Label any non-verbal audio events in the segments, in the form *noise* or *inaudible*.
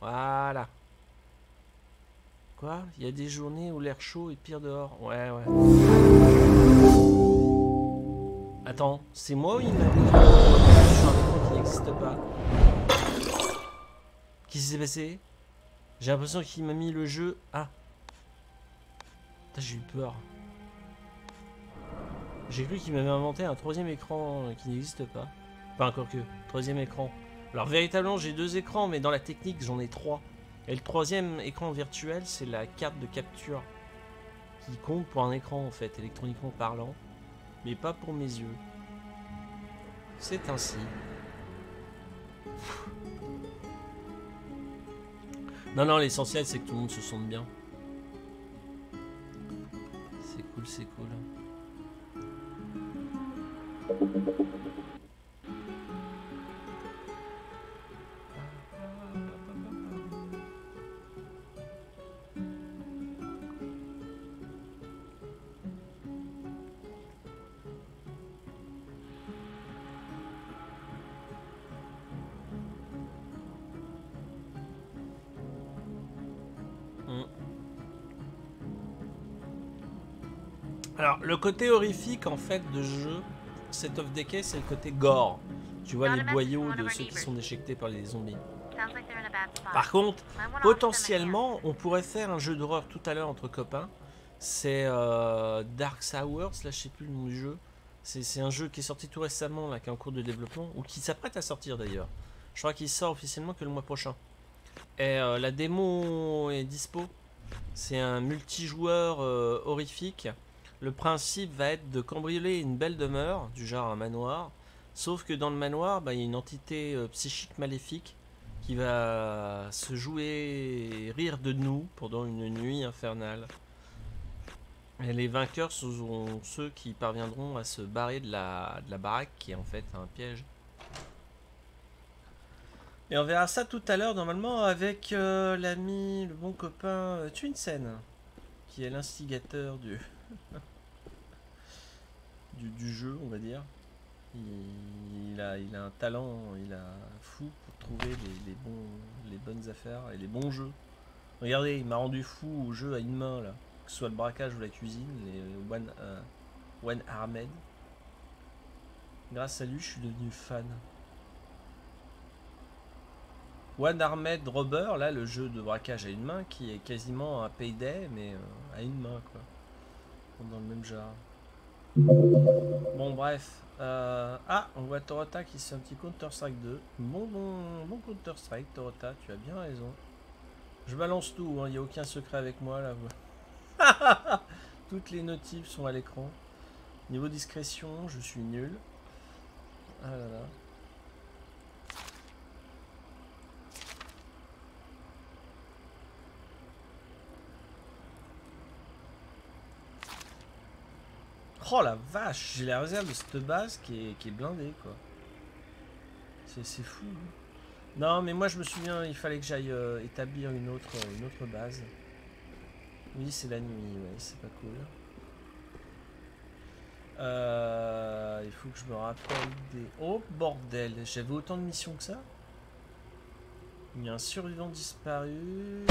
Voilà. Quoi? Il y a des journées où l'air chaud est pire dehors. Ouais, ouais. Attends, c'est moi ou il m'a écran qui n'existe pas? Qu'est-ce qui s'est passé? J'ai l'impression qu'il m'a mis le jeu. Ah. J'ai eu peur. J'ai cru qu'il m'avait inventé un troisième écran qui n'existe pas. Pas encore que. Troisième écran. Alors véritablement j'ai deux écrans mais dans la technique j'en ai trois. Et le troisième écran virtuel c'est la carte de capture. Qui compte pour un écran en fait, électroniquement parlant. Mais pas pour mes yeux. C'est ainsi. *laughs* Non non l'essentiel c'est que tout le monde se sente bien. C'est cool, c'est cool. Le côté horrifique en fait de ce jeu, Set of Decay, c'est le côté gore. Tu vois les boyaux de ceux qui sont déchiquetés par les zombies. Par contre, potentiellement, on pourrait faire un jeu d'horreur tout à l'heure entre copains. C'est euh, Dark Hours, là je sais plus le nom du jeu. C'est c'est un jeu qui est sorti tout récemment, là, qui est en cours de développement, ou qui s'apprête à sortir d'ailleurs. Je crois qu'il sort officiellement que le mois prochain. Et euh, la démo est dispo. C'est un multijoueur euh, horrifique. Le principe va être de cambrioler une belle demeure, du genre un manoir. Sauf que dans le manoir, bah, il y a une entité euh, psychique maléfique qui va se jouer rire de nous pendant une nuit infernale. Et les vainqueurs seront ceux qui parviendront à se barrer de la, baraque qui est en fait un piège. Et on verra ça tout à l'heure normalement avec euh, l'ami, le bon copain euh, qui est l'instigateur du, *laughs* du jeu, on va dire. Il, a, il a un talent, il a fou pour trouver les, bons, les bonnes affaires et les bons jeux. Regardez, il m'a rendu fou au jeu à une main là, que ce soit le braquage ou la cuisine, les One, euh, One Armed. Grâce à lui, je suis devenu fan. One Armed Robber, là, le jeu de braquage à une main, qui est quasiment un payday, mais euh, à une main, quoi. Dans le même genre. Bon, bref. Euh, Ah, on voit Torota qui fait un petit Counter-Strike 2. Bon, bon, bon Counter-Strike, Torota, tu as bien raison. Je balance tout, il n'y a aucun secret avec moi, là. *laughs* Toutes les notifs sont à l'écran. Niveau discrétion, je suis nul. Ah. Oh la vache, j'ai la réserve de cette base qui est, blindée quoi. C'est fou. hein. Non mais moi je me souviens, il fallait que j'aille euh, établir une autre, une autre base. Oui c'est la nuit, ouais, c'est pas cool. Euh, il faut que je me rappelle des... Oh bordel, j'avais autant de missions que ça? Il y a un survivant disparu.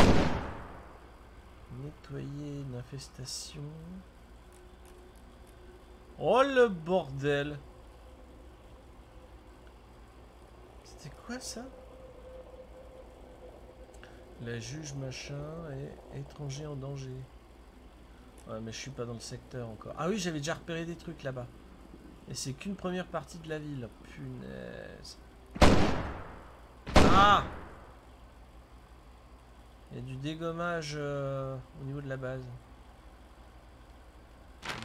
Nettoyer une infestation. Oh le bordel C'était quoi ça? La juge machin et étranger en danger. Ouais mais je suis pas dans le secteur encore. Ah oui j'avais déjà repéré des trucs là-bas. Et c'est qu'une première partie de la ville. Punaise. Ah Il y a du dégommage euh, au niveau de la base.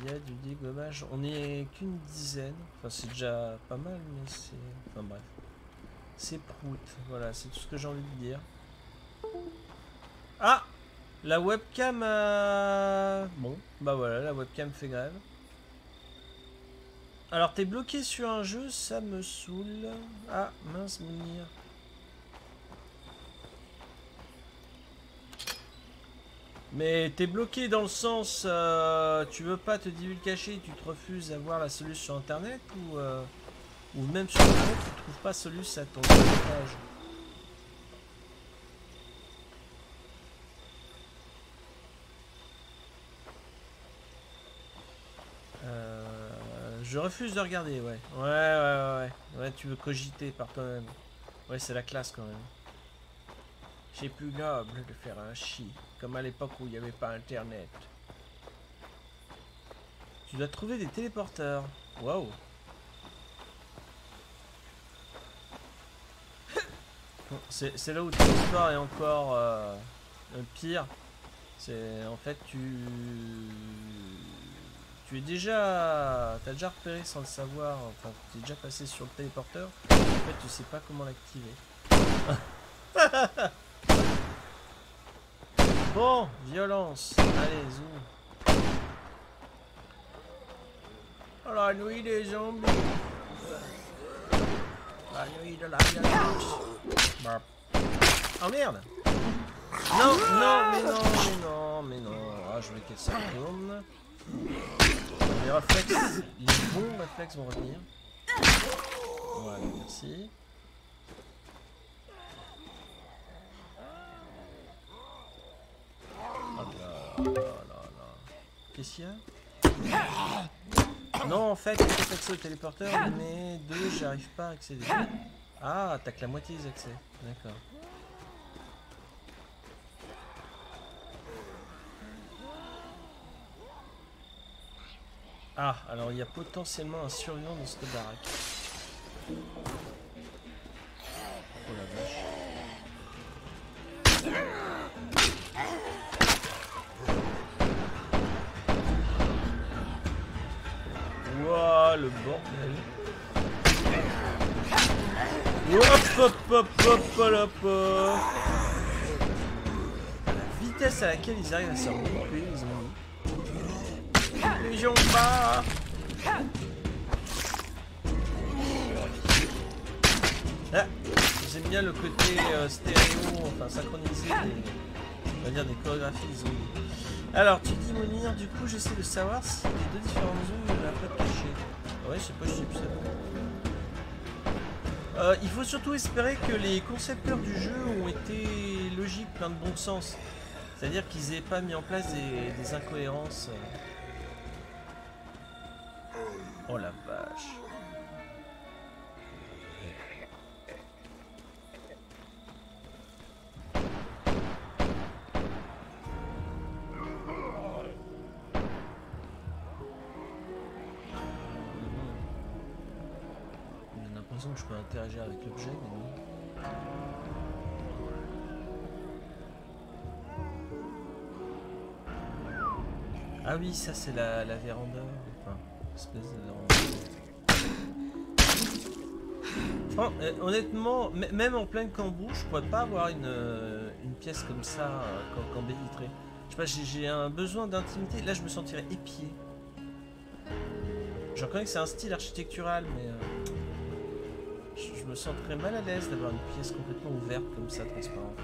Il y a du dégommage. On est qu'une dizaine. Enfin, c'est déjà pas mal, mais c'est. Enfin, bref. C'est prout. Voilà, c'est tout ce que j'ai envie de dire. Ah La webcam. a- Bon, bah voilà, la webcam fait grève. Alors, t'es bloqué sur un jeu, ça me saoule. Ah, mince, Mounir. Mais t'es bloqué dans le sens, euh, tu veux pas te divulguer tu te refuses à voir la solution sur internet ou, euh, ou même sur internet tu trouves pas soluce à ton blocage. Euh, je refuse de regarder, ouais. Ouais, ouais, ouais, ouais. Ouais, tu veux cogiter par toi-même. Ouais, c'est la classe quand même. C'est plus noble de faire un chi, comme à l'époque où il n'y avait pas internet. Tu dois trouver des téléporteurs. Waouh. C'est là où l'histoire est encore euh, pire. C'est en fait tu tu es déjà t'as déjà repéré sans le savoir. Enfin tu es déjà passé sur le téléporteur. En fait tu sais pas comment l'activer. *laughs* bon violence. Allez zoom. Oh, la nuit des zombies. La nuit de la violence. Oh merde non, non, mais non, mais non, mais non. Ah, je voulais qu'elle retourne. Les réflexes, les bons réflexes vont revenir. Voilà, merci. Oh Qu'est-ce qu'il y a Non, en fait, j'ai accès au téléporteur, mais deux, j'arrive pas à accéder. Ah, t'as que la moitié des accès. D'accord. Ah, alors il y a potentiellement un survivant dans cette baraque. Le bordel. Hop hop hop hop hop La vitesse à laquelle ils arrivent à se regrouper, ils ont Légion pas ah, J'aime bien le côté euh, stéréo, enfin synchronisé des, on va dire des chorégraphies zombies. Alors, tu dis Monir, du coup j'essaie de savoir si les deux différentes zones de la plaque cachée. Ouais, sais pas, ça. Euh, il faut surtout espérer que les concepteurs du jeu ont été logiques, plein de bon sens. C'est-à-dire qu'ils n'aient pas mis en place des, incohérences. Oh la vache. Avec l'objet, mais non. Ah oui, ça c'est la, la véranda. Oh, euh, honnêtement, même en pleine cambouche, je pourrais pas avoir une, euh, une pièce comme ça euh, quand, vitrée. Je sais pas, j'ai un besoin d'intimité. Là, je me sentirais épié. Je reconnais que c'est un style architectural, mais je, me sentirais mal à l'aise d'avoir une pièce complètement ouverte comme ça, transparente.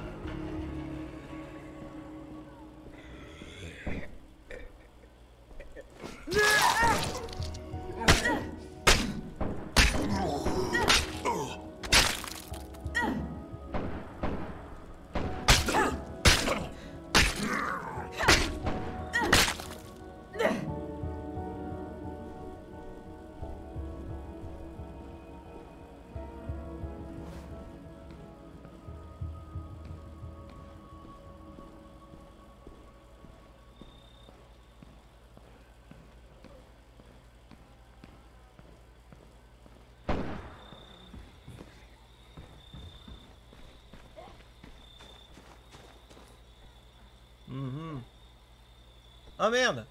Oh merde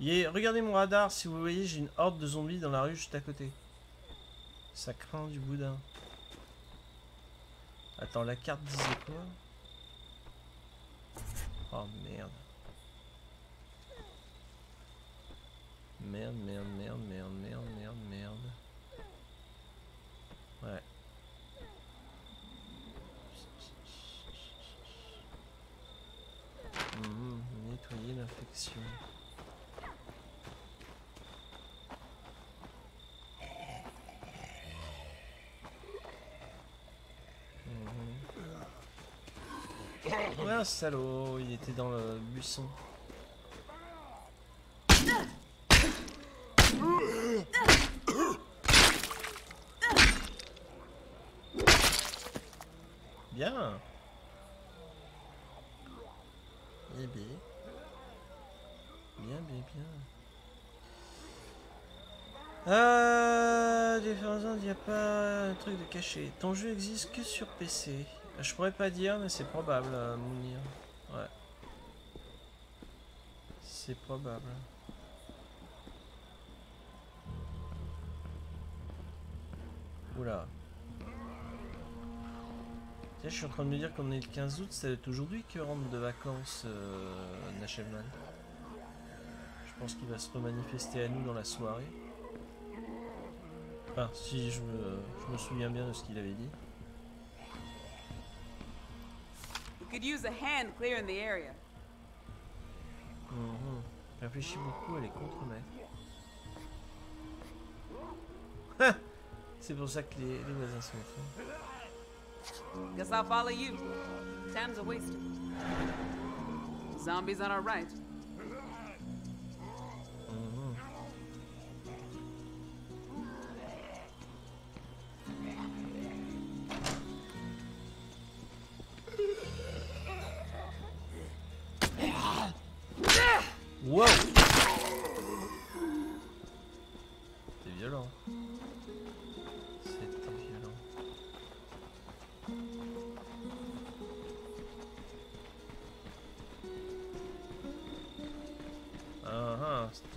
Regardez mon radar, si vous voyez, j'ai une horde de zombies dans la rue juste à côté. Ça craint du boudin. Attends, la carte disait quoi? Oh merde. Merde, merde, merde, merde, Ah salaud, il était dans le buisson. Bien. Eh bien. Bien, bien. Ah, il n'y a pas un truc de caché. Ton jeu existe que sur PC. Je pourrais pas dire, mais c'est probable, euh, Mounir. Ouais. C'est probable. Oula. Tiens, je suis en train de me dire qu'on est le 15 août, c'est aujourd'hui que rentre de vacances euh. Je pense qu'il va se remanifester à nous dans la soirée. Enfin, si je me, je me souviens bien de ce qu'il avait dit. Could use a hand clearing the area. Mhm. Réfléchis beaucoup, elle est contre-maître. C'est pour ça que les, les voisins sont. Guess I'll follow you. Time's a waste. Zombies on our right.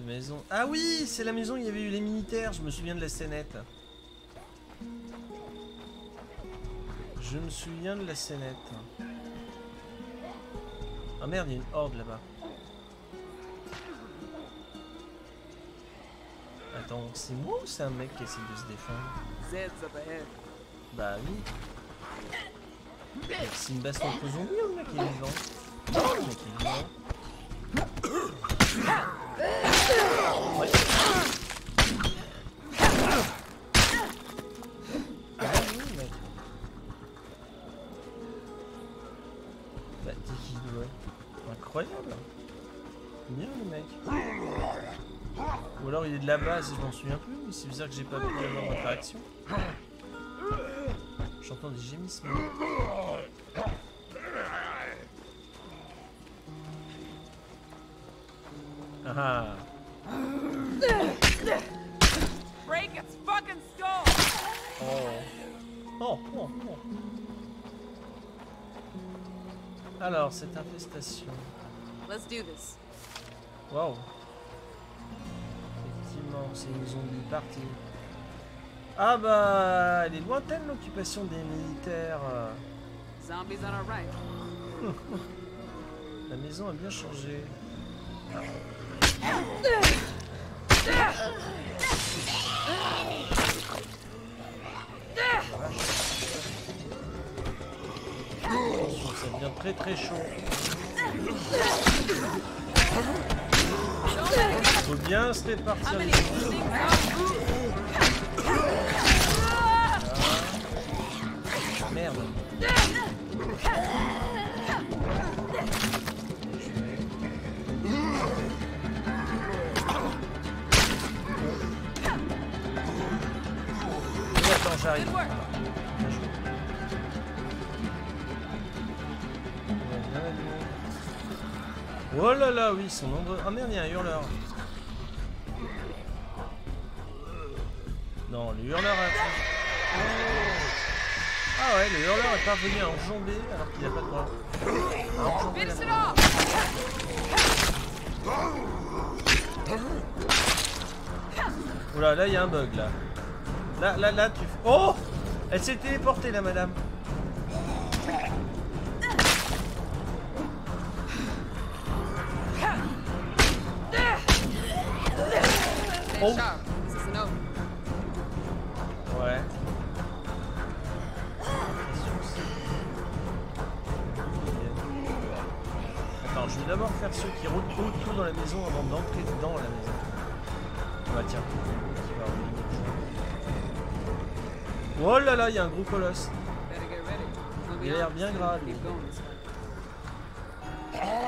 Maison. Ah oui, c'est la maison où il y avait eu les militaires, je me souviens de la scénette. Je me souviens de la scénette. Ah merde, il y a une horde là-bas. Attends, c'est moi ou c'est un mec qui essaie de se défendre? Bah oui. C'est une baston entre zombies ou le mec est vivant le mec est vivant. Base je m'en souviens plus, mais c'est bizarre que j'ai pas pu avoir d'interaction. J'entends des gémissements. Ah Break its fucking skull. Oh. Oh, oh, oh. Alors, cette infestation. Let's do this. Wow c'est une zombie partie. Ah bah, elle est lointaine l'occupation des militaires. *laughs* La maison a bien changé. Ça devient très très chaud. Faut bien se répartir les Merde. Attends, j'arrive. Oh là là, oui, ils sont nombreux. Ah merde, il y a un hurleur. Non, le hurleur a... Ah ouais, le hurleur est parvenu à enjamber alors qu'il n'a pas de bras. Oula, là il y a un bug là. Là, là, là, tu... Oh Elle s'est téléportée la madame. Oh. Colosse. Il a l'air bien lui.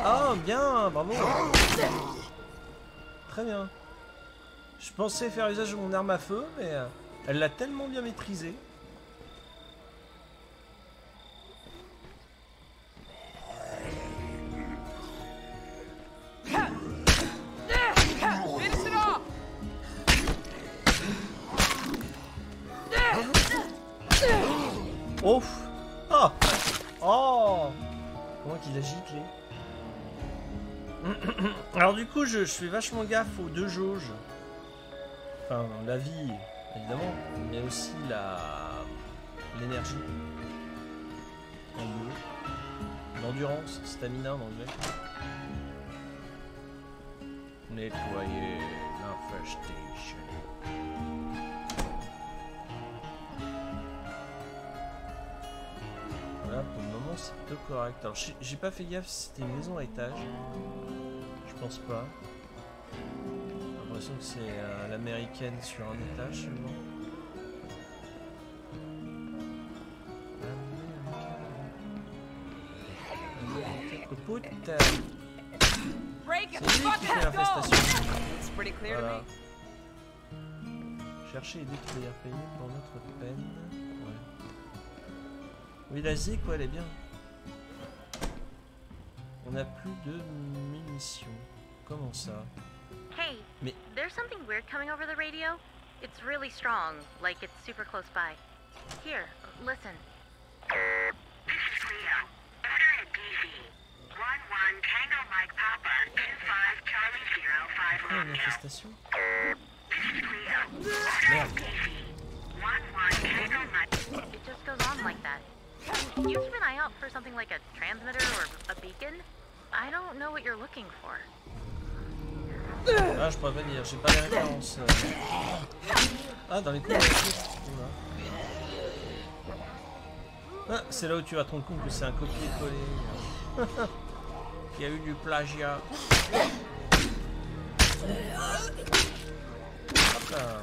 Ah, bien, bravo. Très bien. Je pensais faire usage de mon arme à feu, mais euh, elle l'a tellement bien maîtrisé. Je, fais vachement gaffe aux deux jauges. Enfin, la vie, évidemment, mais aussi la l'énergie. En bleu. L'endurance, stamina en anglais. Nettoyer l'infestation. Voilà, pour le moment c'est plutôt correct. Alors j'ai pas fait gaffe si c'était une maison à étage. Je pense pas. J'ai l'impression que c'est euh, l'américaine sur un étage seulement. Putain c'est lui qui. Voilà. Chercher et détruire, payer pour notre peine. Ouais. Oui, la zik, ouais, elle est bien. On a plus de munitions. Comment ça Hey, Mais... there's something weird coming over the radio. It's really strong, like it's super close by. Here, listen. This is Cleo. Order at DC. 1-1 Tango Mike Papa. Ah, une manifestation Merde. It just goes on like that. Can you keep an eye out for something like a transmitter or a beacon? I don't know what you're looking for. Ah, je pourrais pas j'ai pas les références. Ah, dans les coups Ah, c'est là où tu vas te rendre compte que c'est un copier-coller. Il y a eu du plagiat. Voilà,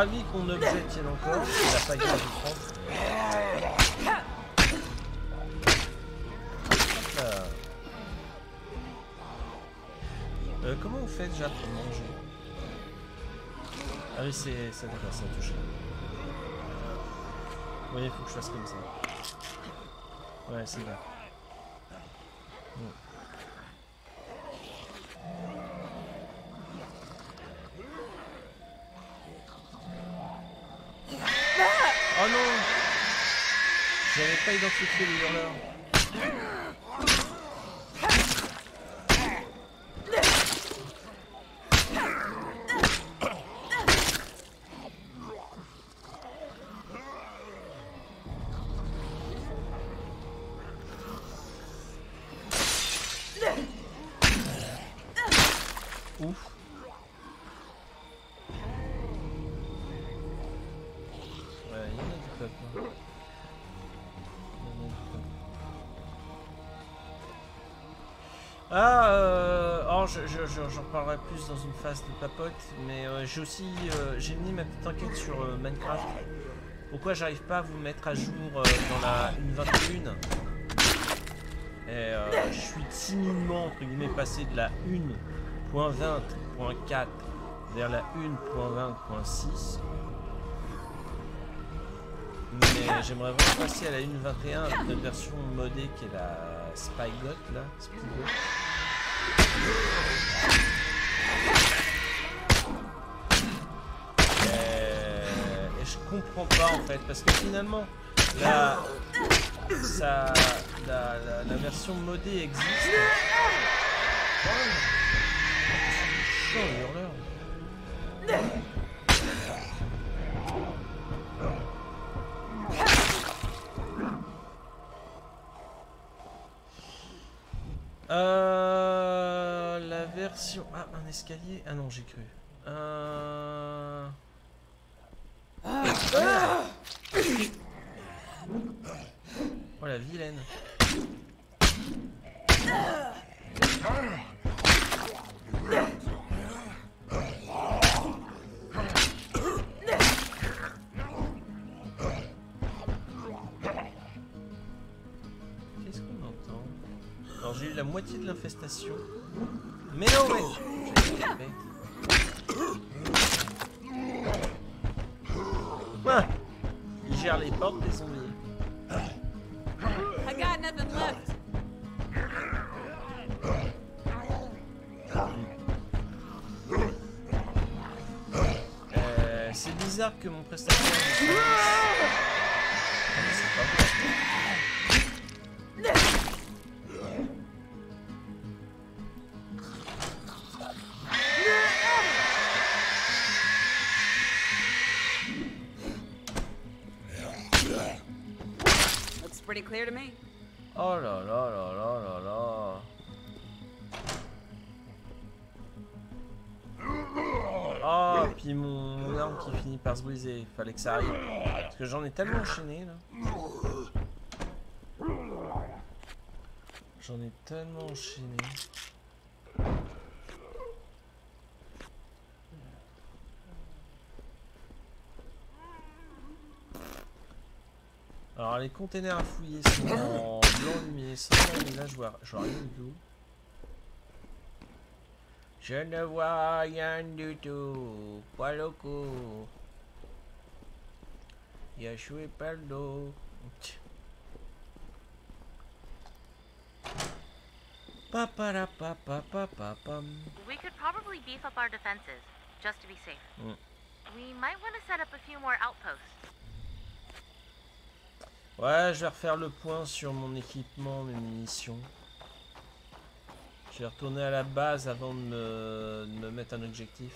ravi qu'on objet tienne encore. Il a pas guère de prendre. Euh, comment vous faites déjà pour manger? Ah oui, c'est ça d'accord, ça touche. Oui, il faut que je fasse comme ça. Ouais, c'est bien. Pas identifié les hurleurs. J'en je, reparlerai plus dans une phase de papote, mais euh, j'ai aussi euh, j'ai mis ma petite enquête sur Minecraft. Pourquoi j'arrive pas à vous mettre à jour dans la 1.21 Et je suis timidement entre guillemets passé de la 1.20.4 vers la 1.20.6. Mais j'aimerais vraiment passer à la 1.21 avec notre version modée qui est la Spygot là, et, je comprends pas en fait, parce que finalement, la, la, version modée existe. Euh, Ah, Ah non, j'ai cru. Euh... Ah, oh la vilaine. j'ai eu la moitié de l'infestation. Mais non, mais... Ah, il gère les portes des zombies. I got nothing left. Euh, c'est bizarre que mon prestataire... Oh là là là là là là. Oh, puis mon arme qui finit par se briser. Fallait que ça arrive. Parce que j'en ai tellement enchaîné là. J'en ai tellement enchaîné. Les containers à fouiller sont en blanc luminescent, mais là je vois, je vois rien du tout. Je ne vois rien du tout, pas loco. Yashua Paldo. We could probably beef up our defenses, just to be safe. Mm. We might want to set up a few more outposts. Ouais, je vais refaire le point sur mon équipement, mes munitions. Je vais retourner à la base avant de me, mettre un objectif.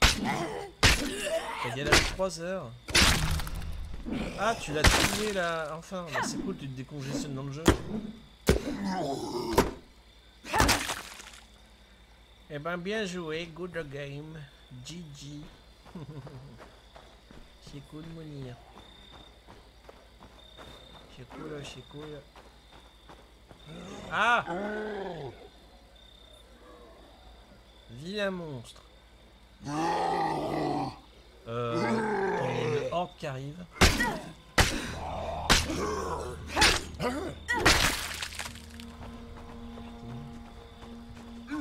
T'as gagné 3 heures. Ah, tu l'as tué là. Enfin, bah, c'est cool, tu te décongestionnes dans le jeu. Eh ben, bien joué, good game. GG. *laughs* c'est cool, Monir. Chicuya, chicuya. Ah Vilain monstre. Euh, a une horde qui arrive.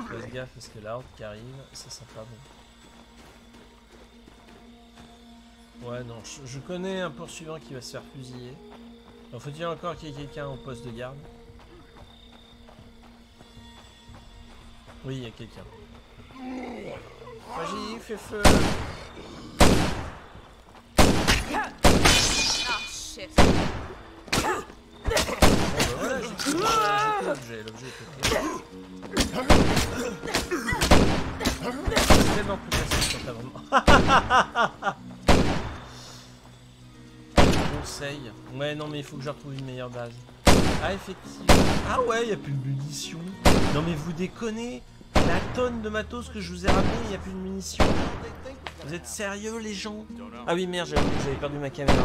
Fais gaffe parce que la horde qui arrive, ça sent pas bon. Ouais, non, je, je connais un poursuivant qui va se faire fusiller. Il faut-il encore qu'il y ait quelqu'un au poste de garde? Oui, il y a quelqu'un. Vas-y, fais feu. Ah, shit. Bon bah voilà, j'ai pris l'objet, C'est tellement plus facile quand t'as vraiment... *laughs* Ouais, non, mais il faut que je retrouve une meilleure base. Ah, effectivement. Ah ouais, il a plus de munitions. Non, mais vous déconnez La tonne de matos que je vous ai ramené, il n'y a plus de munitions. Vous êtes sérieux, les gens? Ah oui, merde, j'avais perdu ma caméra.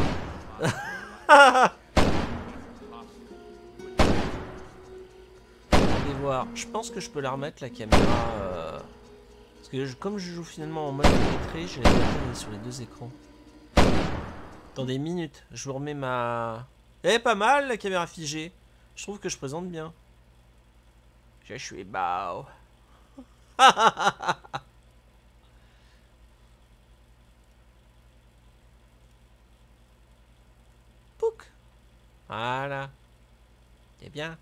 Allez voir. Je pense que je peux la remettre, la caméra. Euh, parce que comme je joue finalement en mode maîtrise, je l'ai sur les deux écrans. Dans des minutes, je vous remets ma... Eh, pas mal la caméra figée. Je trouve que je présente bien. Je suis bao. *laughs* Pouc. Voilà. C'est bien.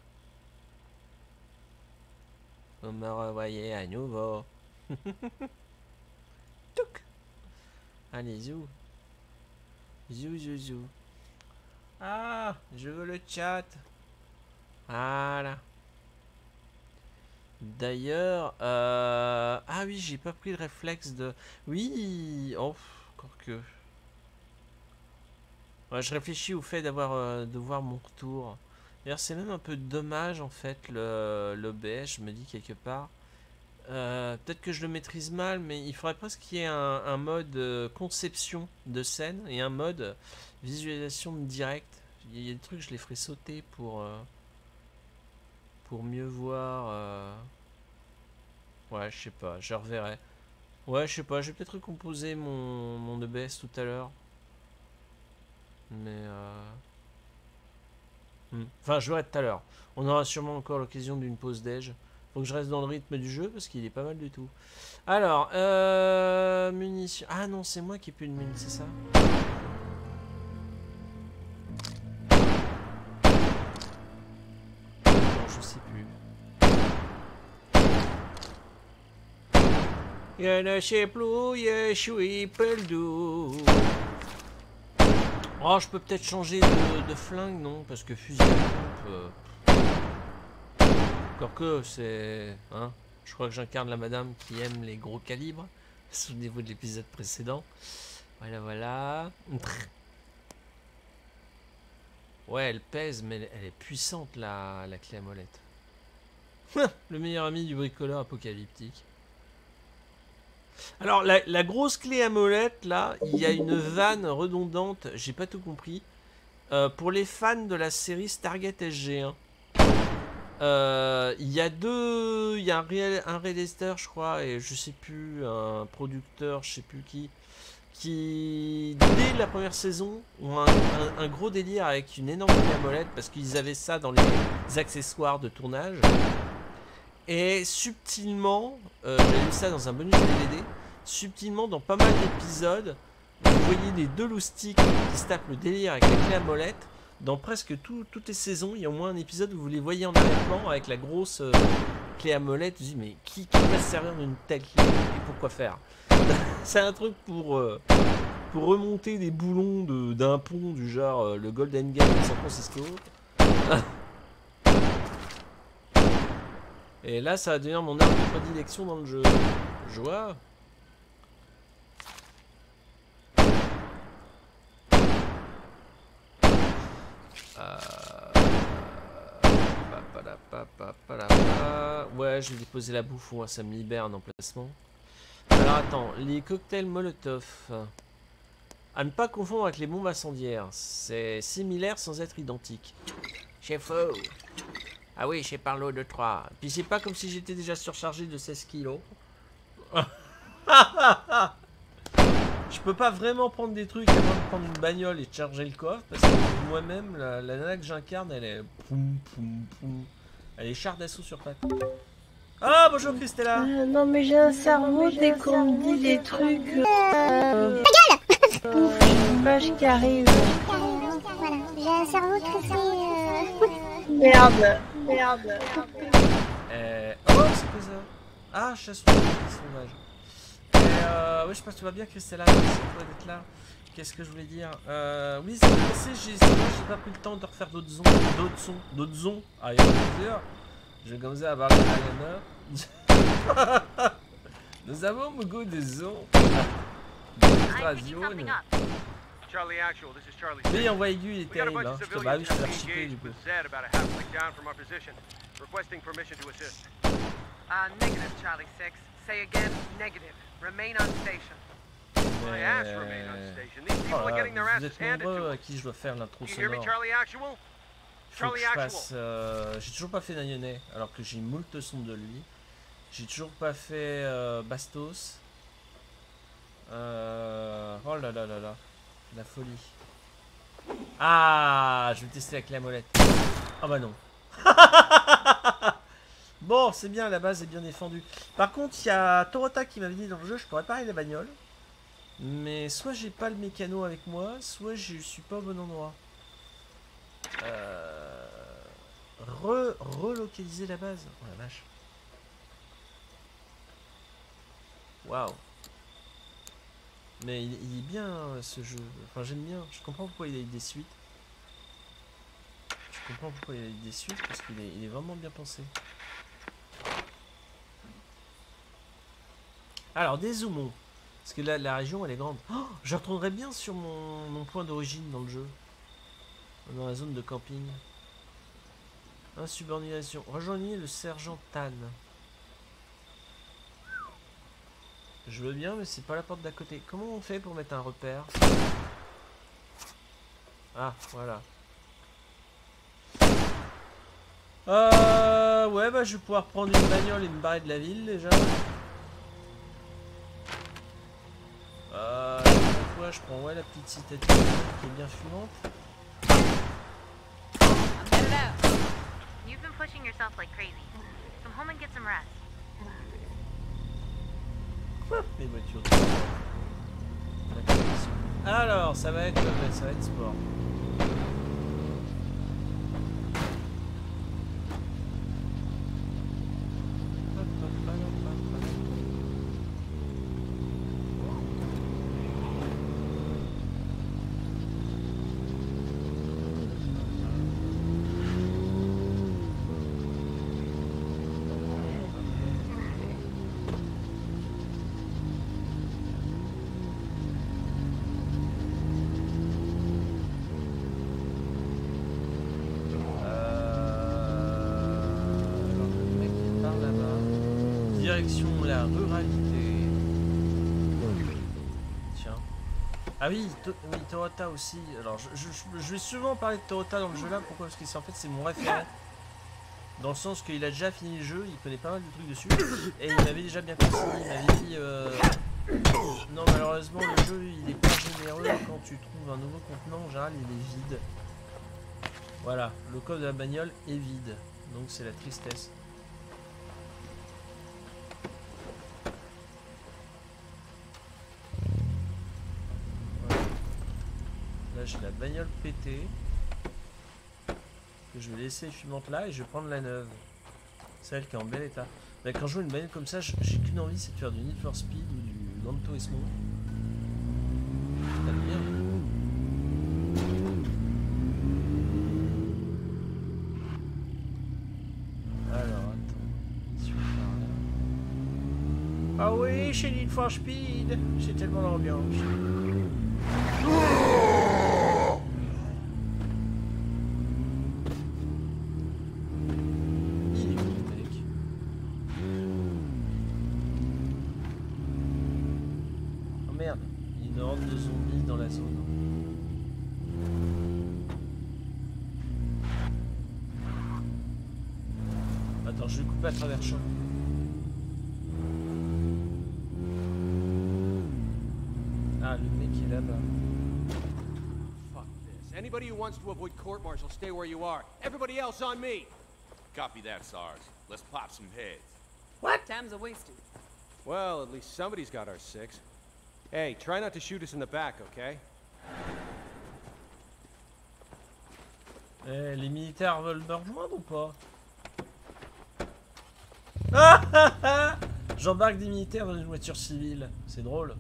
Vous me revoyez à nouveau. *laughs* Touc. Allez, zou. Zou, zou, zou. Ah, je veux le chat. Voilà. D'ailleurs, euh... ah oui, j'ai pas pris le réflexe de... Oui, oh, encore que... je réfléchis au fait d'avoir euh, de voir mon retour. D'ailleurs, c'est même un peu dommage en fait le l'OBS, je me dis quelque part. Euh, peut-être que je le maîtrise mal, mais il faudrait presque qu'il y ait un, mode euh, conception de scène et un mode visualisation direct. Il y a des trucs, je les ferai sauter pour, euh, pour mieux voir. Ouais, je sais pas, je reverrai. Ouais, je sais pas, je vais peut-être recomposer mon, mon EBS tout à l'heure. Mais... Hmm. Enfin, je verrai tout à l'heure. On aura sûrement encore l'occasion d'une pause déj. Faut que je reste dans le rythme du jeu parce qu'il est pas mal du tout. Alors, euh, munitions. Ah non, c'est moi qui ai plus de munitions, c'est ça? Non, je sais plus. Je ne sais plus, je suis perdu. Oh, je peux peut-être changer de, flingue, non? Parce que fusil à pompe... Euh, encore que, c'est... Hein Je crois que j'incarne la madame qui aime les gros calibres. Souvenez-vous de l'épisode précédent. Voilà, voilà. Ouais, elle pèse, mais elle est puissante, la, la clé à molette. Le meilleur ami du bricoleur apocalyptique. Alors, la, grosse clé à molette, là, il y a une vanne redondante, j'ai pas tout compris. Euh, pour les fans de la série Stargate SG1, euh, il y a deux. Il y a un, réel, réalisateur, je crois, et je sais plus, un producteur, je sais plus qui, qui, dès la première saison, ont un, gros délire avec une énorme clé à molette parce qu'ils avaient ça dans les accessoires de tournage. Et subtilement, euh, j'ai vu ça dans un bonus DVD, subtilement dans pas mal d'épisodes, vous voyez les deux loustiques qui se tapent le délire avec la clé molette. Dans presque toutes les saisons, il y a au moins un épisode où vous les voyez en arrière-plan avec la grosse euh, clé à molette. Vous dites, mais qui, va se servir d'une telle clé et pourquoi faire? *laughs* C'est un truc pour, euh, pour remonter des boulons d'un pont du genre le Golden Gate de San Francisco. *laughs* Et là, ça va devenir mon arme de prédilection dans le jeu. Ouais, je vais déposer la bouffe, ça me libère un emplacement. Alors attends, les cocktails Molotov. À ne pas confondre avec les bombes incendiaires. C'est similaire sans être identique. Chef ah oui, j'ai parlé de 3. Puis c'est pas comme si j'étais déjà surchargé de 16 kilos. Je peux pas vraiment prendre des trucs avant de prendre une bagnole et de charger le coffre parce que moi-même, la, nana que j'incarne, elle est poum poum poum. Elle est char d'assaut sur patte. Ah bonjour Christella euh, Non mais j'ai un cerveau dès qu'on me dit des trucs... Euh... Ta gueule Ouf, une vache qui arrive. Voilà, j'ai un cerveau très... Euh... Merde Merde. Euh... Oh, c'est quoi ça? Ah, chasse sauvage. Euh, oui, je pense que tu vas bien, Christella. Merci d'être là. Qu'est-ce que je voulais dire? Euh, Oui, c'est passé, j'ai pas pris le temps de refaire d'autres sons. D'autres sons. D'autres sons. Ah, il y a plusieurs. Je vais commencer à parler à *laughs* Nous avons beaucoup de sons. Des Charlie Actual, this is Charlie. Lui, en voix aiguë, il est terrible. Hein. Je te bah oui, je suis chipé du coup. Requesting permission to assist. Uh, negative, Charlie 6. Say again, negative. Remain on station. Their asses handed to them. à qui je dois faire l'intro sonore. Actual? Euh, j'ai toujours pas fait Nayone, alors que j'ai moult sons de lui. J'ai toujours pas fait euh, Bastos. Euh... Oh là là là là. La folie. Ah, je vais tester avec la molette. Ah bah non. *laughs* bon, c'est bien, la base est bien défendue. Par contre, il y a Torota qui m'avait dit dans le jeu, je pourrais réparer la bagnole. Mais soit j'ai pas le mécano avec moi, soit je suis pas au bon endroit. Euh... Re relocaliser la base. Oh la vache. Waouh. Mais il, est bien ce jeu. Enfin, j'aime bien. Je comprends pourquoi il a eu des suites. Je comprends pourquoi il a eu des suites parce qu'il est, est vraiment bien pensé. Alors, des zoomons. Parce que là, la région, elle est grande. Oh, je retournerai bien sur mon, mon point d'origine dans le jeu. Dans la zone de camping. Insubordination. Rejoignez le sergent Tan. Je veux bien, mais c'est pas la porte d'à côté. Comment on fait pour mettre un repère? Ah, voilà. Euh... Ouais, bah je vais pouvoir prendre une bagnole et me barrer de la ville, déjà. Quoi, je prends, ouais, la petite citadine qui est bien fumante. You've been pushing yourself like crazy. Some home and get some rest. Les voitures. Alors, ça va être, ça va être sport. Ah oui, oui, Toyota aussi. Alors, je, vais souvent parler de Toyota dans le jeu là. Pourquoi? Parce que en fait, c'est mon référent. Dans le sens qu'il a déjà fini le jeu, il connaît pas mal de trucs dessus. Et il m'avait déjà bien conseillé. Il m'avait dit euh, Non, malheureusement, le jeu il est pas généreux. Quand tu trouves un nouveau contenant, en général, il est vide. Voilà, le code de la bagnole est vide. Donc, c'est la tristesse. Bagnole pétée. Que je vais laisser fumante là et je vais prendre la neuve. Celle qui est en bel état. Mais quand je joue une bagnole comme ça, j'ai qu'une envie, c'est de faire du Need for Speed ou du Lanto Turismo. Ah oui, chez Need for Speed, c'est tellement l'ambiance. Wants to avoid court-martial, stay where you are. Everybody else on me! Copy that, SARS. Let's pop some heads. What? Time's a wasted. Well, at least somebody's got our six. Hey, try not to shoot us in the back, okay? Eh, les militaires veulent me rejoindre ou pas? ah, *laughs* J'embarque des militaires dans une voiture civile. C'est drôle.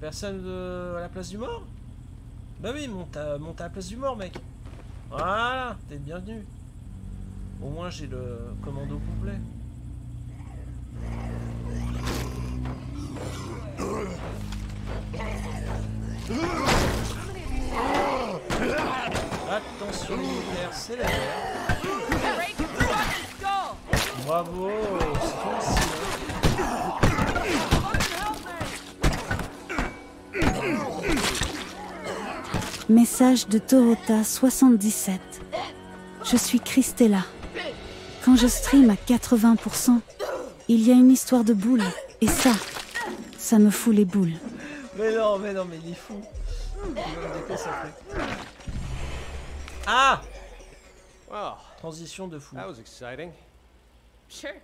Personne de... à la place du mort? Bah oui, monte à, monte à la place du mort, mec. Voilà, t'es bienvenu. Au moins, j'ai le commando complet. *laughs* Attention militaire, c'est la Bravo, Message de Torota 77. Je suis Christella. Quand je stream à 80%, il y a une histoire de boules. Et ça, ça me fout les boules. Mais non, mais non, mais il est fou. Ah Transition de fou. That was exciting. Sure.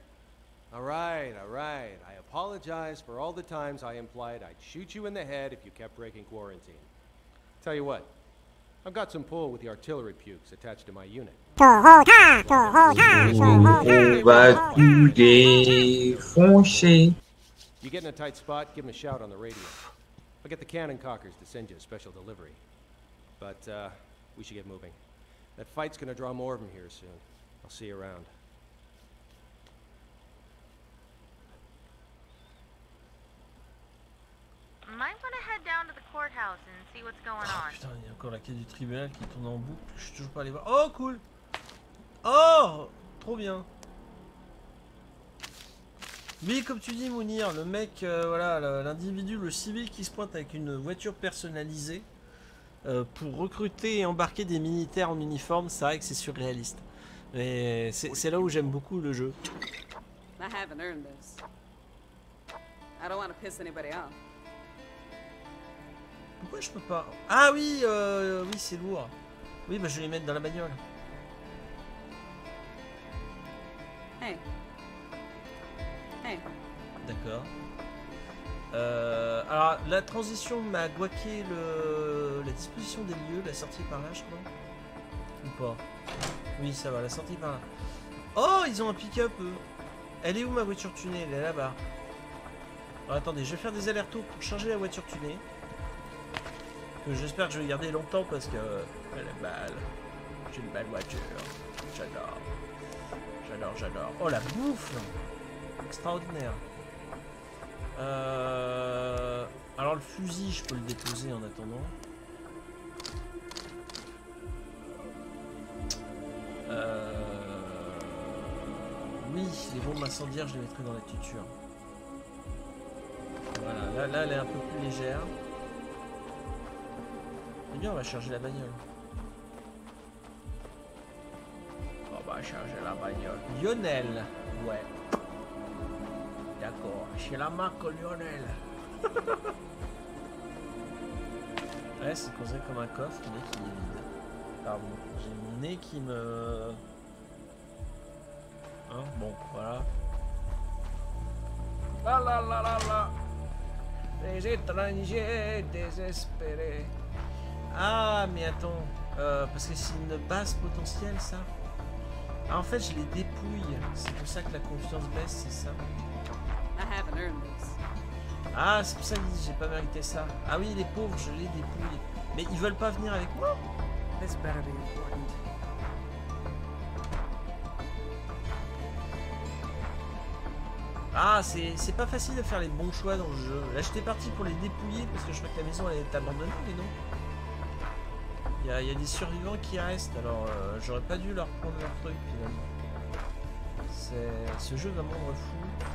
All right, all right. I apologize for all the times I implied I'd shoot you in the head if you kept breaking quarantine. Tell you what, I've got some pull with the artillery pukes attached to my unit. You get in a tight spot, give him a shout on the radio. I'll get the cannon cockers to send you a special delivery. But, uh, we should get moving. That fight's gonna draw more of them here soon. I'll see you around. Might want to head down to the courthouse and see what's going on. Putain, il y a encore la quête du tribunal qui tourne en boucle. Je suis toujours pas allé voir. Oh, cool Oh Trop bien Oui, comme tu dis, Mounir, le mec, euh, voilà, l'individu, le civil qui se pointe avec une voiture personnalisée euh, pour recruter et embarquer des militaires en uniforme, c'est vrai que c'est surréaliste. Mais c'est là où j'aime beaucoup le jeu. Pourquoi je peux pas? Ah oui, euh, oui c'est lourd. Oui, bah je vais les mettre dans la bagnole. Hey. Hey. D'accord. Euh, alors, la transition m'a guaqué le, la disposition des lieux, la sortie par là, je crois. Ou pas Oui, ça va, la sortie par là. Oh, ils ont un pick-up, eux. Elle est où ma voiture tunée? Elle est là-bas. Attendez, je vais faire des allers-retours pour charger la voiture tunée. Que j'espère que je vais garder longtemps parce que elle est belle. J'ai une belle voiture. J'adore. J'adore, j'adore. Oh, la bouffe Extraordinaire. Euh... Alors le fusil, je peux le déposer en attendant. Euh... Oui, les bombes incendiaires, je les mettrai dans la tuture. Voilà, là, elle est un peu plus légère. Eh bien, on va charger la bagnole. On va charger la bagnole. Lionel, ouais. D'accord, chez la marque Lionel. *laughs* ouais, c'est considéré comme un coffre, mais qui est vide. Pardon, j'ai mon nez qui me... Hein, bon, voilà. La la la la la. Les étrangers désespérés. Ah, mais attends. Euh, parce que c'est une base potentielle, ça. Ah, en fait, je les dépouille. C'est pour ça que la confiance baisse, c'est ça. Ah, c'est pour ça que j'ai pas mérité ça. Ah oui, les pauvres, je les dépouille. Mais ils veulent pas venir avec moi This better be important. Ah, c'est c'est pas facile de faire les bons choix dans le jeu. Là, j'étais parti pour les dépouiller parce que je crois que la maison elle est abandonnée, mais non. Il y a, il y a des survivants qui restent, alors euh, j'aurais pas dû leur prendre leur truc finalement. C'est- Ce jeu va me rendre fou.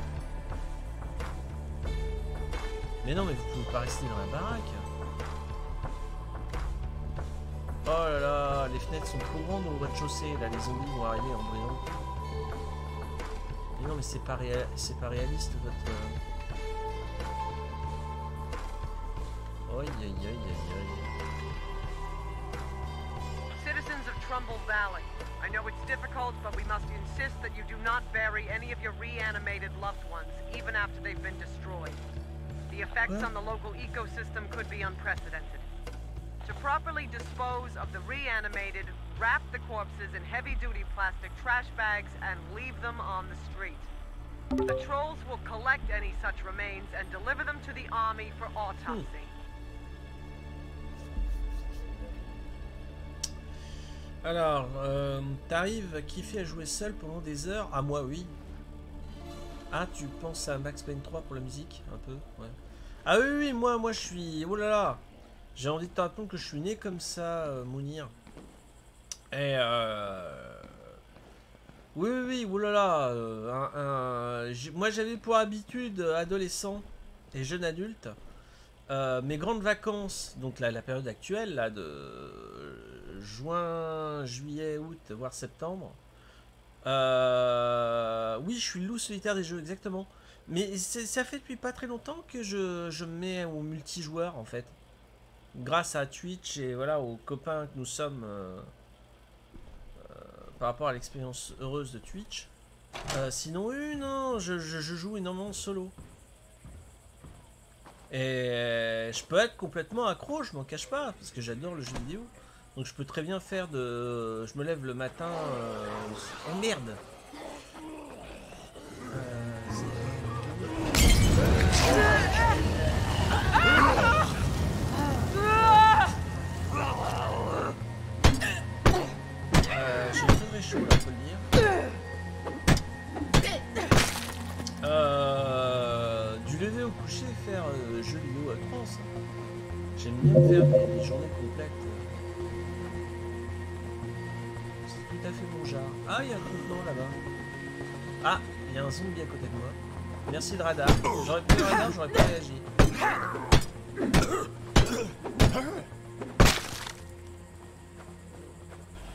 Mais non, mais vous pouvez pas rester dans la baraque. Oh là là, les fenêtres sont trop grandes au rez-de-chaussée. Là, les zombies vont arriver en brillant. Mais non, mais c'est pas, réa- pas réaliste votre. euh. Aïe aïe aïe aïe aïe. Citizens of Trumbull Valley, I know it's difficult, but we must insist that you do not bury any of your reanimated loved ones, even after they've been destroyed. The effects on the local ecosystem could be unprecedented. To properly dispose of the reanimated, wrap the corpses in heavy-duty plastic trash bags and leave them on the street. The trolls will collect any such remains and deliver them to the army for autopsy. Alors, euh, t'arrives à kiffer à jouer seul pendant des heures Ah, moi, oui. Ah, tu penses à Max Payne 3 pour la musique Un peu Ouais. Ah, oui, oui, moi, moi, je suis. Oh là là J'ai envie de te répondre que je suis né comme ça, euh, Mounir. Et euh. Oui, oui, oui, oulala. euh, un- un- j'ai- moi, j'avais pour habitude, euh, adolescent et jeune adulte, euh, mes grandes vacances, donc là, la période actuelle, là, de juin, juillet, août, voire septembre. Euh, oui, je suis le loup solitaire des jeux, exactement. Mais ça fait depuis pas très longtemps que je, je me mets au multijoueur, en fait. Grâce à Twitch et voilà, aux copains que nous sommes euh, euh, par rapport à l'expérience heureuse de Twitch. Euh, sinon, non, je, je- joue énormément solo. Et je peux être complètement accro, je m'en cache pas, parce que j'adore le jeu vidéo. Donc je peux très bien faire de... Je me lève le matin... Oh merde Euh, du lever au coucher, faire euh, jeu vidéo à trans. J'aime bien faire des, journées complètes. C'est tout à fait mon genre. Ah, il y a un contenant là-bas. Ah, il y a un zombie à côté de moi. Merci le radar. J'aurais pu le radar, j'aurais pas réagi.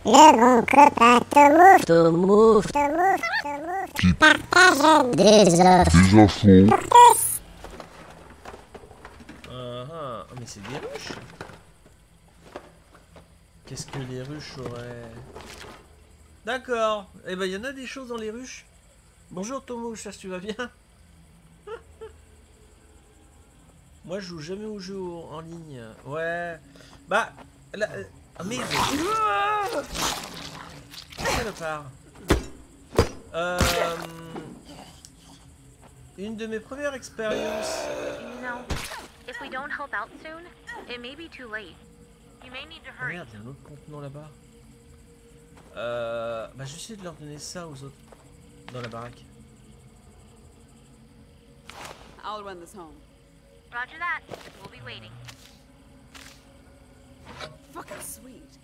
Le bon copain Tomouf. Tomouf. Tomouf. Tomouf. Partage des offres. Ah, ah, oh, mais c'est des ruches. Qu'est-ce que les ruches auraient D'accord. Eh ben, il y en a des choses dans les ruches. Bonjour Tomo, j'espère que tu vas bien? *laughs* Moi, je joue jamais aux jeux en ligne. Ouais. Bah, là... Ah merde Salopard. Euh... Une de mes premières expériences... You know, if we don't help out soon, it may be too late. You may need to Ah hurry. merde, il y a un autre contenant là-bas. Euh... Bah, je vais essayer de leur donner ça aux autres. Dans la baraque. I'll run this home. Roger that. We'll be waiting. Fucking sweet.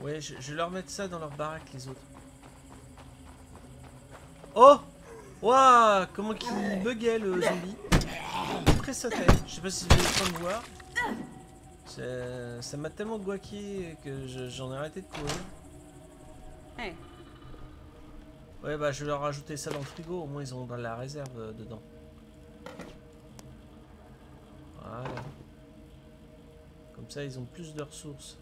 Ouais, je, je vais leur mettre ça dans leur baraque, les autres. Oh Waouh Comment qu'il buguait le zombie Très sautait. Je sais pas si avez le temps de voir. Ça- Ça m'a tellement guaqué que je- j'en ai arrêté de courir. Ouais, bah je vais leur rajouter ça dans le frigo. Au moins, ils ont dans la réserve euh, dedans. Voilà. Comme ça, ils ont plus de ressources.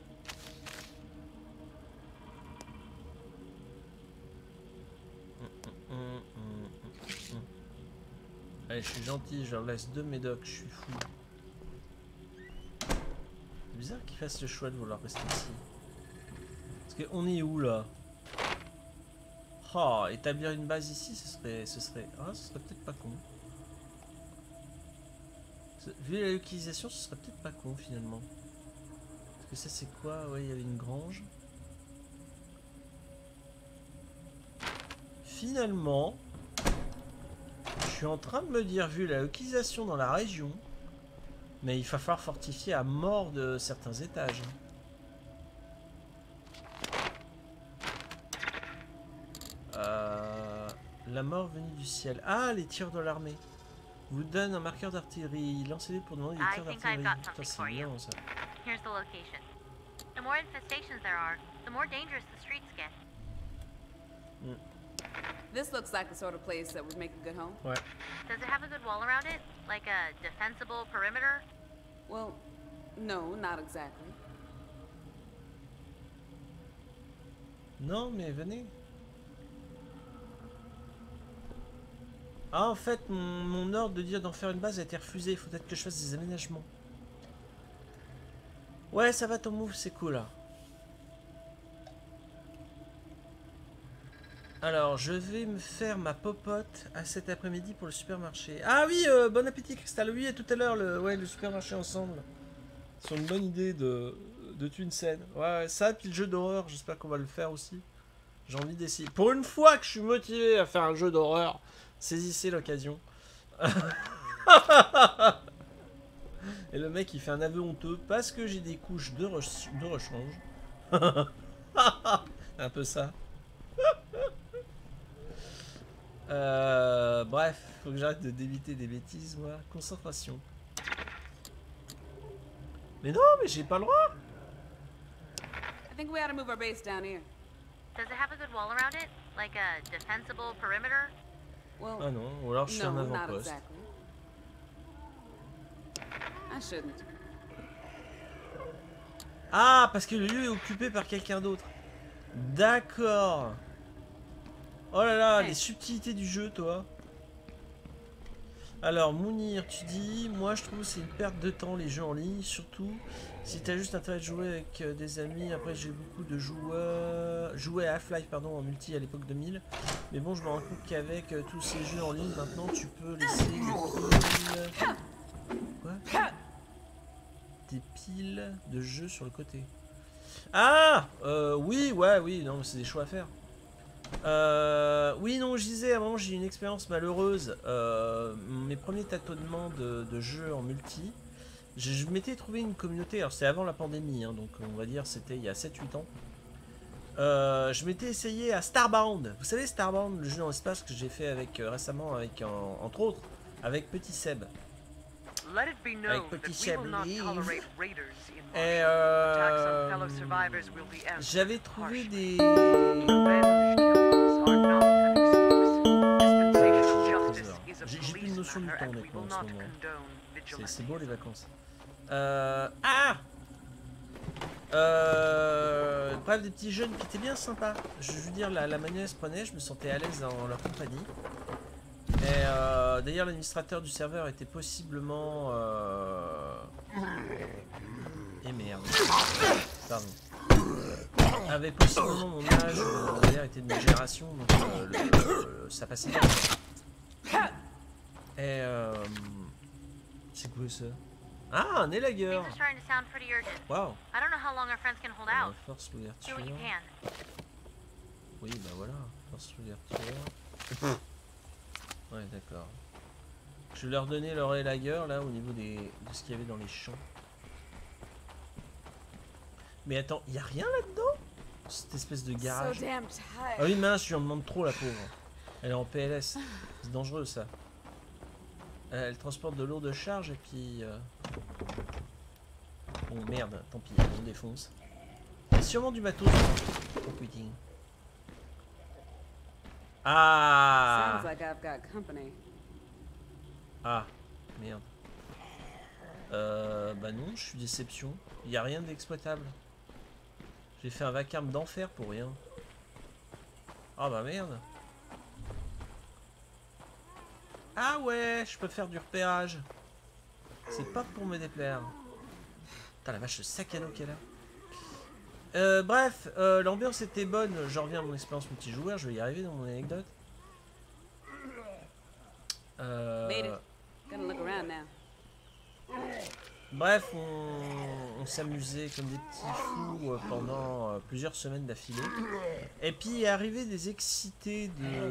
Allez, je suis gentil, je leur laisse deux médocs, je suis fou. C'est bizarre qu'ils fassent le choix de vouloir rester ici. Parce qu'on est où là? Oh, établir une base ici, ce serait, ce serait, ah, ce serait peut-être pas con. Vu la localisation, ce serait peut-être pas con finalement. Que ça, c'est quoi? Ouais, il y avait une grange. Finalement, je suis en train de me dire, vu la localisation dans la région, mais il va falloir fortifier à mort de certains étages. Euh, la mort venue du ciel. Ah, les tirs de l'armée. Vous donne un marqueur d'artillerie. Lancez-les pour demander des tirs d'artillerie. Putain, c'est ça. Here's the location. The more infestations there are, the more dangerous the streets get. this looks like the sort of place that would make a good home. Ouais. Does it have a good wall around it? Like a defensible perimeter? Well, no, not exactly. Non, mais venez. Ah, en fait, mon, mon ordre de dire d'en faire une base a été refusé. Il faut peut-être que je fasse des aménagements. Ouais, ça va ton move, c'est cool là. Alors, je vais me faire ma popote à cet après-midi pour le supermarché. Ah oui, euh, bon appétit, Cristal. Oui, à tout à l'heure, le, ouais, le supermarché ensemble. C'est une bonne idée de, de tuer une scène. Ouais, ça, puis le jeu d'horreur, j'espère qu'on va le faire aussi. J'ai envie d'essayer. Pour une fois que je suis motivé à faire un jeu d'horreur, saisissez l'occasion. *laughs* Et le mec il fait un aveu honteux parce que j'ai des couches de, re- de rechange. *laughs* un peu ça. Euh, bref, faut que j'arrête de débiter des bêtises, moi. Concentration. Mais non, mais j'ai pas le droit. I think we ought to move our base down here. Does it have a good wall around it? Like a defensible perimeter? Well, Ah non, ou alors je suis no, un avant-poste. exactly. I shouldn't. Ah, parce que le lieu est occupé par quelqu'un d'autre. D'accord. Oh là là, les subtilités du jeu, toi. Alors, Mounir, tu dis, moi je trouve que c'est une perte de temps les jeux en ligne, surtout si t'as juste intérêt de jouer avec euh, des amis. Après, j'ai beaucoup de joueurs, joué à Half-Life pardon en multi à l'époque 2000. Mais bon, je me rends compte qu'avec euh, tous ces jeux en ligne, maintenant tu peux laisser piles. Quoi? Piles de jeux sur le côté. Ah euh, Oui, ouais, oui, non, c'est des choix à faire. Euh, oui, non, je disais, moment, j'ai une expérience malheureuse. Euh, mes premiers tâtonnements de, de jeux en multi, je, m'étais trouvé une communauté, alors c'était avant la pandémie, hein, donc on va dire c'était il y a 7-8 ans. Je m'étais essayé à Starbound. Vous savez, Starbound, le jeu dans l'espace que j'ai fait avec récemment, avec en- entre autres, avec Petit Seb. Let it be known Avec petit Chablis. Et Marshall. Attacks on euh, fellow survivors will be answered j'avais trouvé des... J'ai- plus de notion du temps, en ce moment. C'est- beau les vacances. Euh... Ah Euh, bref, des petits jeunes qui étaient bien sympas. Je veux dire, la, la manière se prenait, je me sentais à l'aise dans leur compagnie. Et euh, d'ailleurs, l'administrateur du serveur était possiblement... Euh... Et merde. Pardon. Avait possiblement mon âge, euh, d'ailleurs était de ma génération, donc euh, le, ça passait bien. Et euh... C'est quoi ça? Ah, un élagueur out. Force l'ouverture. Oui, bah voilà, force l'ouverture. Ouais, d'accord. Je vais leur donner leur élagueur là au niveau des, de ce qu'il y avait dans les champs. Mais attends, il y a rien là-dedans? Cette espèce de garage. Ah oui, mince, je lui en demande trop la pauvre. Elle est en PLS. C'est dangereux ça. Euh, Elle transporte de lourdes charges et puis. euh, Bon, merde, tant pis, on défonce. Il y a sûrement du matos. Oh putain. Ah Sounds like I've got company. Ah, merde. Euh, bah non, je suis déception. Il n'y a rien d'exploitable. J'ai fait un vacarme d'enfer pour rien. Ah bah merde. Ah ouais, je peux faire du repérage. C'est pas pour me déplaire. Putain la vache, le sac à dos qu'elle a. Euh, bref, euh, l'ambiance était bonne. Je reviens à mon expérience multijoueur. Je vais y arriver dans mon anecdote. Euh. Bref, on, on s'amusait comme des petits fous euh, pendant euh, plusieurs semaines d'affilée. Et puis est arrivé des excités de,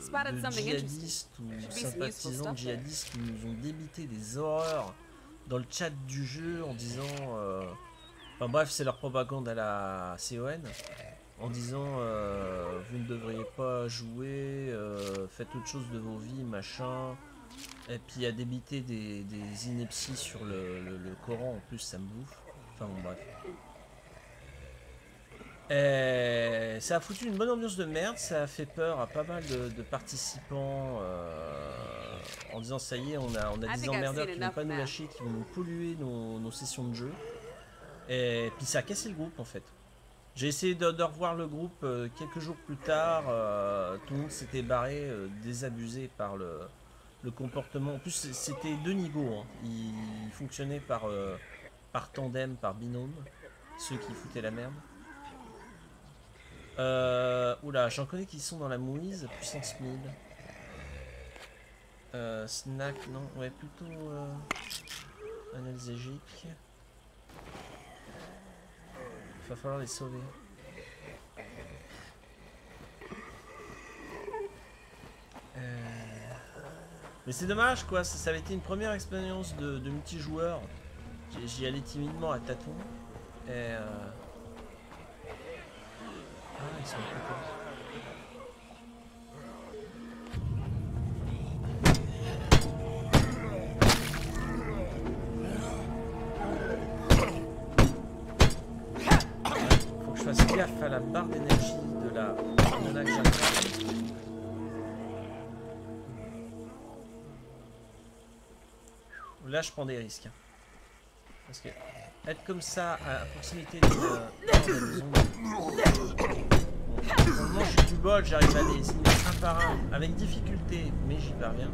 de djihadistes ou sympathisants djihadistes qui nous ont débité des horreurs dans le chat du jeu en disant... Enfin bref, c'est leur propagande à la CON. En disant euh, vous ne devriez pas jouer, euh, faites autre chose de vos vies, machin. Et puis à débiter des, des inepties sur le, le- le Coran, en plus ça me bouffe. Enfin bon bref. Et ça a foutu une bonne ambiance de merde, ça a fait peur à pas mal de, de participants euh, en disant ça y est, on a, on a I des emmerdeurs qui vont pas nous lâcher, qui vont nous polluer nos, nos sessions de jeu. Et puis ça a cassé le groupe en fait. J'ai essayé de, revoir le groupe euh, quelques jours plus tard. euh, tout le monde s'était barré, euh, désabusé par le, comportement. En plus, c'était deux niveaux. hein. Ils, fonctionnaient par, par tandem, par binôme. Ceux qui foutaient la merde. Oula, j'en connais qui sont dans la mouise, puissance 1000. Euh, snack, non, ouais, plutôt analgésique. Il va falloir les sauver. Euh, Mais c'est dommage quoi, ça, avait été une première expérience de, multijoueur. J'y- allais timidement à tâtons. Et euh... Ah, ils sont. Là, je prends des risques. hein. Parce que être comme ça à proximité euh, de la maison. Bon, pour le moment, j'ai du bol, j'arrive à les un par un avec difficulté, mais j'y parviens.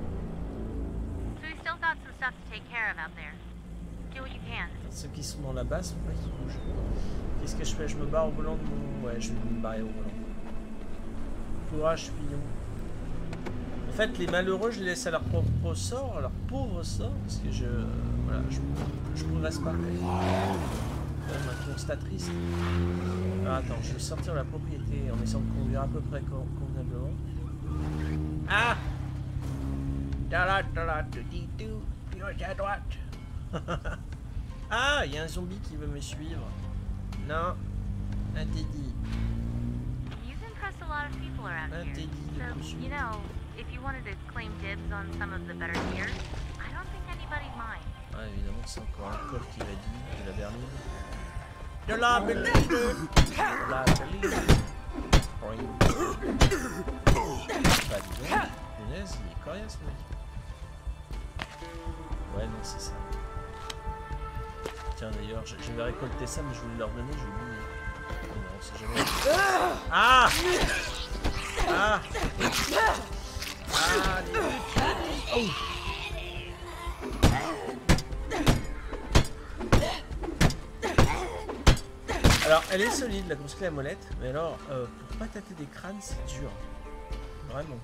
Ceux qui sont dans la base, faut pas qu'ils bougent. Qu'est-ce que je fais? Je me barre au volant de mon. Ouais, je vais me barrer au volant. Courage, pion. En fait, les malheureux, je les laisse à leur propre sort, à leur pauvre sort, parce que je. Voilà, je, je progresse pas. Bon, un constat triste. Alors, attends, je vais sortir la propriété en essayant de conduire à peu près con- convenablement. Ah Da la da la pilote à droite. *laughs* ah, il y a un zombie qui veut me suivre. Non, un Teddy. Un. Teddy de. If you wanted to claim dibs on some of the better gear, I don't think anybody'd mind. Ah, évidemment, c'est encore un col qui l'a dit, de la berline. De la berline De la berline. Bah, dis donc, punaise, il est coriace, ce mec. Ouais, non, c'est ça. Tiens d'ailleurs, j'avais récolté ça mais je voulais leur donner, j'ai oublié. Non, c'est jamais... Ah Ah Ah. Oh Alors, elle est solide, la grosse la molette, mais alors, euh, pour pas tâter des crânes, c'est dur. Vraiment.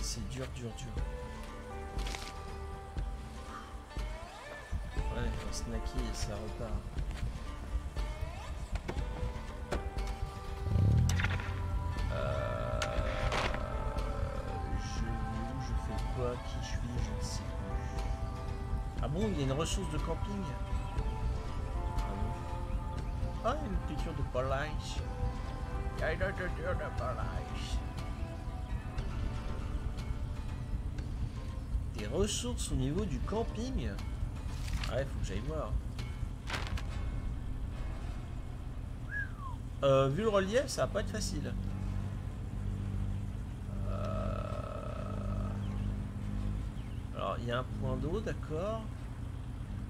C'est dur, dur, dur. Ouais, un snacky et ça repart. Euh... quoi Qui je suis Je ne sais plus. Ah bon, il y a une ressource de camping? Ah, une piqûre de police. Il y a une piqûre de police. Des ressources au niveau du camping? Ouais, faut que j'aille voir. Euh, vu le relief, ça va pas être facile. Alors, il y a un point d'eau, d'accord.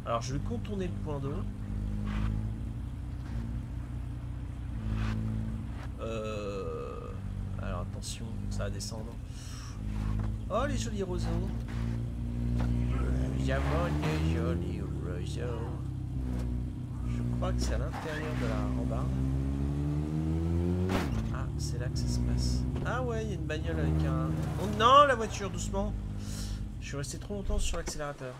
Alors, je vais contourner le point d'eau. Euh... Alors attention, ça va descendre. Oh les jolis roseaux. Diamant les jolis roseaux. Je crois que c'est à l'intérieur de la rambarde. Ah, c'est là que ça se passe. Ah ouais, il y a une bagnole avec un... Oh non, la voiture, doucement. Je suis resté trop longtemps sur l'accélérateur.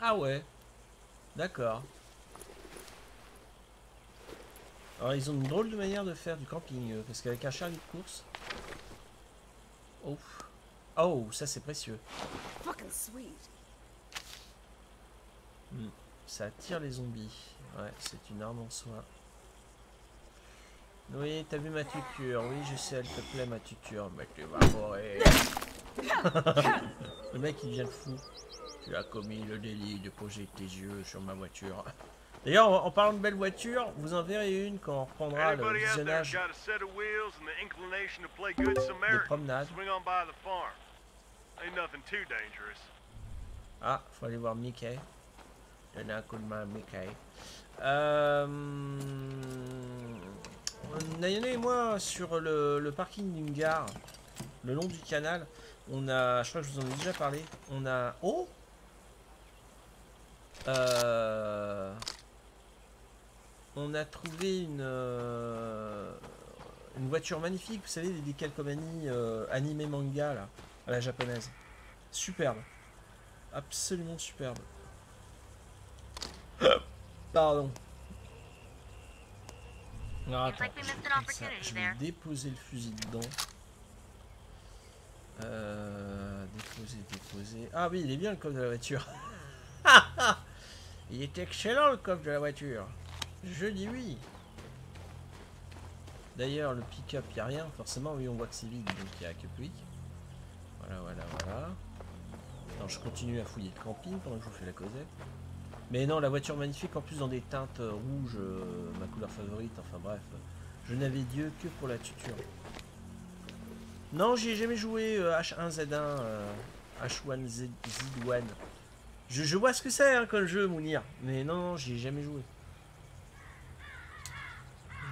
Ah ouais. D'accord. Alors ils ont une drôle de manière de faire du camping, euh, parce qu'avec un charlie de course... Oh. Oh, ça c'est précieux. Hmm. Ça attire les zombies. Ouais, c'est une arme en soi. Oui, t'as vu ma tuture. Oui, je sais, elle te plaît ma tuture. Mais tu vas mourir. *laughs* le mec il devient fou. Tu as commis le délit de poser tes yeux sur ma voiture. D'ailleurs, en parlant de belle voiture, vous en verrez une quand on reprendra le visionnage des promenades. Ah, faut aller voir Mickey. Donner un coup de main à Mickey. Euh... Nayane et moi, sur le, parking d'une gare, le long du canal, on a, je crois que je vous en ai déjà parlé, on a... Oh euh, on a trouvé une, euh, une voiture magnifique, vous savez, des calcomanies euh, animé manga là, à la japonaise. Superbe. Absolument superbe. *gasps* Pardon. Alors attends, je, vais déposer le fusil dedans. Euh, déposer, déposer. Ah oui, il est bien le coffre de la voiture. *laughs* Il est excellent le coffre de la voiture. Je dis oui. D'ailleurs, le pick-up, il n'y a rien. Forcément, oui, on voit que c'est vide, donc il n'y a que Quick. Voilà, voilà, voilà. Alors, je continue à fouiller le camping pendant que je vous fais la causette. Mais non, la voiture magnifique, en plus dans des teintes rouges, euh, ma couleur favorite, enfin bref. Je n'avais Dieu que pour la tuture. Non, j'y ai jamais joué H1Z1, H1Z1. Je, vois ce que c'est hein, comme jeu, Mounir. Mais non, j'y ai jamais joué.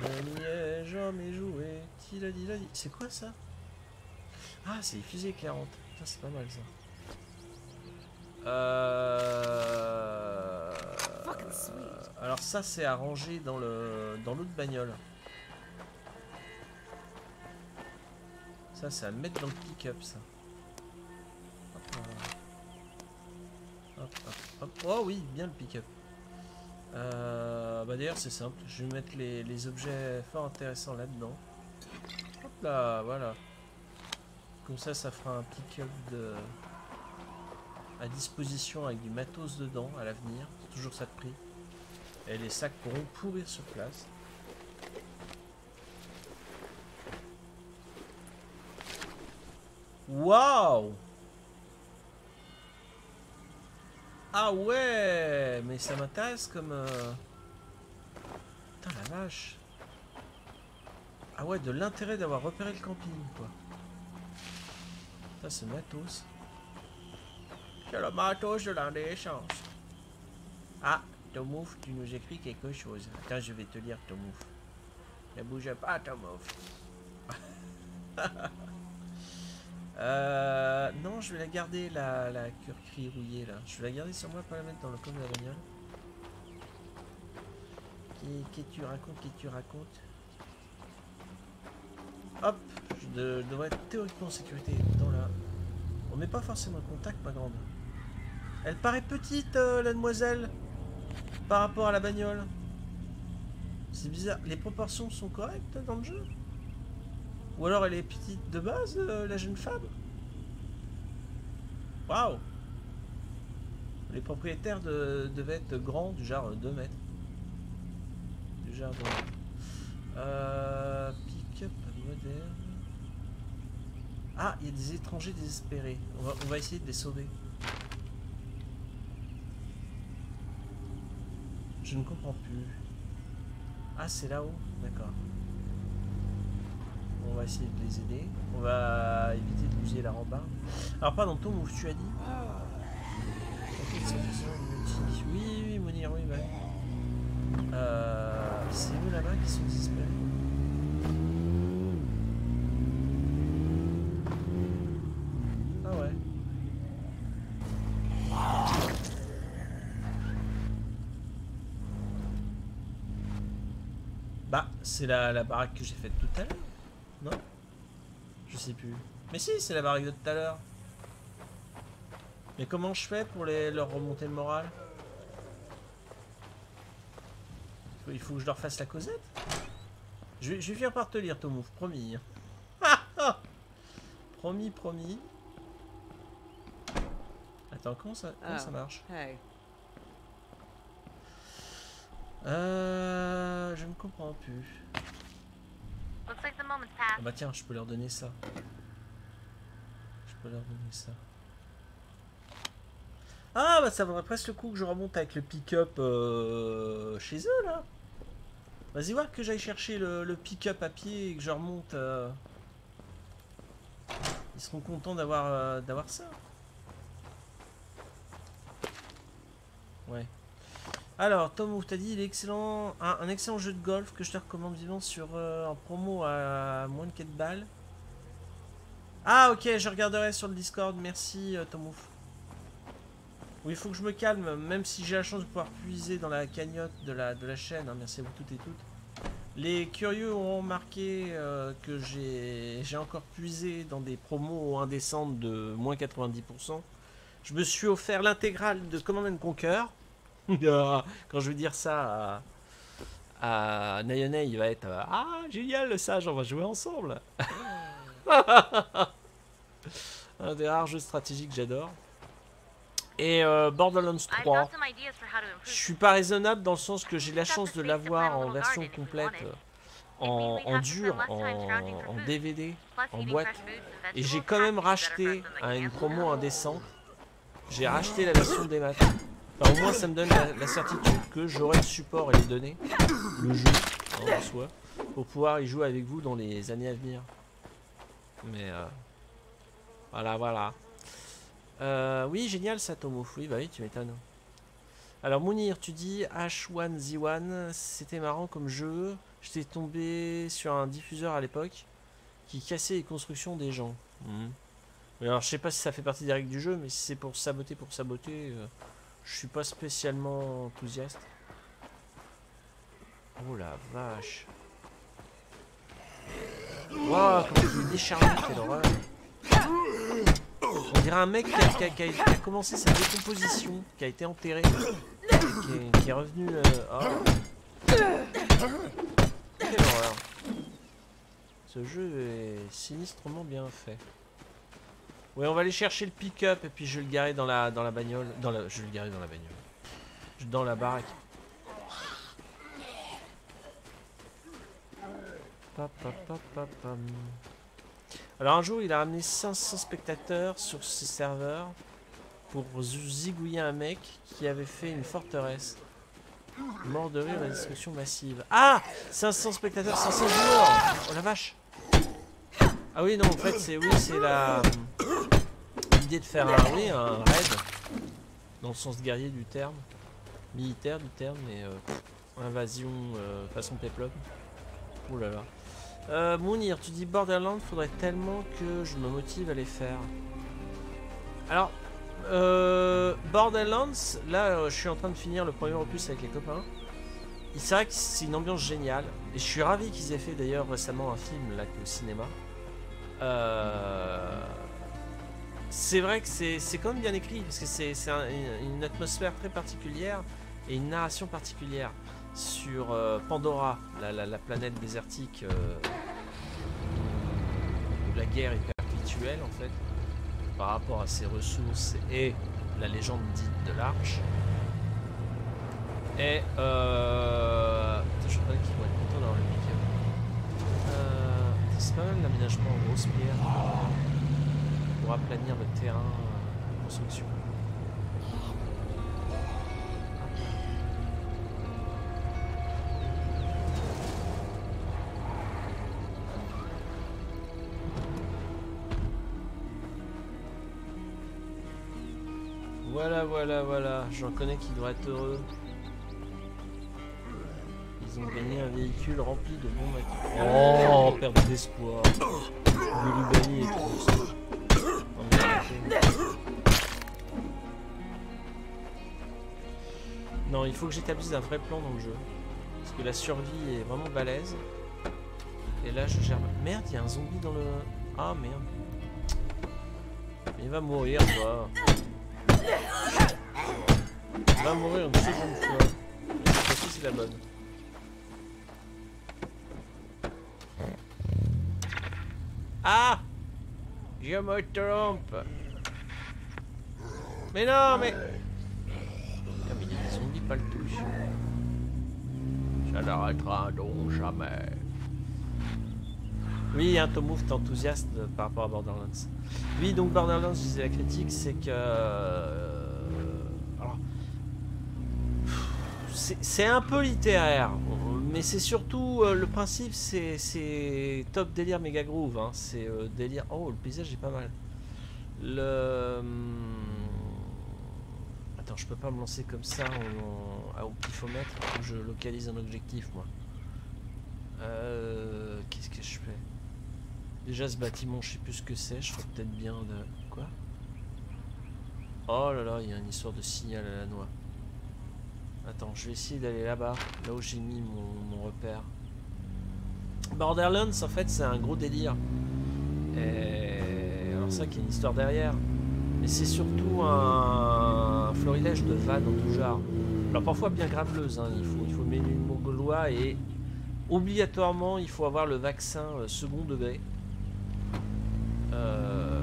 Je n'y ai jamais joué. C'est quoi ça? Ah, c'est fusée 40. Ça, c'est pas mal ça. Euh... Alors ça, c'est à ranger dans le dans l'autre bagnole. Ça, c'est à mettre dans le pick-up, ça. Oh oui, bien le pick-up. Euh, bah d'ailleurs c'est simple, je vais mettre les, objets fort intéressants là-dedans. Hop là, voilà. Comme ça, ça fera un pick-up de... à disposition avec du matos dedans à l'avenir. Toujours ça de prix. Et les sacs pourront pourrir sur place. Waouh Ah ouais Mais ça m'intéresse comme... Euh, putain la vache Ah ouais, de l'intérêt d'avoir repéré le camping, quoi. Ça, c'est matos. C'est le matos de l'indécence. Ah, Tomouf, tu nous écris quelque chose. Attends, je vais te lire, Tomouf. Ne bouge pas, Tomouf. *laughs* euh, non, je vais la garder, la, la curcrie rouillée, là. Je vais la garder sur moi, pas la mettre dans le coin de la bagnole. Qu'est-ce que tu racontes Qu'est-ce que tu racontes? Hop, je de- devrais être théoriquement en sécurité. Dans là. On met pas forcément en contact, ma grande. Elle paraît petite, euh, la demoiselle, par rapport à la bagnole. C'est bizarre. Les proportions sont correctes dans le jeu? Ou alors elle est petite de base, euh, la jeune femme? Waouh Les propriétaires de- devaient être grands, du genre 2 mètres. Du genre 2 mètres. Euh, Pick-up moderne. Ah, il y a des étrangers désespérés. On va essayer de les sauver. Je ne comprends plus. Ah, c'est là-haut D'accord. On va essayer de les aider. On va éviter de bousiller la rambarde. Alors, pardon, Tom, où tu as dit. Oui, oui, Monir, oui, bah. Euh, c'est eux là-bas qui sont désespérés. Ah ouais. Bah, c'est la, la baraque que j'ai faite tout à l'heure. Non? Je sais plus. Mais si, c'est la baraque de tout à l'heure. Mais comment je fais pour les, leur remonter le moral? Il faut que je leur fasse la causette? Je vais, je vais finir par te lire, Tomouf, promis. hein. *laughs* promis, promis. Attends, comment ça, comment ça Oh, marche? Hey, Euh... Je ne comprends plus. Ah bah tiens, je peux leur donner ça. Je peux leur donner ça. Ah bah ça vaudrait presque le coup que je remonte avec le pick-up euh, chez eux là. Vas-y voir que j'aille chercher le, le pick-up à pied et que je remonte. euh. Ils seront contents d'avoir euh, d'avoir ça. Ouais. Alors, Tom, t'as dit, il excellent, un, excellent jeu de golf que je te recommande vivement sur euh, en promo à moins de 4 balles. Ah, ok, je regarderai sur le Discord. Merci, euh, Tomouf. Oui, il faut que je me calme, même si j'ai la chance de pouvoir puiser dans la cagnotte de la, chaîne. hein, merci à vous toutes et toutes. Les curieux ont remarqué euh, que j'ai encore puisé dans des promos indécentes de moins 90%. Je me suis offert l'intégrale de Command and Conquer. *laughs* Quand je vais dire ça à, à Nayone, il va être euh, Ah, génial le sage, on va jouer ensemble. *laughs* Un des rares jeux stratégiques que j'adore. Et euh, Borderlands I've 3. got some ideas for how to Je suis pas raisonnable dans le sens que j'ai la chance de l'avoir en version complète, euh, en, en dur, en, en DVD, en boîte. Et j'ai quand même racheté à une promo indécente. J'ai racheté la version des maths. Au moins, ça me donne la, certitude que j'aurai le support et les données, le jeu en soi, pour pouvoir y jouer avec vous dans les années à venir. Mais euh, voilà, voilà. Euh, oui, génial ça, Tomo. Oui, bah oui, tu m'étonnes. Alors, Mounir, tu dis H1Z1, c'était marrant comme jeu. J'étais tombé sur un diffuseur à l'époque qui cassait les constructions des gens. Mais alors, je sais pas si ça fait partie des règles du jeu, mais si c'est pour saboter pour saboter, euh, je suis pas spécialement enthousiaste. Oh la vache. Waouh, comment il est décharné, quelle horreur. On dirait un mec qui a, commencé sa décomposition, qui a été enterré, et qui est, qui est revenu. euh, oh. Quelle horreur. Ce jeu est sinistrement bien fait. Ouais, on va aller chercher le pick-up et puis je vais le garer dans la dans la bagnole, dans la je le garer dans la bagnole. Dans la baraque. Alors un jour, il a ramené 500 spectateurs sur ses serveurs pour zigouiller un mec qui avait fait une forteresse. Mort de rire, la destruction massive. Ah 500 spectateurs, 500 joueurs Oh la vache Ah oui, non, en fait, c'est oui, c'est la... l'idée de faire un, raid, dans le sens guerrier du terme, militaire du terme, mais euh, invasion euh, façon peplum. Ouh là là. Euh, Mounir, tu dis Borderlands, faudrait tellement que je me motive à les faire. Alors, euh, Borderlands, là euh, je suis en train de finir le premier opus avec les copains. C'est vrai que c'est une ambiance géniale. Et je suis ravi qu'ils aient fait d'ailleurs récemment un film là au cinéma. Euh, c'est vrai que c'est quand même bien écrit parce que c'est c'est un- une, atmosphère très particulière et une narration particulière sur euh, Pandora, la, la- la planète désertique euh, où la guerre est perpétuelle en fait par rapport à ses ressources et la légende dite de l'arche. Et euh... je qu'ils vont être contents d'avoir le Euh... L'aménagement en grosse pierre pour aplanir le terrain euh, de construction. Voilà, voilà, voilà. J'en connais qui doivent être heureux. Ils ont gagné un véhicule rempli de bons matériaux. Oh, perte d'espoir. Ça. Non, il faut que j'établisse un vrai plan dans le jeu. Parce que la survie est vraiment balèze. Et là, je gère. Merde, il y a un zombie dans le. Ah merde. Il va mourir, toi. Il va mourir une seconde fois. Et cette fois-ci, c'est la bonne. Ah Je me trompe. Mais non, mais... Mais il y des zombies pas le touche. Ça n'arrêtera donc jamais. Oui, hein, Tomouf, t'es enthousiaste par rapport à Borderlands. Oui, donc Borderlands, je disais la critique, c'est que... euh, c'est un peu littéraire, mais c'est surtout euh, le principe, c'est- top délire méga groove. hein, c'est euh, délire. Oh, le paysage est pas mal. Le. hum, Attends, je peux pas me lancer comme ça en, en- au pifomètre. Faut que je localise un objectif, moi. Euh, Qu'est-ce que je fais? Déjà, ce bâtiment, je sais plus ce que c'est. Je ferais peut-être bien de. Quoi? Oh là là, il y a une histoire de signal à la noix. Attends, je vais essayer d'aller là-bas, là où j'ai mis mon, repère. Borderlands, en fait, c'est un gros délire. Et alors ça, qu'il y a une histoire derrière. Mais c'est surtout un, un florilège de vannes en tout genre. Alors parfois bien graveleuse, hein. il faut il faut le menu mongolois et obligatoirement il faut avoir le vaccin euh, second degré. Euh,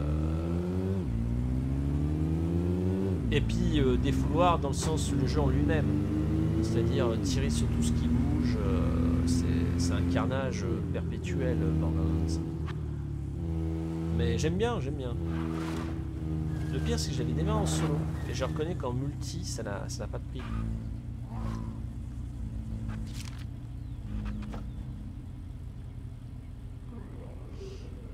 Et puis euh, défouloir dans le sens le jeu en lui-même. C'est-à-dire euh, tirer sur tout ce qui bouge. euh, c'est- un carnage perpétuel euh. Mais j'aime bien, j'aime bien. Le pire c'est que j'avais des mains en solo. Et je reconnais qu'en multi ça n'a ça n'a pas de prix.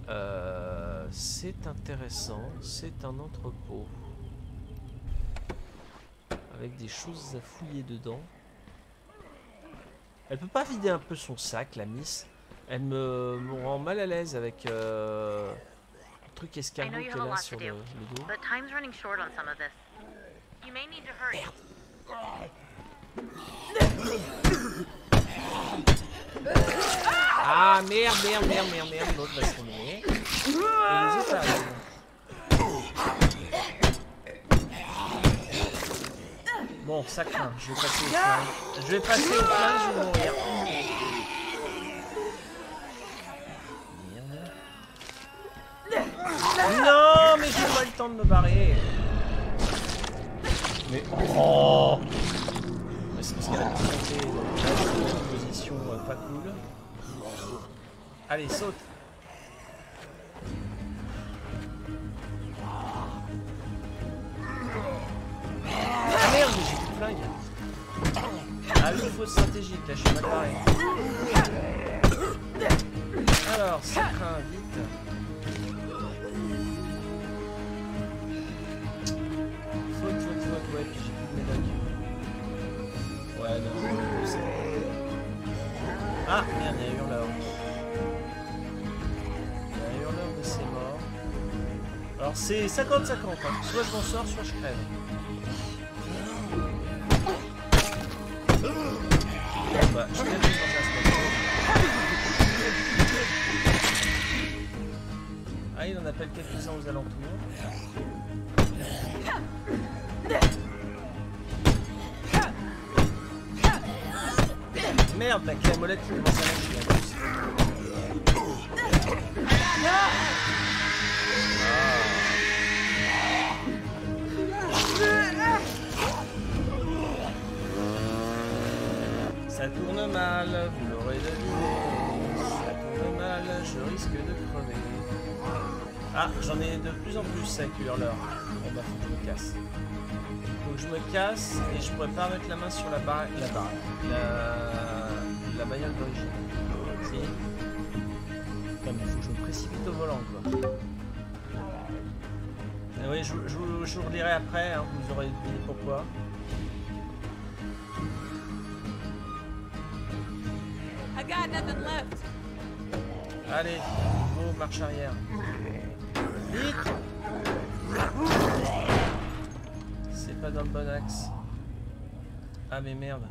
Euh, c'est intéressant, c'est un entrepôt avec des choses à fouiller dedans. Elle peut pas vider un peu son sac, la miss. Elle me, me rend mal à l'aise avec euh, le truc escargot qu'elle a sur le, do, le dos. Ah merde, merde, merde, merde, merde, l'autre va se terminer. Et les autres arrivent. Bon, ça craint, je vais passer au flingue. Je vais passer au flingue, je vais mourir. Merde. Non, mais j'ai pas le temps de me barrer. Mais oh Mais C'est parce qu'elle a monté dans une position euh, pas cool. Allez, saute ah oui, faut stratégique, là, je suis mal barré. Alors, ça craint, vite. Faute, faute, faute, ouais, puis j'ai plus de médaille. Ouais, non, c'est bon. Ah, merde, il y a eu là-haut. Mais c'est mort. Alors, c'est 50-50, hein. soit je m'en sors, soit je crève. Alentours. Merde, la clé à molette qui commence à Ah, j'en ai de plus en plus avec hurleur. Bon bah faut que je me casse. Faut que je me casse et je pourrais pas mettre la main sur la barre, la barre, la, la bagnole d'origine. Si. Putain, mais faut que je me précipite au volant quoi. Ah oui, je, je, vous- je vous relirai après, hein, vous aurez deviné pourquoi. I got nothing left. Allez, go, marche arrière. C'est pas dans le bon axe. Ah mais merde.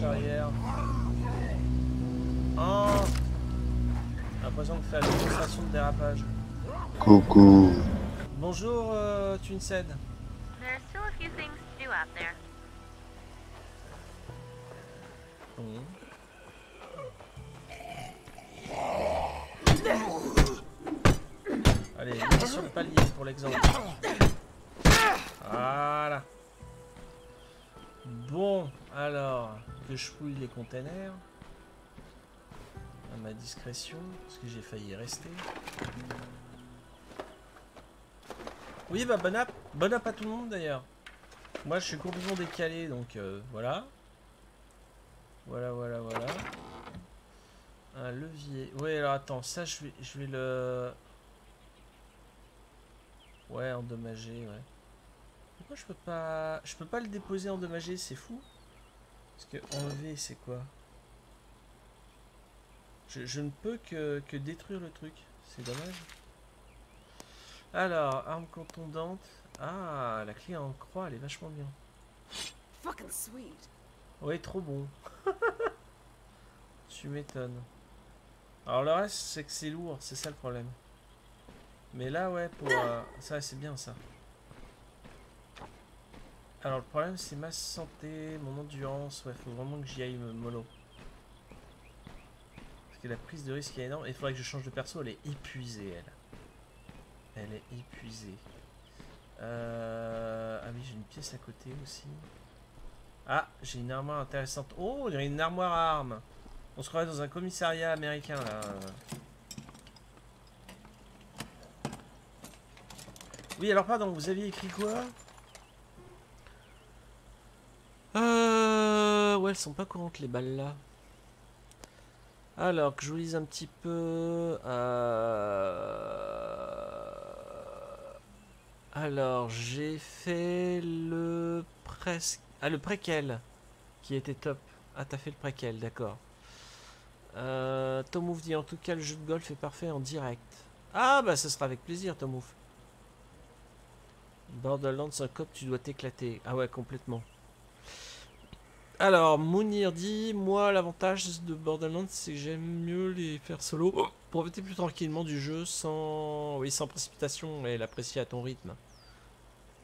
Marche arrière. Oh L'impression de faire une démonstration de dérapage. Coucou. Bonjour, euh, Tunsed. À ma discrétion, parce que j'ai failli rester. Oui, bah bon app, bon app à tout le monde d'ailleurs. Moi je suis complètement décalé, donc euh, voilà. Voilà, voilà, voilà. Un levier. Oui, alors attends, ça je vais, je vais le... Ouais, endommagé, ouais. Pourquoi je peux pas... Je peux pas le déposer endommagé, c'est fou. Parce que enlever, c'est quoi? Je, je ne peux que, que détruire le truc. C'est dommage. Alors, arme contondante. Ah, la clé en croix, elle est vachement bien. Fucking sweet. Ouais, trop bon. *laughs* tu m'étonnes. Alors le reste, c'est que c'est lourd, c'est ça le problème. Mais là, ouais, pour... euh, ça, c'est bien ça. Alors le problème, c'est ma santé, mon endurance. Ouais, faut vraiment que j'y aille mollo. Parce que la prise de risque est énorme. Et il faudrait que je change de perso, elle est épuisée, elle. Elle est épuisée. Euh... Ah oui, j'ai une pièce à côté aussi. Ah, j'ai une armoire intéressante. Oh, il y a une armoire à armes. On se croirait dans un commissariat américain là. Oui, alors pardon, vous aviez écrit quoi? Euh... Ouais, elles sont pas courantes les balles là. Alors, que je vous lise un petit peu... Euh... Alors, j'ai fait le presque... Ah, le préquel, qui était top. Ah, t'as fait le préquel, d'accord. Euh, Tomouf dit en tout cas le jeu de golf est parfait en direct. Ah bah ce sera avec plaisir Tomouf. Borderlands un cop tu dois t'éclater. Ah ouais complètement. Alors Mounir dit moi l'avantage de Borderlands c'est que j'aime mieux les faire solo. profiter plus tranquillement du jeu sans, oui, sans précipitation et l'apprécier à ton rythme.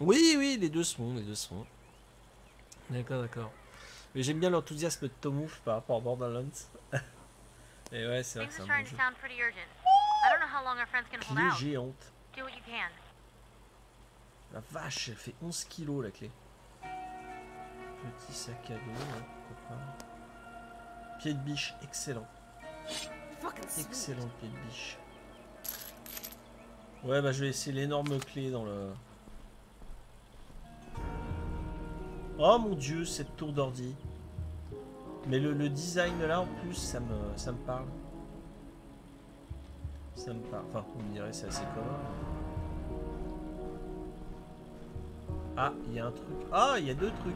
Oui, oui, les deux sont, les deux sont. D'accord, d'accord. Mais j'aime bien l'enthousiasme de Tomouf par rapport à Borderlands. *laughs* et ouais, c'est vrai que c'est un bon jeu. Clé géante. La vache, elle fait 11 kilos la clé. Petit sac à dos, hein, pourquoi pas. Pied de biche, excellent. Excellent pied de biche. Ouais, bah je vais essayer l'énorme clé dans le... Oh mon dieu, cette tour d'ordi. Mais le, design là en plus, ça me, ça me parle. Ça me parle. Enfin, vous me direz, c'est assez commun. Ah, il y a un truc. Ah, il y a deux trucs.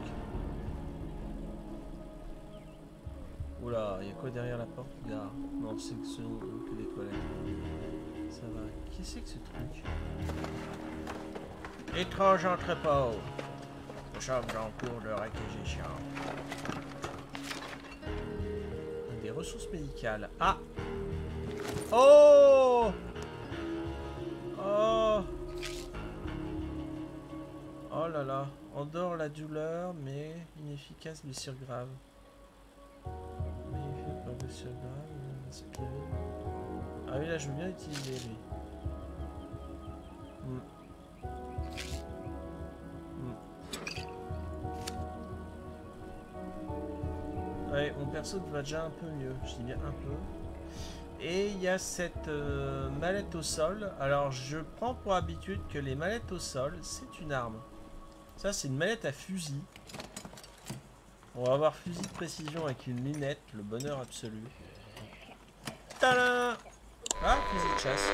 Oula, il y a quoi derrière la porte? Là. Non, c'est que, ce... que des toilettes. Ça va. Que c'est que ce truc? Étrange entrepôt. Nous sommes en cours de réquisition. Des ressources médicales. Ah Oh Oh Oh là là. Endort la douleur, mais inefficace blessure grave. Grave. Ah oui, là, je veux bien utiliser lui. Ouais, mon perso va déjà un peu mieux, je dis bien un peu. Et il y a cette euh, mallette au sol. Alors je prends pour habitude que les mallettes au sol, c'est une arme. Ça c'est une mallette à fusil. On va avoir fusil de précision avec une lunette, le bonheur absolu. Tada Ah, fusil de chasse.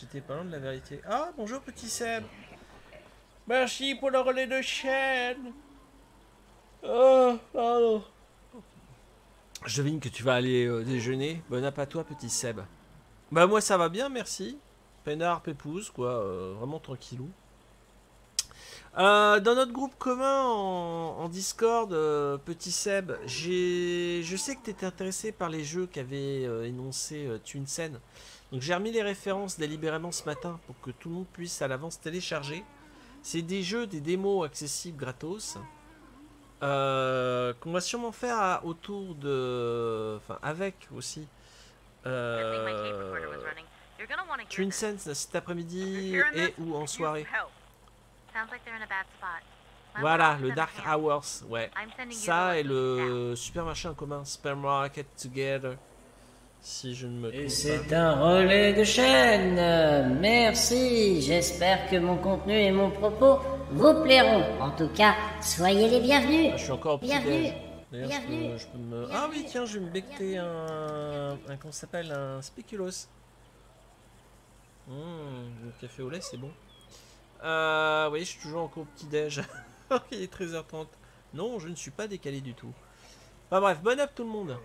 J'étais pas loin de la vérité. Ah, bonjour petit Seb. Merci pour le relais de chaîne. Oh, pardon. Je devine que tu vas aller euh, déjeuner. Bon app à toi, petit Seb. Bah moi ça va bien, merci. Pénard, pépouse, quoi. Euh, vraiment tranquillou. Euh, dans notre groupe commun en, Discord, petit Seb, je sais que tu étais intéressé par les jeux qu'avait énoncé TuneSen. Donc j'ai remis les références délibérément ce matin pour que tout le monde puisse à l'avance télécharger. C'est des jeux, des démos accessibles gratos. Euh, qu'on va sûrement faire autour de... Enfin, avec aussi. Euh, Sense cet après-midi et ou en soirée. Voilà, le Dark Hours, ouais. Ça et le super machin commun, Supermarket Together. Si je ne me trompe Et c'est un relais de chaîne. Merci. J'espère que mon contenu et mon propos vous plairont. En tout cas, soyez les bienvenus. Ah, je suis encore au Bienvenue. Bienvenue. Je peux, me... Ah oui, tiens, je vais me becter un... un qu'on s'appelle un spéculoos. Mmh, le café au lait, c'est bon. Euh, oui, je suis toujours encore au petit-déj. *laughs* Il est 13h30. Non, je ne suis pas décalé du tout. Enfin bref, bonne up tout le monde.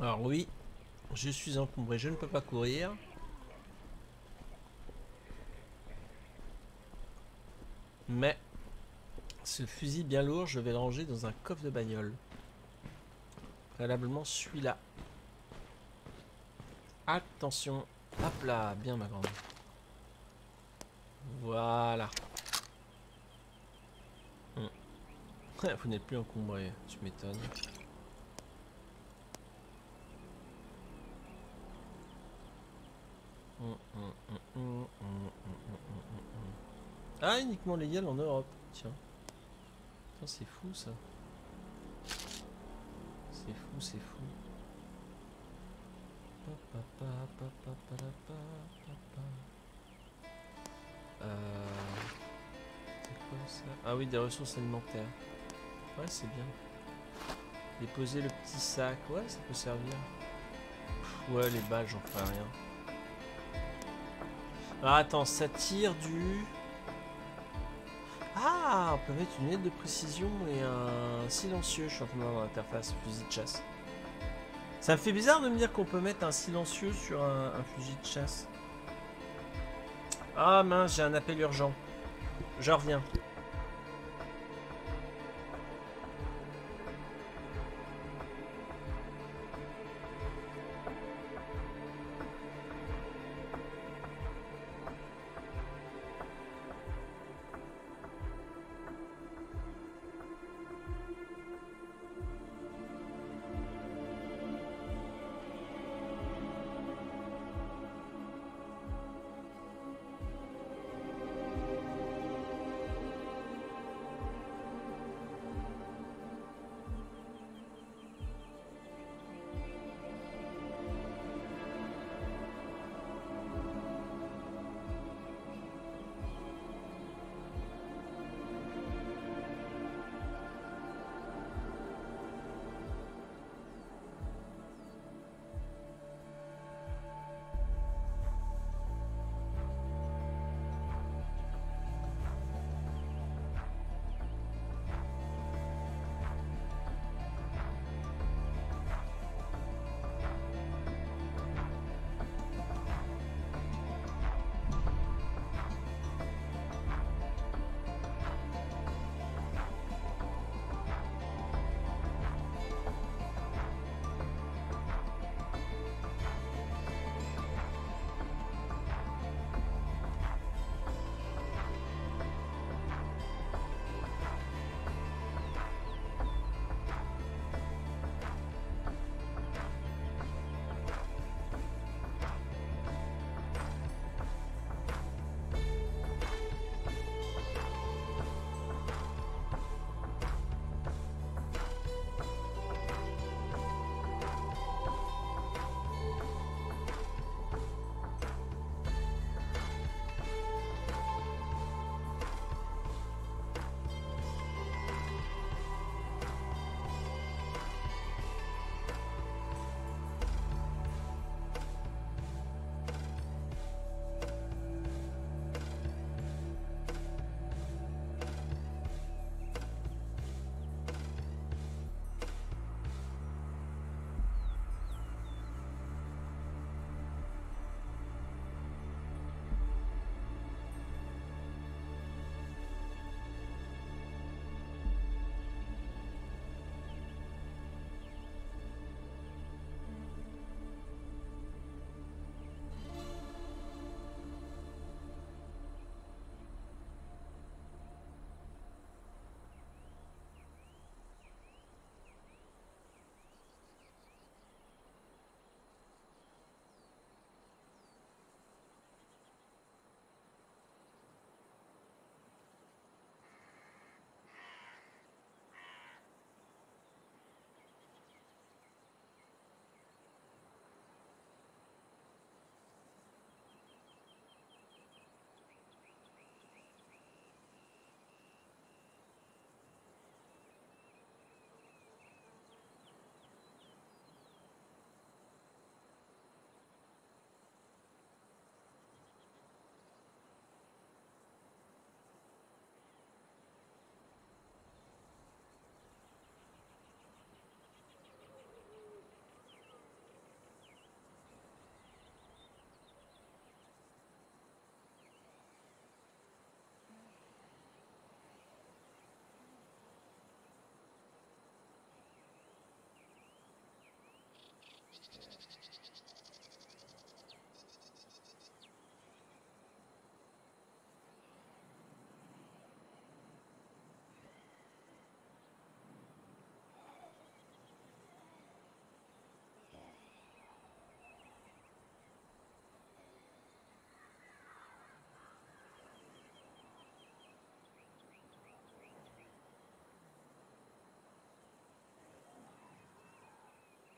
Alors oui, je suis encombré, je ne peux pas courir. Mais ce fusil bien lourd, je vais le ranger dans un coffre de bagnole. Préalablement celui-là. Attention. Hop là, bien ma grande. Voilà. *laughs* Vous n'êtes plus encombré, tu m'étonnes. Ah, uniquement légal en Europe, tiens. c'est fou ça. C'est fou, c'est fou. Euh... Quoi ça? Ah oui, des ressources alimentaires. Ouais, c'est bien. Déposer le petit sac. Ouais, ça peut servir. ouais, les balles, j'en ferai rien. Alors attends, ça tire du... Ah, on peut mettre une aide de précision et un silencieux. Je suis en train l'interface fusil de chasse. Ça me fait bizarre de me dire qu'on peut mettre un silencieux sur un, un fusil de chasse. Ah mince, j'ai un appel urgent. Je reviens.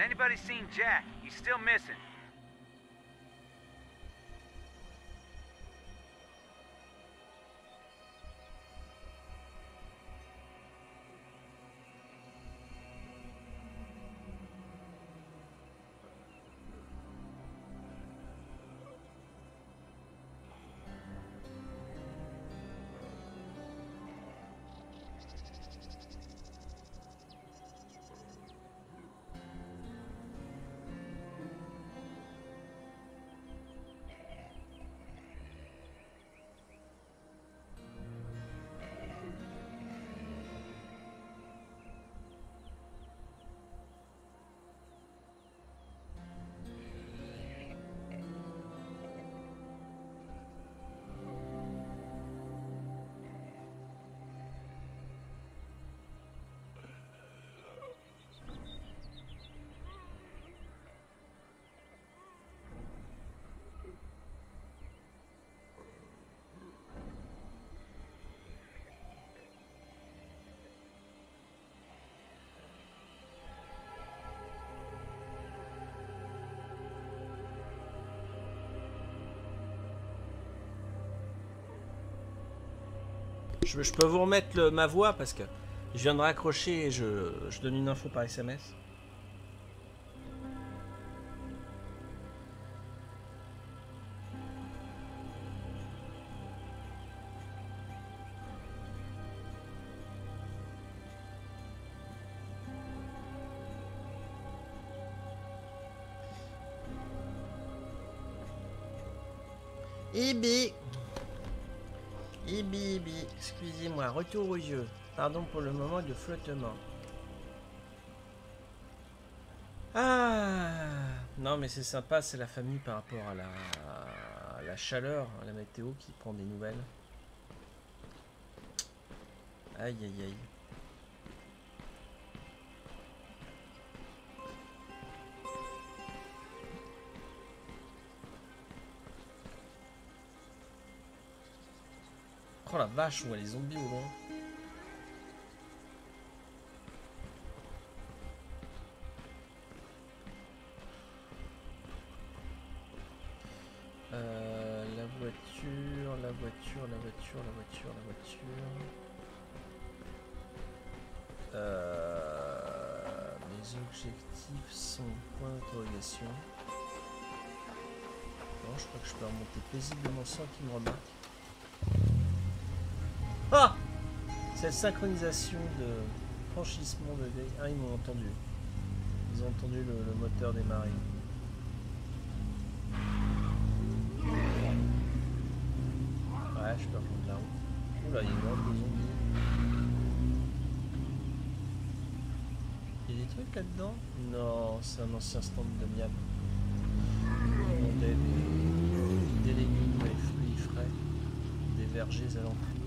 anybody seen Jack? He's still missing. Je, peux vous remettre ma voix parce que je viens de raccrocher et je, donne une info par SMS. Pardon pour le moment de flottement. Ah Non mais c'est sympa, c'est la famille par rapport à la, la chaleur, à la météo qui prend des nouvelles. Aïe aïe aïe. Vache, on les zombies au loin. Euh, la voiture, la voiture, la voiture, la voiture, la voiture. Euh, mes objectifs sont point d'interrogation. Non, je crois que je peux remonter paisiblement sans qu'il me remarque. Cette synchronisation de franchissement de veille. Ah, ils m'ont entendu. Ils ont entendu le, moteur démarrer. Ouais, je peux reprendre la route. Oula, il y a une de zombies. Il y a des trucs là-dedans? Non, c'est un ancien stand de miam. Des, des, légumes, des fruits frais, des vergers alentours. c'est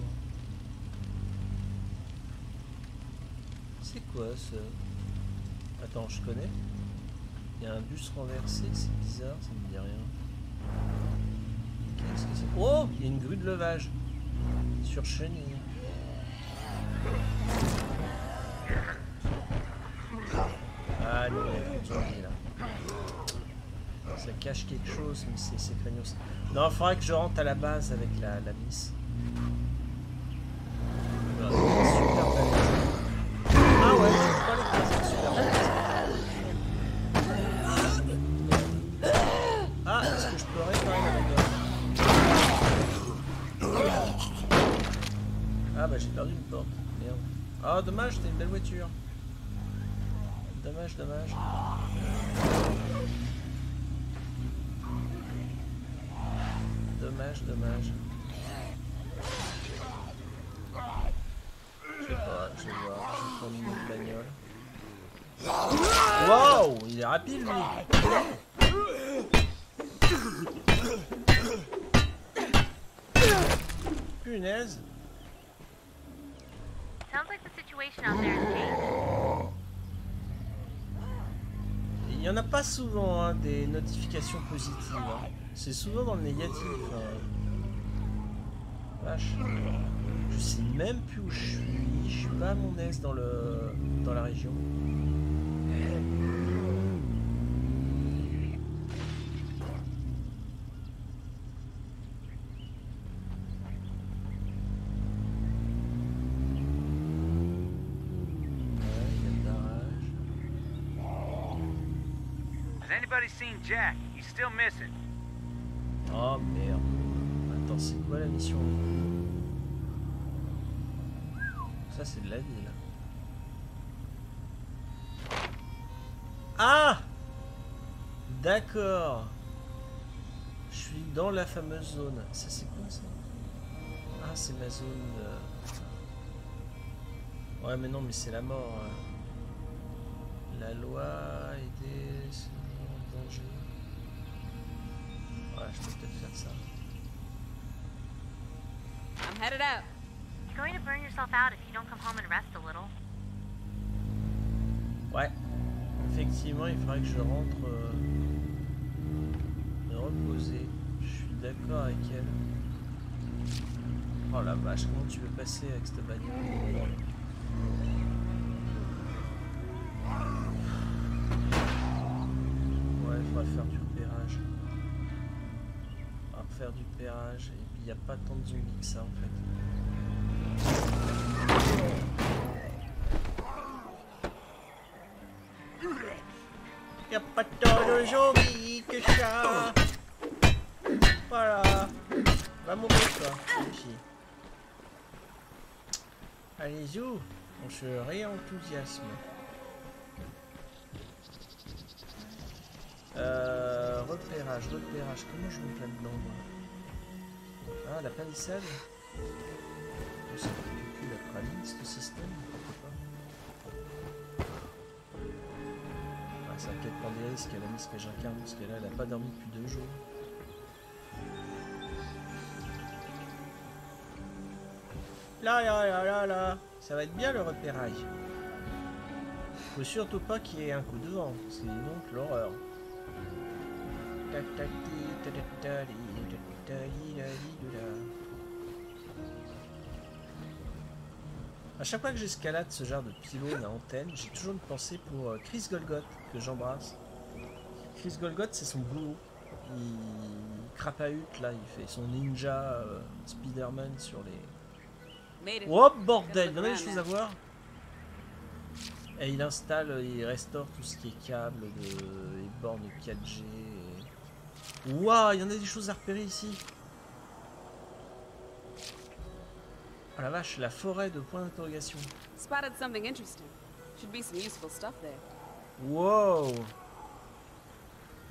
quoi ça Attends, je connais. Il y a un bus renversé, c'est bizarre, ça me dit rien. Qu'est-ce que c'est? Oh Il y a une grue de levage. Sur chenille. Ah non, là. Ça cache quelque chose, mais c'est craignos. Non, il faudrait que je rentre à la base avec la, la miss. Dommage, dommage. Dommage, dommage. Je sais pas, je vais voir, je vais prendre une bagnole. Wow, il est rapide lui. Punaise. Il n'y en a souvent hein, des notifications positives. Hein. C'est souvent dans le négatif. Hein. Vache. Je sais même plus où je suis. Je suis pas à mon aise dans le dans la région. Oh merde. Attends, c'est quoi la mission Ça c'est de la ville. Ah D'accord. Je suis dans la fameuse zone. Ça c'est quoi ça Ah c'est ma zone Ouais mais non mais c'est la mort. hein. La loi est je peux peut-être faire ça. I'm headed out. You're going to burn yourself out if you don't come home and rest a little. Ouais. Effectivement, il faudrait que je rentre euh, me reposer. Je suis d'accord avec elle. Oh la vache, comment tu veux passer avec cette bagnole? Du repérage. Et puis il n'y a pas tant de zombies que ça en fait. Y a pas tant de zombies que ça. Voilà. Va mourir toi. Allez, zou, on se réenthousiasme. Euh, repérage, repérage. Comment je monte là-dedans moi Ah, la palissade fait plus la praline, ce système. Ah, ça inquiète pas des risques, elle a mis ce que j'incarne, parce que là, elle a pas dormi depuis deux jours. Là, là, là, là, là. Ça va être bien le repérage. Faut surtout pas qu'il y ait un coup de vent, sinon l'horreur. A chaque fois que j'escalade ce genre de pylône à antenne, j'ai toujours une pensée pour euh, Chris Golgoth, que j'embrasse. Chris Golgoth, c'est son boulot. Il crapahute là, il fait son ninja euh, Spider-Man sur les. Oh bordel, il y en a des choses à voir. Et il installe, il restaure tout ce qui est câble, de, les bornes 4G. Waouh, il y en a des choses à repérer ici. Oh la vache, la forêt de points d'interrogation. Spotted something interesting. Should be some useful stuff there. Wow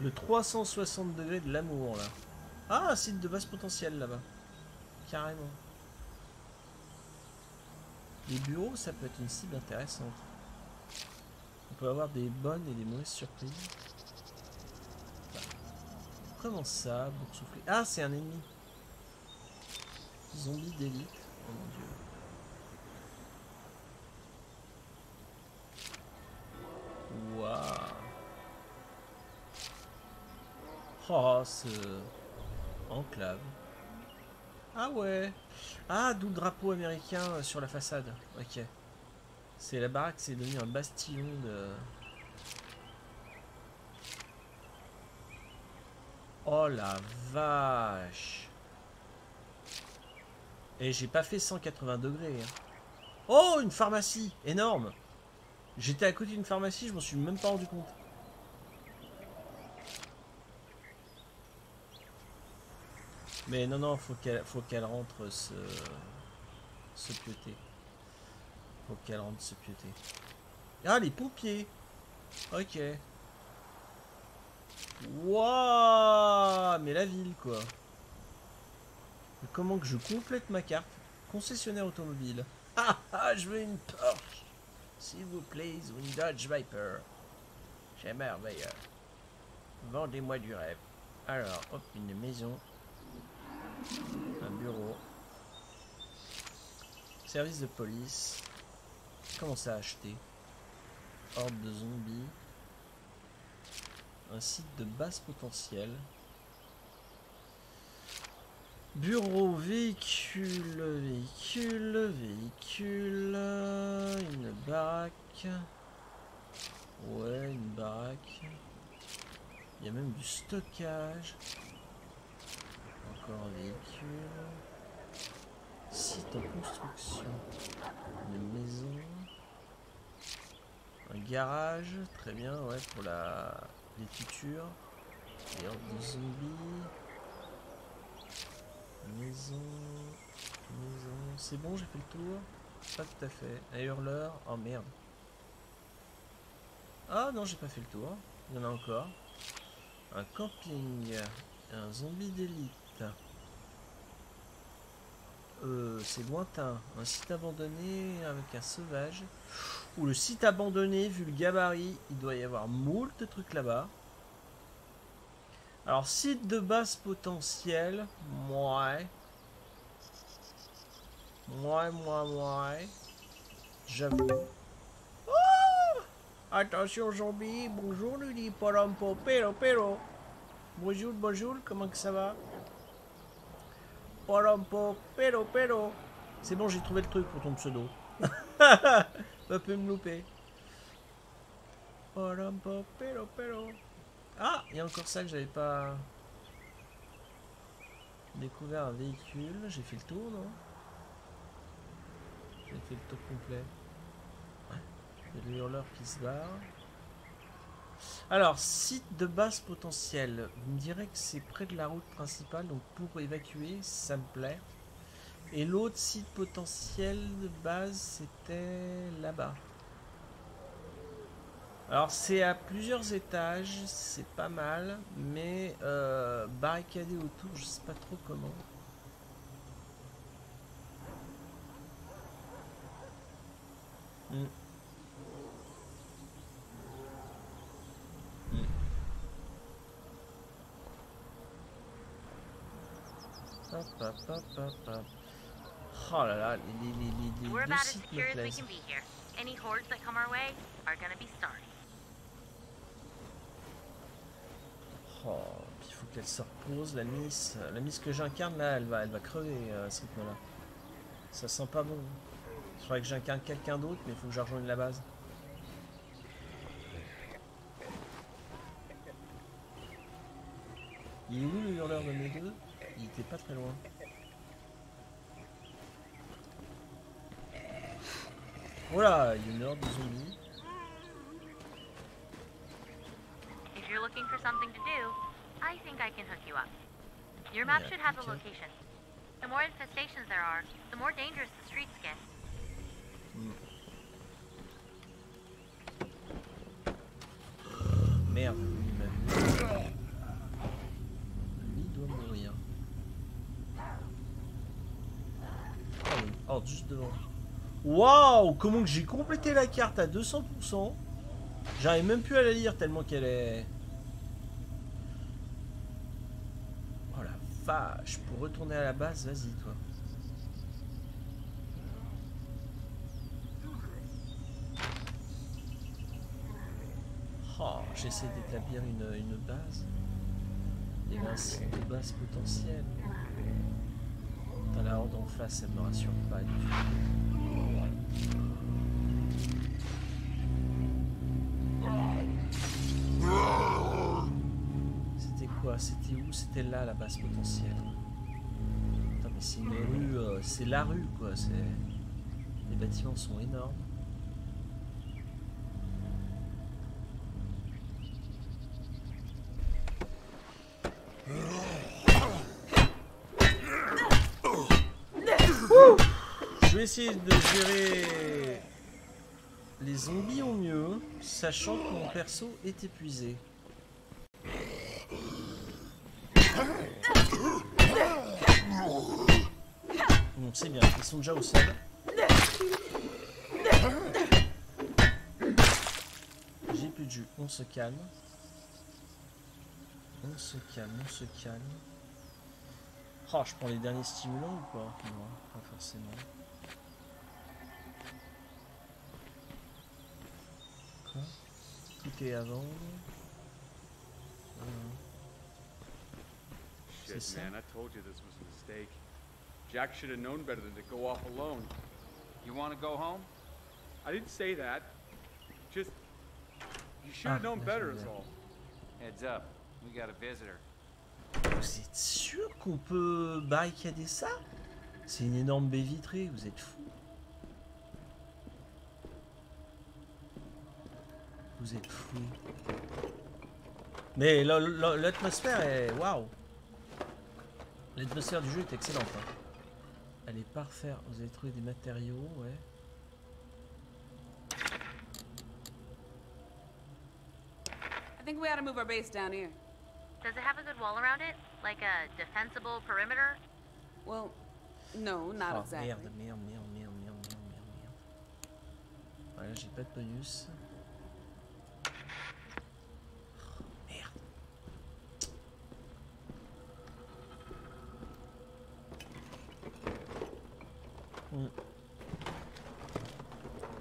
Le 360 degrés de l'amour là. Ah, un site de basse potentiel là-bas. Carrément. Les bureaux, ça peut être une cible intéressante. On peut avoir des bonnes et des mauvaises surprises. Comment ça, boursouflé Ah, c'est un ennemi. Zombie d'élite. Oh mon dieu. Waouh. Oh, ce enclave. Ah ouais. Ah, d'où le drapeau américain euh, sur la façade. Ok. C'est la baraque, c'est devenu un bastion de. Oh la vache. Et j'ai pas fait 180 degrés. hein. Oh, une pharmacie énorme. J'étais à côté d'une pharmacie, je m'en suis même pas rendu compte. Mais non, non, faut qu'elle faut rentre ce, ce pieuté. Faut qu'elle rentre ce pieuté. Ah, les pompiers Ok. Waouh Mais la ville, quoi. Comment que je complète ma carte Concessionnaire automobile? Ah ah, je veux une Porsche S'il vous plaît, une Dodge Viper. C'est merveilleux. Vendez-moi du rêve. Alors, hop, une maison. Un bureau. Service de police. Comment ça acheter? Horde de zombies. Un site de basse potentiel. Bureau, véhicule, véhicule, véhicule, une baraque. Ouais, une baraque. Il y a même du stockage. Encore un véhicule. Site en construction. Une maison. Un garage, très bien, ouais, pour la des tutures. Des hordes de zombies. Maison. Maison. C'est bon, j'ai fait le tour? Pas tout à fait. Un hurleur. Oh merde. Ah non, j'ai pas fait le tour. Il y en a encore. Un camping. Un zombie d'élite. Euh, c'est lointain. Un site abandonné avec un sauvage. Ou le site abandonné, vu le gabarit, il doit y avoir moult de trucs là-bas. Alors, site de base potentiel. Ouais. Ouais, moi, ouais. J'avoue. Oh Attention, zombie. Bonjour, Luli. Porampo. Pero, pero. Bonjour, bonjour. Comment que ça va? Porampo. Pero, pero. C'est bon, j'ai trouvé le truc pour ton pseudo. *laughs* Pas me louper. Ah, il y a encore ça que j'avais pas découvert un véhicule. J'ai fait le tour, non? J'ai fait le tour complet. Il y a le hurleur qui se barre. Alors, site de base potentiel. Vous me direz que c'est près de la route principale, donc pour évacuer, ça me plaît. Et l'autre site potentiel de base, c'était là-bas. Alors c'est à plusieurs étages, c'est pas mal, mais euh, barricadé autour, je sais pas trop comment. Hop, hop, hop, hop, hop. Oh là là, les, les, les, les, les We're deux about as sites secure me as we plaisent. can be here. Any hordes that come our way are gonna be sorry. Oh, puis il faut qu'elle se repose, la miss. La miss que j'incarne là, elle va, elle va crever euh, à ce rythme-là. Ça sent pas bon. Il faudrait que j'incarne quelqu'un d'autre, mais il faut que je rejoigne la base. Il est où le hurleur de mes deux Il était pas très loin. Voilà, il y a une horde de. If you're looking for something to do, I think I can hook you up. Your map Yeah, should have a okay. location. The more infestations there are, the more dangerous the streets get. Merde, lui doit mourir. Oh. Oh, juste devant. Waouh Comment que j'ai complété la carte à 200% J'arrive même plus à la lire tellement qu'elle est... Oh la vache Pour retourner à la base, vas-y toi. Oh, j'essaie d'établir une, une base. Avait un site de base potentiel. Dans la horde en face, elle me rassure pas du tout. C'était où? C'était là la base potentielle. Putain, mais c'est une rue, euh, c'est la rue quoi. C'est les bâtiments sont énormes. Je vais essayer de gérer les zombies au mieux, sachant que mon perso est épuisé. Bon, c'est bien, ils sont déjà au sol. J'ai plus de jus, on se calme. On se calme, on se calme. Oh, je prends les derniers stimulants ou pas Non, pas forcément. Quoi? Tout est vendre. Euh, C'est ça. man, mistake. Jack should have known better than to go off alone. You want to go home? I didn't say that. Just, you should Ah, have known yes, better, is all. Heads up. We got a visitor. Vous êtes sûr qu'on peut barricader ça? C'est une énorme baie vitrée, vous êtes fous. Vous êtes fous. Mais la- la- l'atmosphère est... Waouh L'atmosphère du jeu est excellente. hein. Elle est parfaite. Vous avez trouvé des matériaux, ouais. I think we ought to move our base down here. Does it have a good wall around it? Like a defensible perimeter? Well, no, not Oh, exactly. merde, merde, merde, merde, merde, merde, merde, merde. Voilà, j'ai pas de bonus.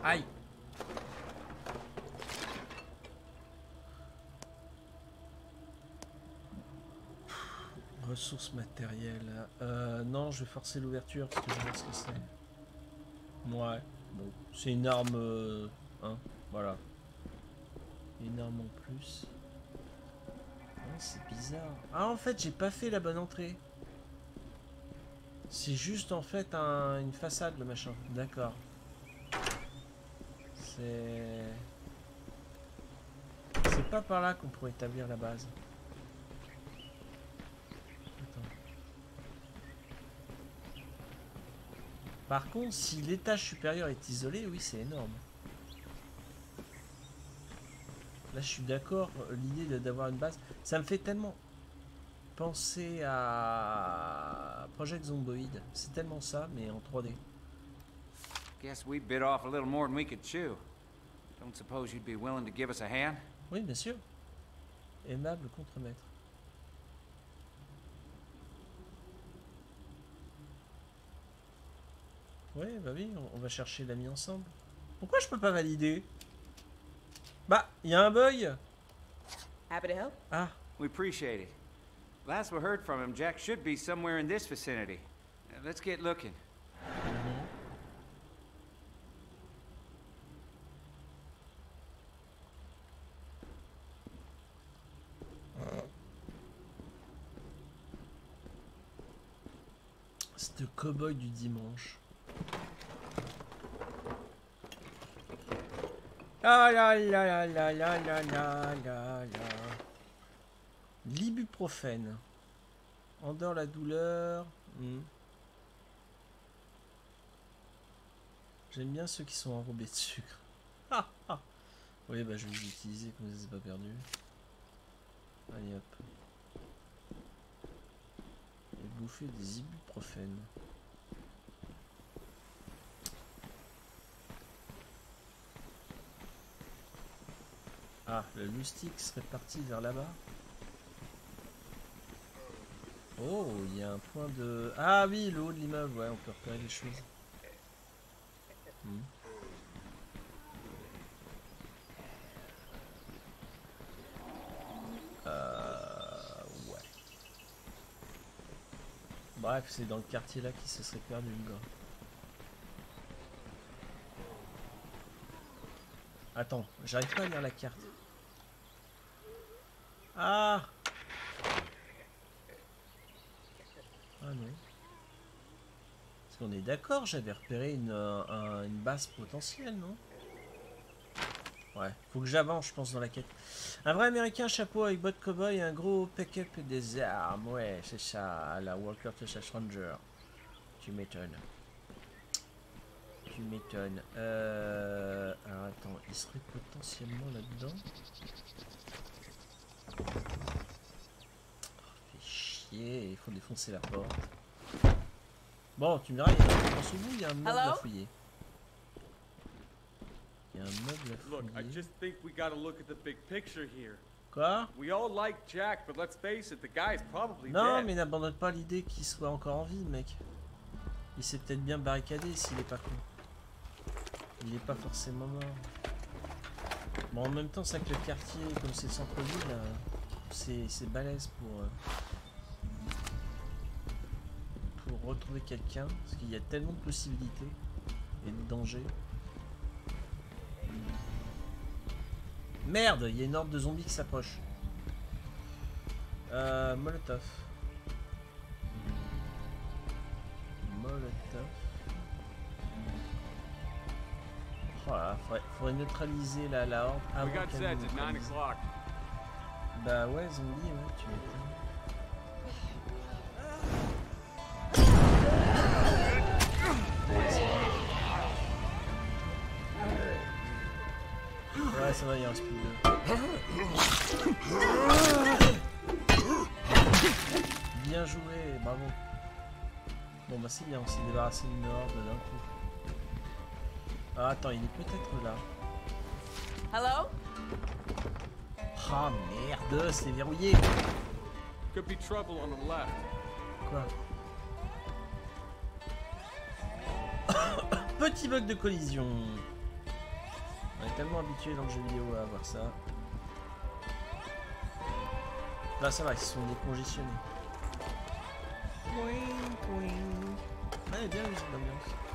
Aïe. Ressources matérielles. Euh, non, je vais forcer l'ouverture parce que je vois ce que c'est. Ouais, bon. C'est une arme. euh, hein, voilà. Une arme en plus. C'est bizarre. Ah, en fait, j'ai pas fait la bonne entrée. C'est juste en fait un- une façade le machin. D'accord. C'est. Pas par là qu'on pourrait établir la base. Par contre, si l'étage supérieur est isolé, oui, c'est énorme. Là, je suis d'accord, l'idée d'avoir une base, ça me fait tellement penser à Project Zomboid. C'est tellement ça, mais en 3D. Guess we bit off a little more than we could chew. Don't suppose you'd be willing to give us a hand? Oui, bien sûr. Aimable contremaître. Ouais, bah oui, on- on va chercher l'ami ensemble. Pourquoi je peux pas valider? Bah, il y a un bug Happy to help. Ah, We appreciate it. Last we heard from him, Jack should be somewhere in this vicinity. Let's get looking. boy du dimanche. La la la la la la la la L'ibuprofène. Endort la douleur. Hmm. J'aime bien ceux qui sont enrobés de sucre. *laughs* Ah, ah. Oui, bah je vais les utiliser comme ça c'est pas perdu. Allez hop. Et bouffer des ibuprofènes. Ah, le loustic serait parti vers là-bas. Oh, il y a un point de... Ah oui, le haut de l'immeuble, ouais, on peut repérer les choses. Hmm. Euh... Ouais. Bref, c'est dans le quartier là qui se serait perdu le gars. Attends, j'arrive pas à lire la carte. Ah Ah non. Parce qu'on est d'accord, j'avais repéré une, euh, un- une base potentielle, non? Ouais, faut que j'avance, je pense, dans la quête. Un vrai américain, chapeau avec bottes cowboy et un gros pick-up des armes. Ouais, c'est ça, la Walker Texas Ranger. Tu m'étonnes. Tu m'étonnes. Euh... Alors attends, il serait potentiellement là-dedans? Oh, fait chier, il faut défoncer la porte. Bon, tu me diras, il y a de vous, il y a un meuble à fouiller. Il y a un meuble à Look, I fouiller. just think we gotta look at the big picture here. Quoi? We all like Jack, but let's face it, the guy's probably Non, dead. mais n'abandonne pas l'idée qu'il soit encore en vie, mec. Il s'est peut-être bien barricadé s'il est pas con. Il est pas forcément mort. Bon, en même temps, c'est que le quartier, comme c'est le centre-ville, euh, c'est balèze pour, euh, pour retrouver quelqu'un. Parce qu'il y a tellement de possibilités et de dangers. Merde, il y a une horde de zombies qui s'approche. Euh. Molotov. Faudrait, neutraliser la, la horde avant got qu'elle sets nous at 9 neutralise. o'clock. Bah ouais, zombie, ouais, tu m'étonnes. Ouais, ça va, il reste plus de... Bien joué, bravo. Bon bah c'est bien, on s'est débarrassé d'une horde d'un coup. Ah attends, il est peut-être là. Hello? Ah merde, c'est verrouillé. Could be trouble on the left. Quoi? *coughs* Petit bug de collision. On est tellement habitué dans le jeu vidéo à avoir ça. Là ça va, ils se sont décongestionnés. Ouais, bien vu cette ambiance.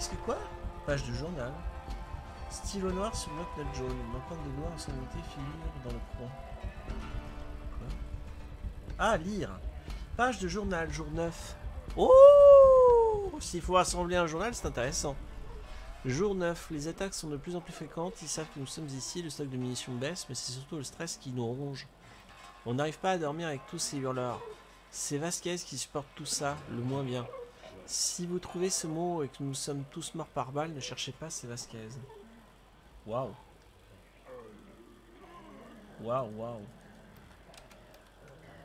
Qu'est-ce que quoi? Page de journal. Stylo noir sur bloc-notes jaune. Une empreinte de doigt ensanglanté figure dans le coin. Ah, lire. Page de journal, jour 9. Oh S'il faut assembler un journal, c'est intéressant. Jour 9. Les attaques sont de plus en plus fréquentes. Ils savent que nous sommes ici. Le stock de munitions baisse, mais c'est surtout le stress qui nous ronge. On n'arrive pas à dormir avec tous ces hurleurs. C'est Vasquez qui supporte tout ça, le moins bien. Si vous trouvez ce mot et que nous sommes tous morts par balle, ne cherchez pas, c'est Vasquez. Waouh. Waouh, waouh.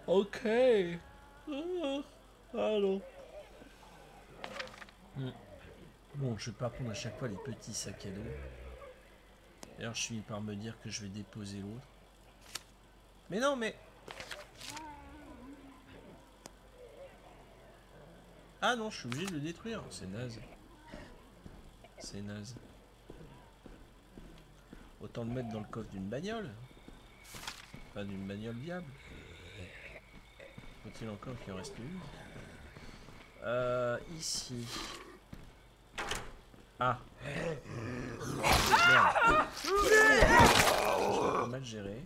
Ok. Ah, allons. Hmm. Bon, je vais pas prendre à chaque fois les petits sacs à dos. D'ailleurs, je finis par me dire que je vais déposer l'autre. Mais non, mais... Ah non, je suis obligé de le détruire. C'est naze. C'est naze. Autant le mettre dans le coffre d'une bagnole. Enfin, d'une bagnole viable. Faut-il encore qu'il en reste une? Euh, ici. Ah. Mal géré.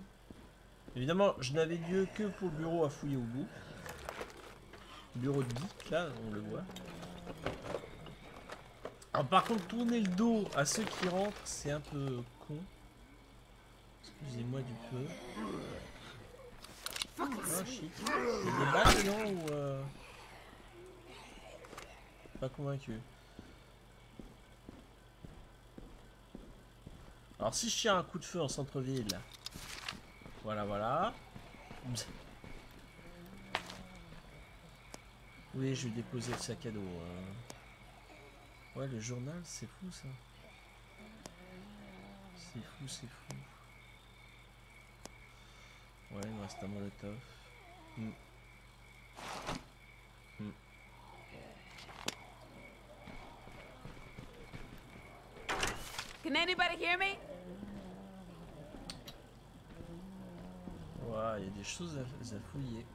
Évidemment, je n'avais lieu que pour le bureau à fouiller au bout. Bureau de geek, là, on le voit. Alors par contre, tourner le dos à ceux qui rentrent, c'est un peu con. Excusez-moi du peu. Oh shit. Il y a des balles dedans ou... Euh... Pas convaincu. Alors si je tire un coup de feu en centre-ville... Voilà, voilà. Oui, je vais déposer le sac à dos. hein. Ouais, le journal, c'est fou ça. C'est fou, c'est fou. Ouais, il me reste un molotov. Hmm. Hmm. Can anybody hear me? Ouais, il y a des choses à, à fouiller.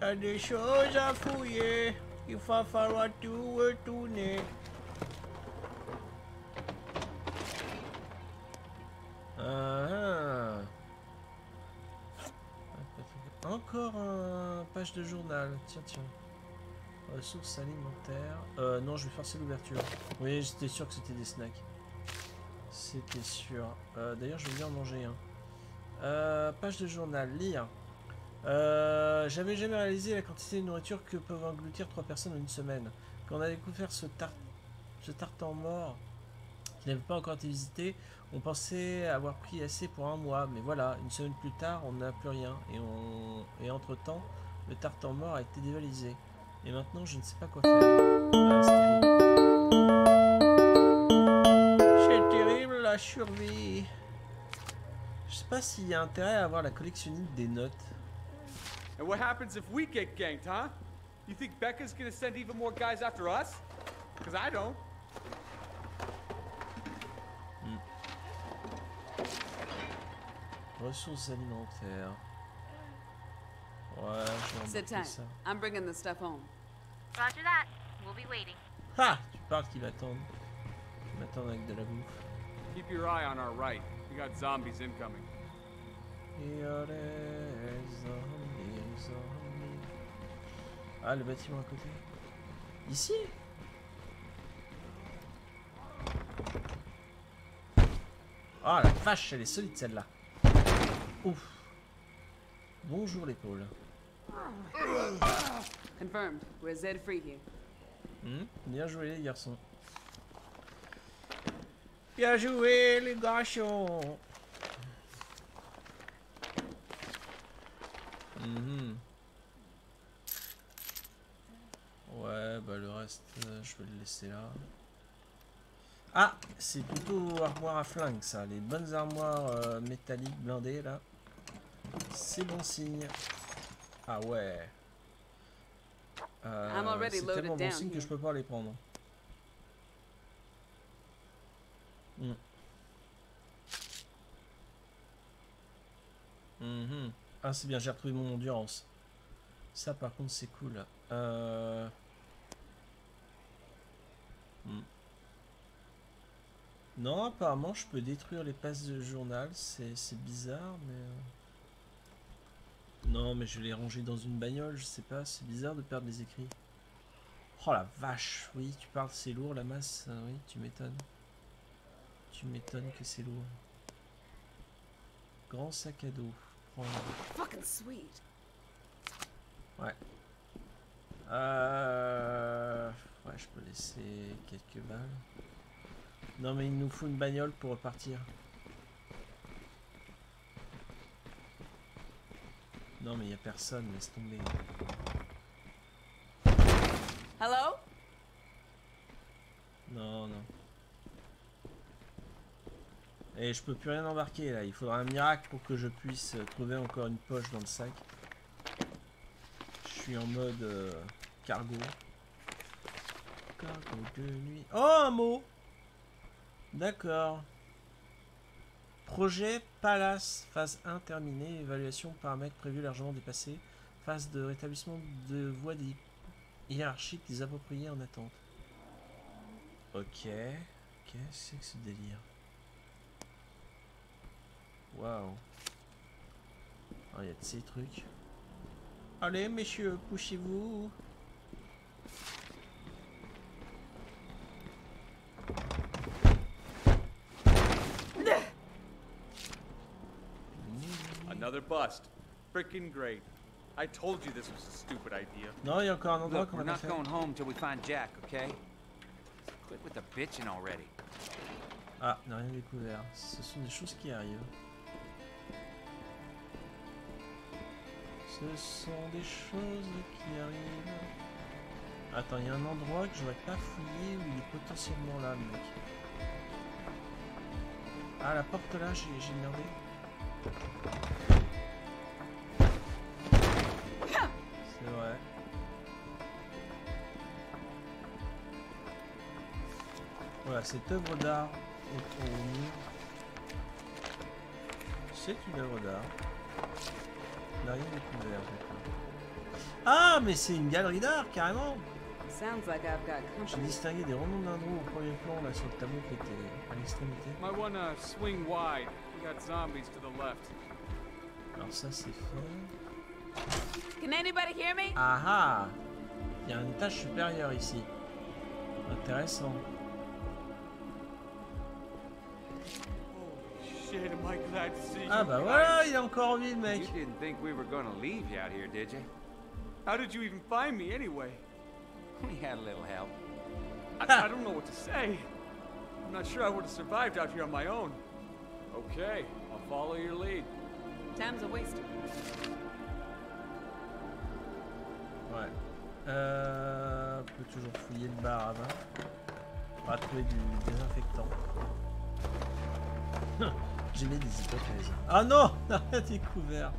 A des choses à fouiller. Il va falloir tout retourner. Ah. Encore un page de journal. Tiens, tiens. Ressources alimentaires. Euh, non, je vais forcer l'ouverture. Oui, j'étais sûr que c'était des snacks. C'était sûr. Euh, D'ailleurs, je vais bien en manger un. Euh, page de journal, lire. Euh, J'avais jamais réalisé la quantité de nourriture que peuvent engloutir trois personnes en une semaine. Quand on a découvert ce, tar ce tartan mort qui n'avait pas encore été visité, on pensait avoir pris assez pour un mois. Mais voilà, une semaine plus tard, on n'a plus rien. Et, on... et entre temps, le tartan mort a été dévalisé. Et maintenant, je ne sais pas quoi faire. C'est terrible la survie. Je sais pas s'il y a intérêt à avoir la collectionnite des notes. And what happens if we get ganked, huh? You think Becca's gonna send even more guys after us? Because I don't. Ressources alimentaires. Ouais, je vais Sit tight. ça. I'm bringing the stuff home. Roger that. We'll be waiting. Ah Tu parles qu'ils m'attendent. Ils m'attendent avec de la bouffe. Keep your eye on our right. We got zombies incoming. Il y a des zombies, zombies. Ah, le bâtiment à côté. Ici? Ah la vache, elle est solide celle-là. Ouf. Bonjour l'épaule. Confirmed. We're Zed free here. Hmm, bien joué les garçons. Bien joué les garçons. Mhm. Ouais, bah le reste, euh, je vais le laisser là. Ah, c'est plutôt armoire à flingue ça, les bonnes armoires euh, métalliques blindées là. C'est bon signe. Ah ouais. Euh, c'est tellement bon signe que je peux pas les prendre. Hmm. Mhm. Ah c'est bien, j'ai retrouvé mon endurance. Ça par contre c'est cool. Euh... hmm. Non, apparemment je peux détruire les passes de journal, c'est bizarre, mais... euh, Non, mais je les ranger dans une bagnole, je sais pas, c'est bizarre de perdre les écrits. Oh la vache, oui, tu parles, c'est lourd la masse, euh, oui, tu m'étonnes. Tu m'étonnes que c'est lourd. Grand sac à dos. Prends- Fucking sweet. Ouais. Euh... Ouais, je peux laisser quelques balles. Non, mais il nous faut une bagnole pour repartir. Non, mais il n'y a personne, laisse tomber. Hello? Non, non. Et je peux plus rien embarquer là. Il faudra un miracle pour que je puisse trouver encore une poche dans le sac. Je suis en mode euh, cargo. Cargo de. Oh, un mot D'accord. Projet Palace, phase 1 terminée. Évaluation paramètres prévus largement dépassés. Phase de rétablissement de voies hiérarchiques des appropriés en attente. Ok. Qu'est-ce que ce délire? Waouh. Ah, il y a de ces trucs. Allez, messieurs, poussez-vous. Another bust. Freaking great. I told you this was a stupid idea. Non, il y a encore un endroit Look, we're not going home till we find Jack, okay? Quit with the bitching already. Ah, n'a rien découvert. Ce sont des choses qui arrivent. Ce sont des choses qui arrivent. Attends, il y a un endroit que j'aurais pas fouillé où il est potentiellement là, mec. Ah, la porte là, j'ai merdé. C'est vrai. Voilà, cette œuvre d'art mur. C'est une œuvre d'art. N'a rien découvert. Ah, mais c'est une galerie d'art, carrément Sounds like I've got J'ai distingué des rhododendrons au premier plan, là, sur le tableau qui était à l'extrémité. Might wanna swing wide. We got zombies to the left. Alors ça, c'est fait. Can anybody hear me? Ah ah Il y a un étage supérieur ici. Intéressant. Shit, am I glad to see Ah you bah guys. voilà, il est encore en vie, le You didn't think we were gonna leave you out here, did you? How did you even find me anyway? *laughs* We had a little help. I, I don't know what to say. I'm not sure I would have survived out here on my own. Okay, I'll follow your lead. Time's a waste. Ouais. Euh, on peut toujours fouiller le bar à vin. On va trouver du désinfectant. *laughs* J'ai mis des hypothèses. Ah non *laughs* On découvert.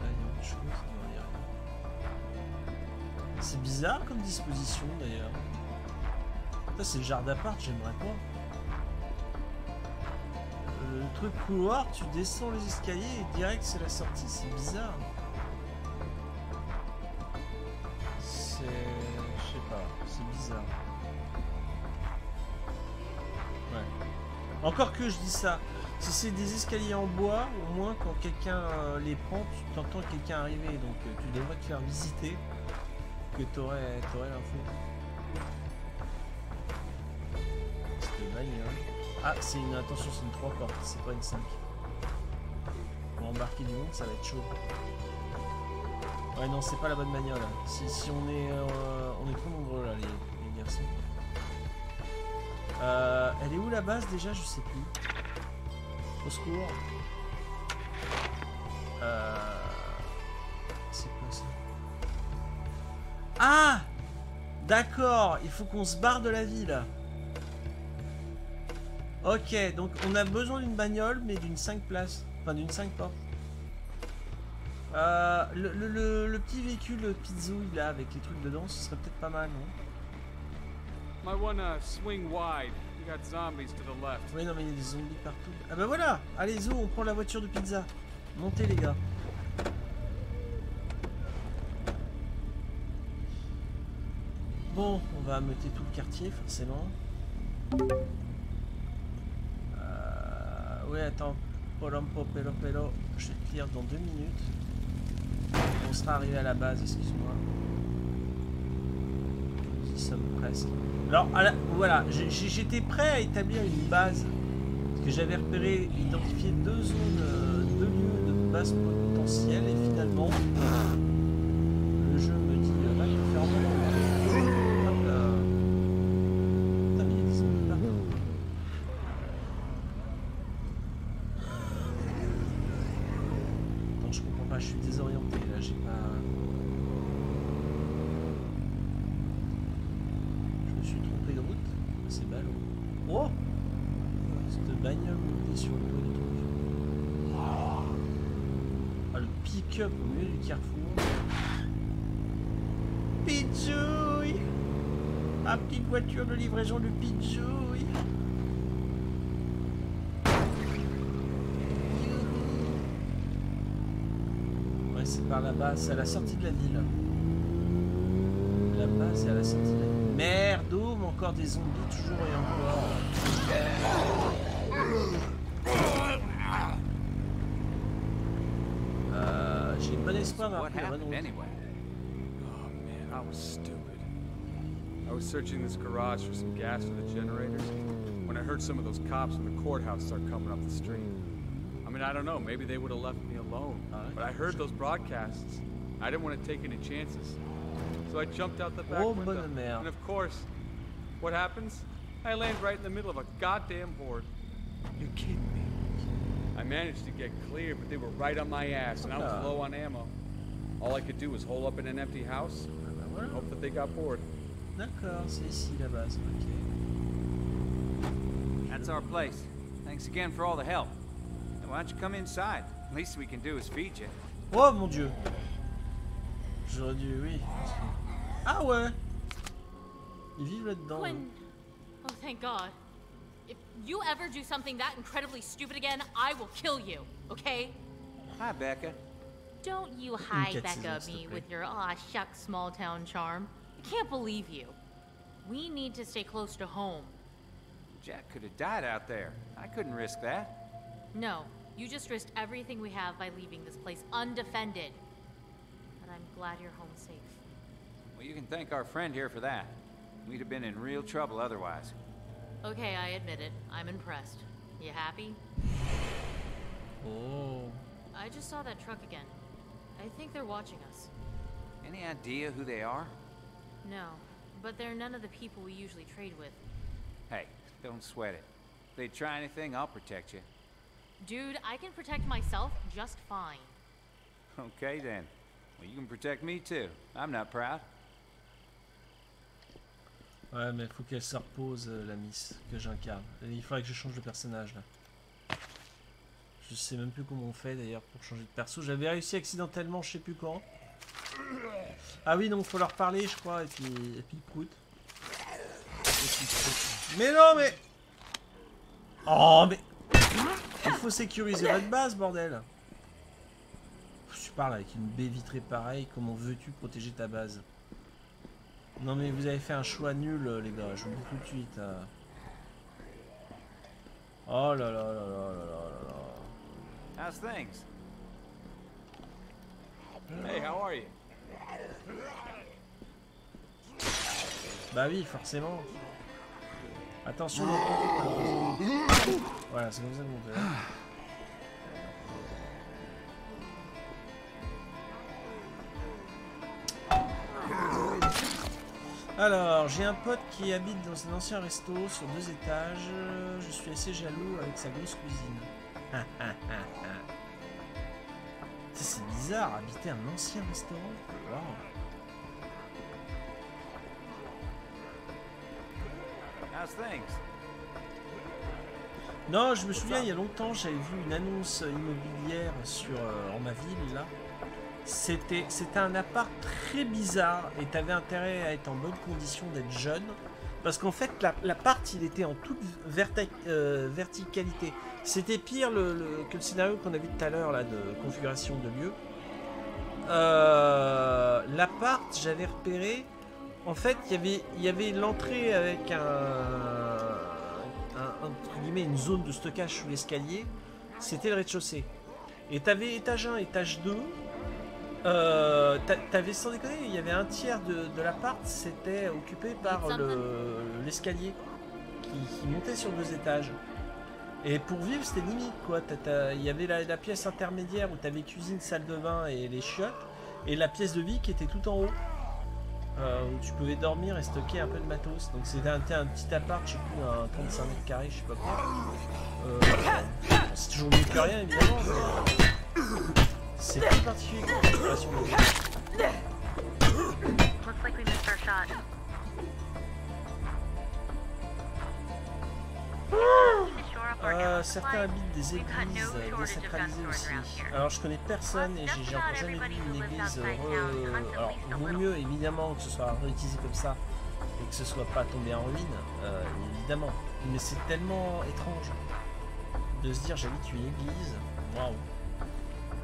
A chose. Non. C'est bizarre comme disposition d'ailleurs. Ça c'est le genre d'appart, j'aimerais pas. Euh, Le truc couloir, tu descends les escaliers et direct c'est la sortie, c'est bizarre. C'est... je sais pas, c'est bizarre. Encore que je dis ça, si c'est des escaliers en bois, au moins quand quelqu'un euh, les prend, tu t'entends quelqu'un arriver, donc euh, tu devrais te faire visiter que t'aurais, l'info. Cette bagnole. Ah, c'est une. Attention, c'est une 3 portes, c'est pas une 5. Pour embarquer du monde, ça va être chaud. Ouais, non, c'est pas la bonne manière là. Si, si on est. euh, on est trop nombreux là, les garçons. Euh, elle est où la base déjà? Je sais plus. Au secours. Euh. C'est quoi ça? Ah D'accord, il faut qu'on se barre de la ville. Ok, donc on a besoin d'une bagnole, mais d'une 5 places. Enfin, d'une 5 portes. Euh, le, petit véhicule pizzouille là, avec les trucs dedans, ce serait peut-être pas mal, non? Might swing wide. We got zombies to the left. Oui, non, mais il y a des zombies partout. Ah bah voilà Allez, Zo, on prend la voiture de pizza. Montez, les gars. Bon, on va ameuter tout le quartier, forcément. Euh... Ouais, attends. Polompo, pelo, pelo. Je vais te lire dans deux minutes. On sera arrivé à la base, excuse-moi. Sommes presque. Alors, la- voilà, j'étais prêt à établir une base. Parce que j'avais repéré, identifié deux zones, euh, deux lieux de base potentielle. Et finalement, le jeu me dit, euh, va te faire envoyer. Hop là. Putain, mais il y a des zombies partout. Attends, je comprends pas, je suis désorienté là, j'ai pas. Je me suis trompé de route. C'est ballot. Oh Cette bagnole montée sur le toit du truc. Ah, le pick-up au milieu du carrefour. Pizouille Ma petite voiture de livraison de pizouille Ouais, c'est par là-bas, c'est à la sortie de la ville. Là-bas, c'est à la sortie de la ville. Merde, encore des zombies, toujours et encore. Euh, J'ai bon espoir d'avoir la bonne route. Was. I was searching this garage for some gas for the generators when I heard some of those cops from the courthouse start coming up the street. I mean, I don't know, maybe they would have left me alone. But I heard those broadcasts. I didn't want to take any chances. So I jumped out the back Oh, window. And of course, what happens? I land right in the middle of a goddamn horde. You're kidding me. I managed to get clear, but they were right on my ass, and I was low on ammo. All I could do was hole up in an empty house and hope that they got bored. D'accord, c'est ici la base, ok. That's our place. Thanks again for all the help. Why don't you come inside? Least we can do is feed you. Oh mon dieu J'aurais dû, oui. Ah ouais Ils vivent là-dedans. eux. Quinn. Oh, thank God. If you ever do something that incredibly stupid again, I will kill you, okay? Hi, Becca. Don't you hi Becca me with your aw shuck small town charm. I can't believe you. We need to stay close to home. Jack could have died out there. I couldn't risk that. No, you just risked everything we have by leaving this place undefended. But I'm glad you're home safe. Well, you can thank our friend here for that. We'd have been in real trouble otherwise. Okay, I admit it. I'm impressed. You happy? Oh. I just saw that truck again. I think they're watching us. Any idea who they are? No, but they're none of the people we usually trade with. Hey, don't sweat it. If they try anything, I'll protect you. Dude, I can protect myself just fine. Okay then. Well, you can protect me too. I'm not proud. Ouais, mais faut qu'elle se repose, euh, la Miss, que j'incarne. Il faudrait que je change de personnage, là. Je sais même plus comment on fait, d'ailleurs, pour changer de perso. J'avais réussi accidentellement, je sais plus quand. Ah oui, donc faut leur parler, je crois, et puis, et puis prout. Mais non, mais... Oh, mais... Il faut sécuriser votre base, bordel Tu parles avec une baie vitrée pareille, comment veux-tu protéger ta base? Non mais vous avez fait un choix nul euh, les gars, je vous dis tout de suite. euh. Oh là là là là là là là How's things? Hey, how are you? Bah oui, forcément. Attention, Voilà, c'est comme ça qu'on fait. Alors, j'ai un pote qui habite dans un ancien resto sur deux étages. Je suis assez jaloux avec sa grosse cuisine. *laughs* c'est bizarre, habiter un ancien restaurant. Non, je me souviens, il y a longtemps, j'avais vu une annonce immobilière sur euh, en ma ville, là. C'était un appart très bizarre et t'avais intérêt à être en bonne condition d'être jeune. Parce qu'en fait, l'appart, il était en toute euh, verticalité. C'était pire que le scénario qu'on a vu tout à l'heure, là, de configuration de lieu. Euh, l'appart, j'avais repéré, en fait, il y avait l'entrée avec une zone de stockage sous l'escalier. C'était le rez-de-chaussée. Et t'avais étage 1, étage 2. Euh, t'avais sans déconner, il y avait un tiers de, l'appart, c'était occupé par l'escalier qui, montait sur deux étages. Et pour vivre, c'était limite quoi. Il y avait la, pièce intermédiaire où t'avais cuisine, salle de bain et les chiottes, et la pièce de vie qui était tout en haut. Euh, où tu pouvais dormir et stocker un peu de matos. Donc c'était un, un, petit appart, je sais plus, un 35 mètres carrés, je sais pas quoi. Euh, c'est toujours mieux que rien évidemment, mais c'est plus particulier que la de Looks like we missed our shot. Euh, certains habitent des églises désacralisées aussi. Alors je connais personne et j'ai encore jamais vu une église re... Alors vaut mieux évidemment que ce soit réutilisé comme ça et que ce soit pas tombé en ruine, euh, évidemment. Mais c'est tellement étrange de se dire j'habite une église, waouh.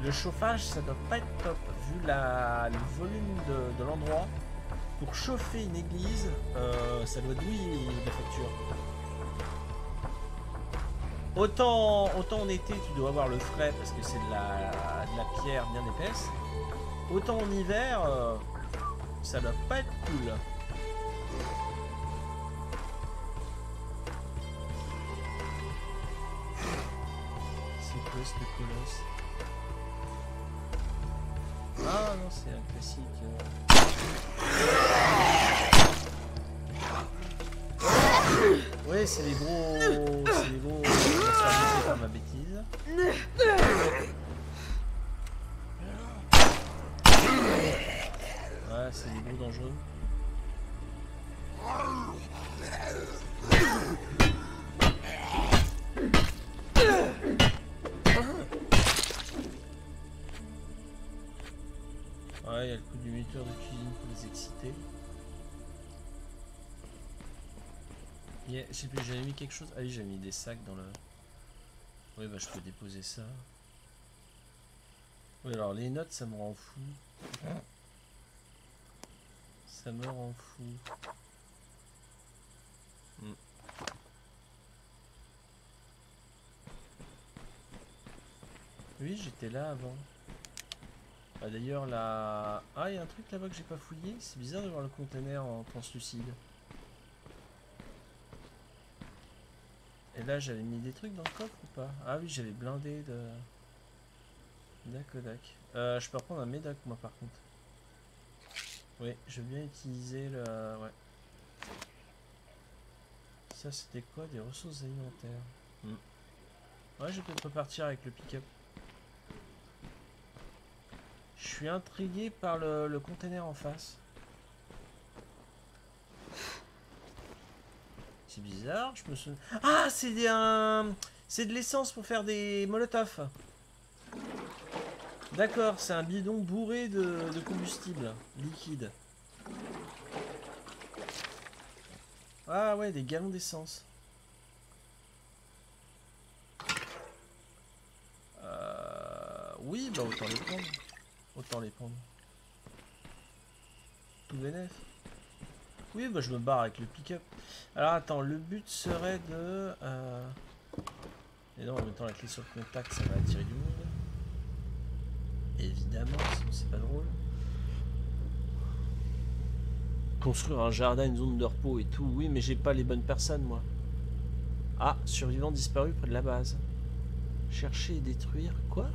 Le chauffage ça doit pas être top vu la, le volume de, l'endroit. Pour chauffer une église, euh, ça doit douiller la facture. Autant, autant en été, tu dois avoir le frais parce que c'est de la, pierre bien épaisse. Autant en hiver, euh, ça doit pas être cool. C'est quoi ce colosse c'est un classique. Ouais, c'est les gros. C'est les gros. Je ma bêtise. Ouais, c'est les gros dangereux. Yeah, je sais plus, j'avais mis quelque chose. Ah oui, j'avais mis des sacs dans le. Oui, bah je peux déposer ça. Oui, alors les notes, ça me rend fou. Ça me rend fou. Hmm. Oui, j'étais là avant. Ah, D'ailleurs, là... Ah, il y a un truc là-bas que j'ai pas fouillé. C'est bizarre de voir le container en translucide. Et là, j'avais mis des trucs dans le coffre ou pas? Ah oui, j'avais blindé de... Dakodak. Euh, je peux reprendre un médoc, moi, par contre. Oui, je veux bien utiliser le... Ouais. Ça, c'était quoi? Des ressources alimentaires. Hmm. Ouais, je peux repartir avec le pick-up. Je suis intrigué par le, container en face. C'est bizarre, je me souviens... Ah, c'est un... C'est de l'essence pour faire des molotovs. D'accord, c'est un bidon bourré de, combustible liquide. Ah ouais, des galons d'essence. Euh... Oui, bah autant les prendre. Autant les prendre. Tout bénef. Oui, bah je me barre avec le pick-up. Alors attends, le but serait de... Euh... Et non, en mettant la clé sur le contact, ça va attirer du monde. Évidemment, sinon c'est pas drôle. Construire un jardin, une zone de repos et tout. Oui, mais j'ai pas les bonnes personnes, moi. Ah, survivant disparu près de la base. Chercher et détruire. Quoi?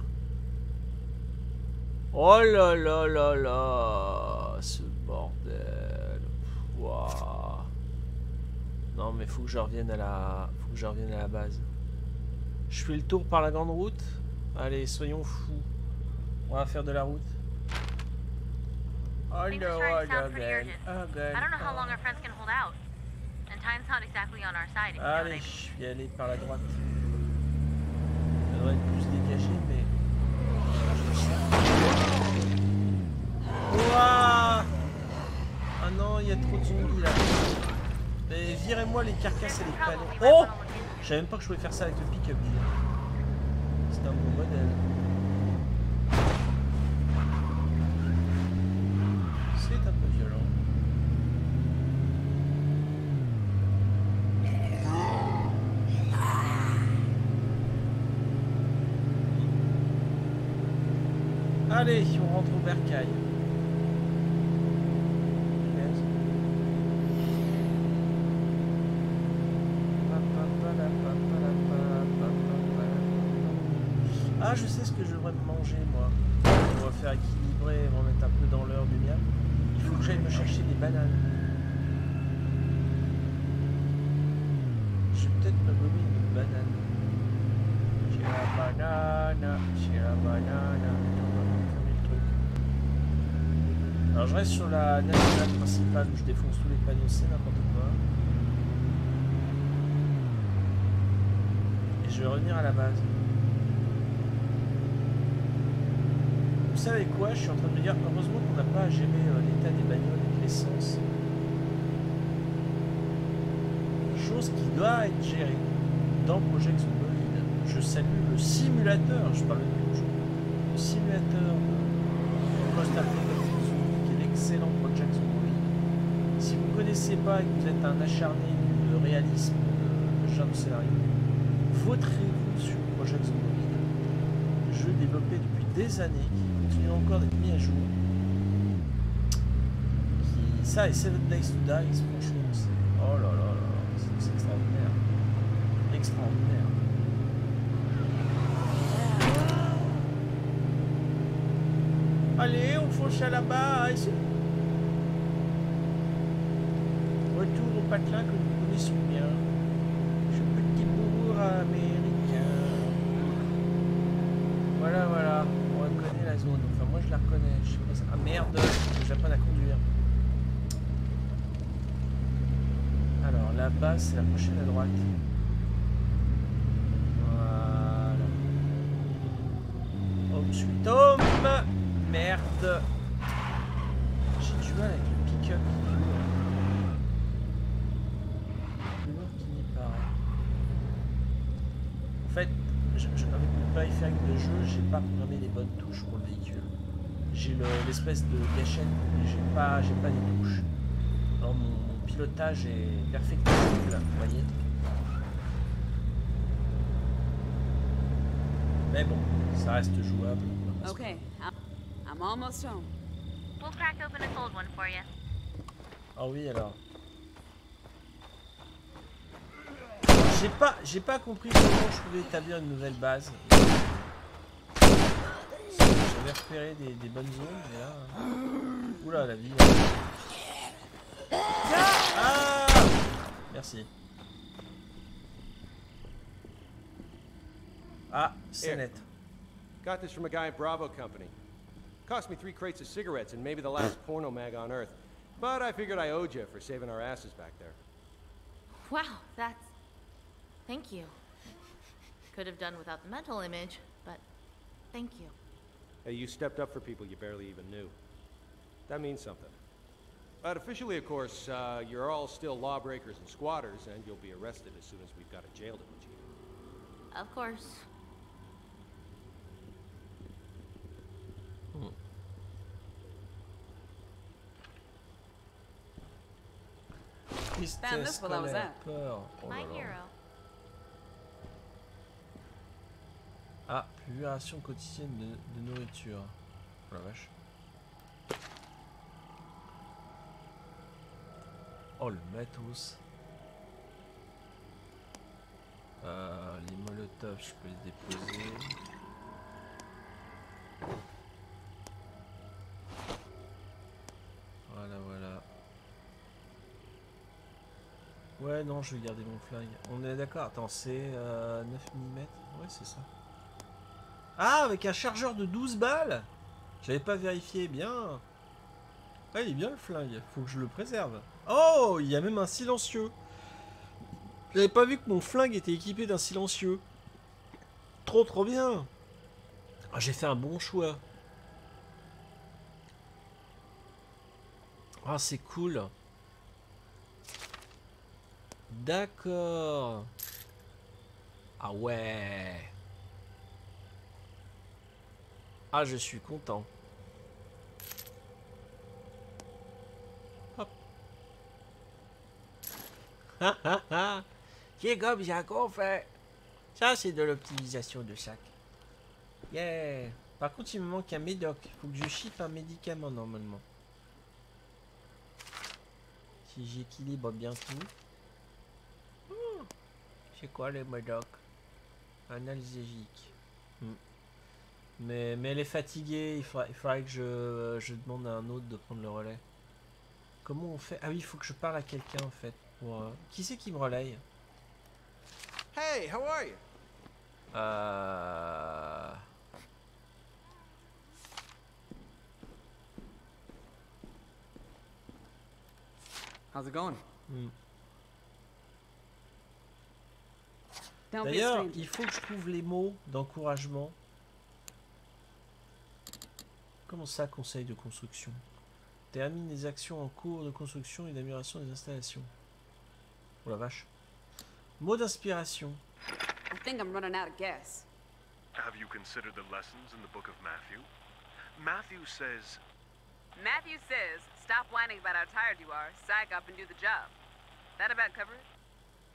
Oh là là là là Ce bordel. Wouah. Non mais faut que je revienne à la. Faut que je revienne à la base. Je fais le tour par la grande route. Allez, soyons fous. On va faire de la route. Oh no, oh. Oh god. I don't know how long our friends can hold out. And time's not exactly on our side, if you know what I Allez, je vais aller par la droite. Ça devrait être plus dégagé, mais. Y a trop de zombies là. Mais virez-moi les carcasses et les panneaux. Oh Je savais même pas que je pouvais faire ça avec le pick-up. C'est un bon modèle. C'est un peu violent. Allez, on rentre au bercail. Punaise. Ah, je sais ce que je devrais me manger, moi. On va faire équilibrer, on va mettre un peu dans l'heure du mien. Il faut que j'aille me chercher des bananes. Je vais peut-être me gober une banane. J'ai la banane, j'ai la banane. Attends, on va fermer le truc. Alors je reste sur la nationale principale où je défonce tous les panneaux, c'est n'importe quoi. Et je vais revenir à la base. Vous savez quoi? Je suis en train de me dire, heureusement qu'on n'a pas à gérer euh, l'état des bagnoles et l'essence. Chose qui doit être gérée dans Project Zomboid. Je salue le simulateur, je parle de le simulateur de zombie, est l'excellent Project Zomboid. Si vous ne connaissez pas et que vous êtes un acharné du réalisme de, de genre de scénario, voterez-vous sur Project Zomboid. Jeu développé depuis des années, qui continue encore d'être mis à jour. Ça et Seven Days to Die, franchement, c'est. Oh là là là, c'est extraordinaire. Extraordinaire. Allez, on fonce à la base. Au patelin que nous connaissons bien. Ce petit bourg américain. Voilà, voilà. On reconnaît la zone. Enfin, moi je la reconnais. Je sais pas ça. Ah merde, que j'apprenne à conduire. Alors là-bas, c'est la prochaine à droite. Voilà. Home sweet home Merde J'ai du mal avec le pick-up qui est lourd. Plus lourd qu'il n'y paraît. En fait, je- je- avec le périphérique de jeu, j'ai pas programmé les bonnes touches pour le véhicule. J'ai le- l'espèce de gâchette, mais j'ai pas, j'ai pas les touches. Alors mon, mon pilotage est perfectible, vous voyez. Mais bon, ça reste jouable. Okay, I'm, almost home. We'll crack open a cold one for you. Ah oui alors. J'ai pas, j'ai pas compris comment je pouvais établir une nouvelle base. J'avais repéré des, des bonnes zones, mais là. Oula la vie. là. Ah Merci. Ah, c'est net. Got this from a guy at Bravo Company. Cost me three crates of cigarettes and maybe the last *coughs* porno mag on Earth. But I figured I owed you for saving our asses back there. Wow, that's. Thank you. Could have done without the mental image, but thank you. Hey, you stepped up for people you barely even knew. That means something. But officially, of course, uh, you're all still lawbreakers and squatters, and you'll be arrested as soon as we've got a jail to put you in. Of course. Found this while I was colère, out. peur. Là My là. hero. Pulvération quotidienne de, de nourriture. Oh la vache. Oh le matos. Euh, les molotovs, je peux les déposer. Voilà, voilà. Ouais, non, je vais garder mon flingue. On est d'accord Attends, c'est euh, 9 mm Ouais, c'est ça. Ah, avec un chargeur de 12 balles J'avais pas vérifié, bien. Ah, il est bien le flingue, faut que je le préserve. Oh, il y a même un silencieux. J'avais pas vu que mon flingue était équipé d'un silencieux. Trop trop bien. Ah, j'ai fait un bon choix. Ah, c'est cool. D'accord. Ah ouais. Ah, je suis content. Hop. Ha ha ha. C'est comme qu'on fait. Ça, c'est de l'optimisation de sac. Yeah. Par contre, il me manque un médoc. Faut que je chiffre un médicament normalement. Si j'équilibre bien tout. Hmm. C'est quoi les médocs Analgésique. Mais, mais elle est fatiguée, il faudrait, il faudrait que je, je, demande à un autre de prendre le relais. Comment on fait? Ah oui, il faut que je parle à quelqu'un en fait. Pour, euh... Qui c'est qui me relaye? Hey, how are you? Euh... How's it going? Hmm. D'ailleurs, il faut que je trouve les mots d'encouragement. Comment ça, conseil de construction Termine les actions en cours de construction et d'amélioration des installations. Oh la vache. Mot d'inspiration. I think I'm running out of gas. Have you considered the lessons in the book of Matthew? Matthew says... Matthew says, stop whining about how tired you are, sack up and do the job. That about cover it?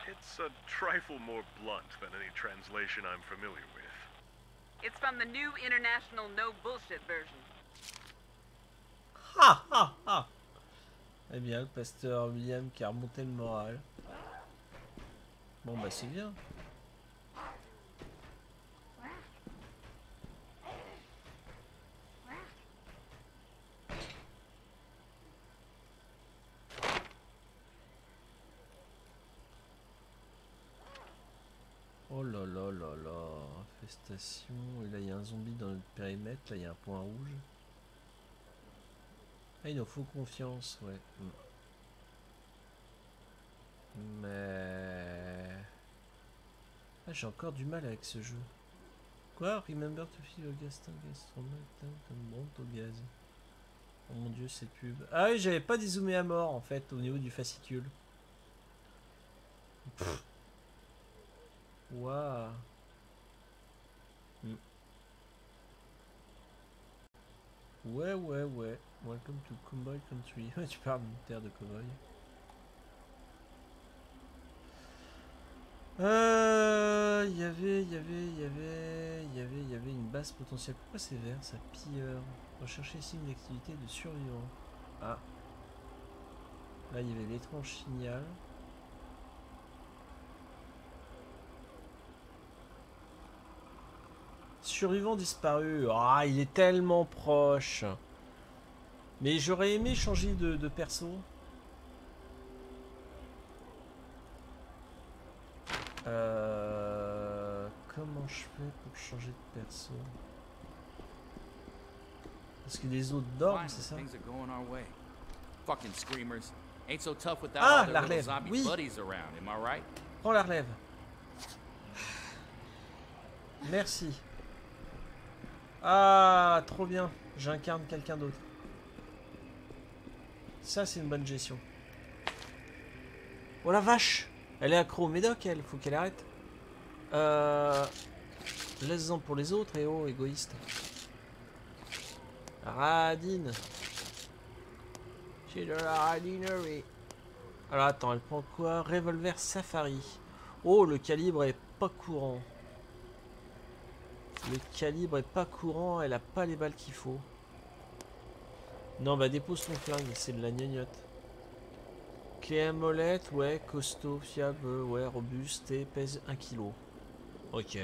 It's a trifle more blunt than any translation I'm familiar with. It's from the new international no bullshit version. Ha ha ha Eh bien, le pasteur William qui a remonté le moral. Bon bah c'est bien. Oh là là là là, infestation, et là il y a un zombie dans le périmètre, là il y a un point rouge. Ah, il nous faut confiance, ouais. Mais... Ah, j'ai encore du mal avec ce jeu. Quoi Remember to fill your gas tank comme gaz. Oh mon dieu, cette pub. Ah oui, j'avais pas dézoomé à mort, en fait, au niveau du fascicule. Waouh. Ouais, ouais, ouais. Welcome to Cowboy Country. *laughs* tu parles d'une terre de cowboy. Euh, y avait, y avait, y avait, y avait, y avait une base potentielle. Pourquoi c'est vert, ça pilleur Rechercher signe d'activité de survivants. Ah. Là, il y avait l'étrange signal. Survivant disparu. Ah, il est tellement proche. Mais j'aurais aimé changer de, de perso. Euh, comment je fais pour changer de perso? Parce que les autres dorment, c'est ça? Ah, la relève, oui Prends la relève. Merci. Ah, trop bien. J'incarne quelqu'un d'autre. Ça, c'est une bonne gestion. Oh la vache Elle est accro au médoc, elle. Faut qu'elle arrête. Euh... Laisse-en pour les autres, et oh, égoïste. Radine. J'ai la radinerie. Alors, attends, elle prend quoi? Revolver Safari. Oh, le calibre est pas courant. Le calibre est pas courant, elle a pas les balles qu'il faut. Non, bah dépose ton flingue, c'est de la gnognotte. Clé à molette, ouais, costaud, fiable, ouais, robuste et pèse 1 kg. Ok.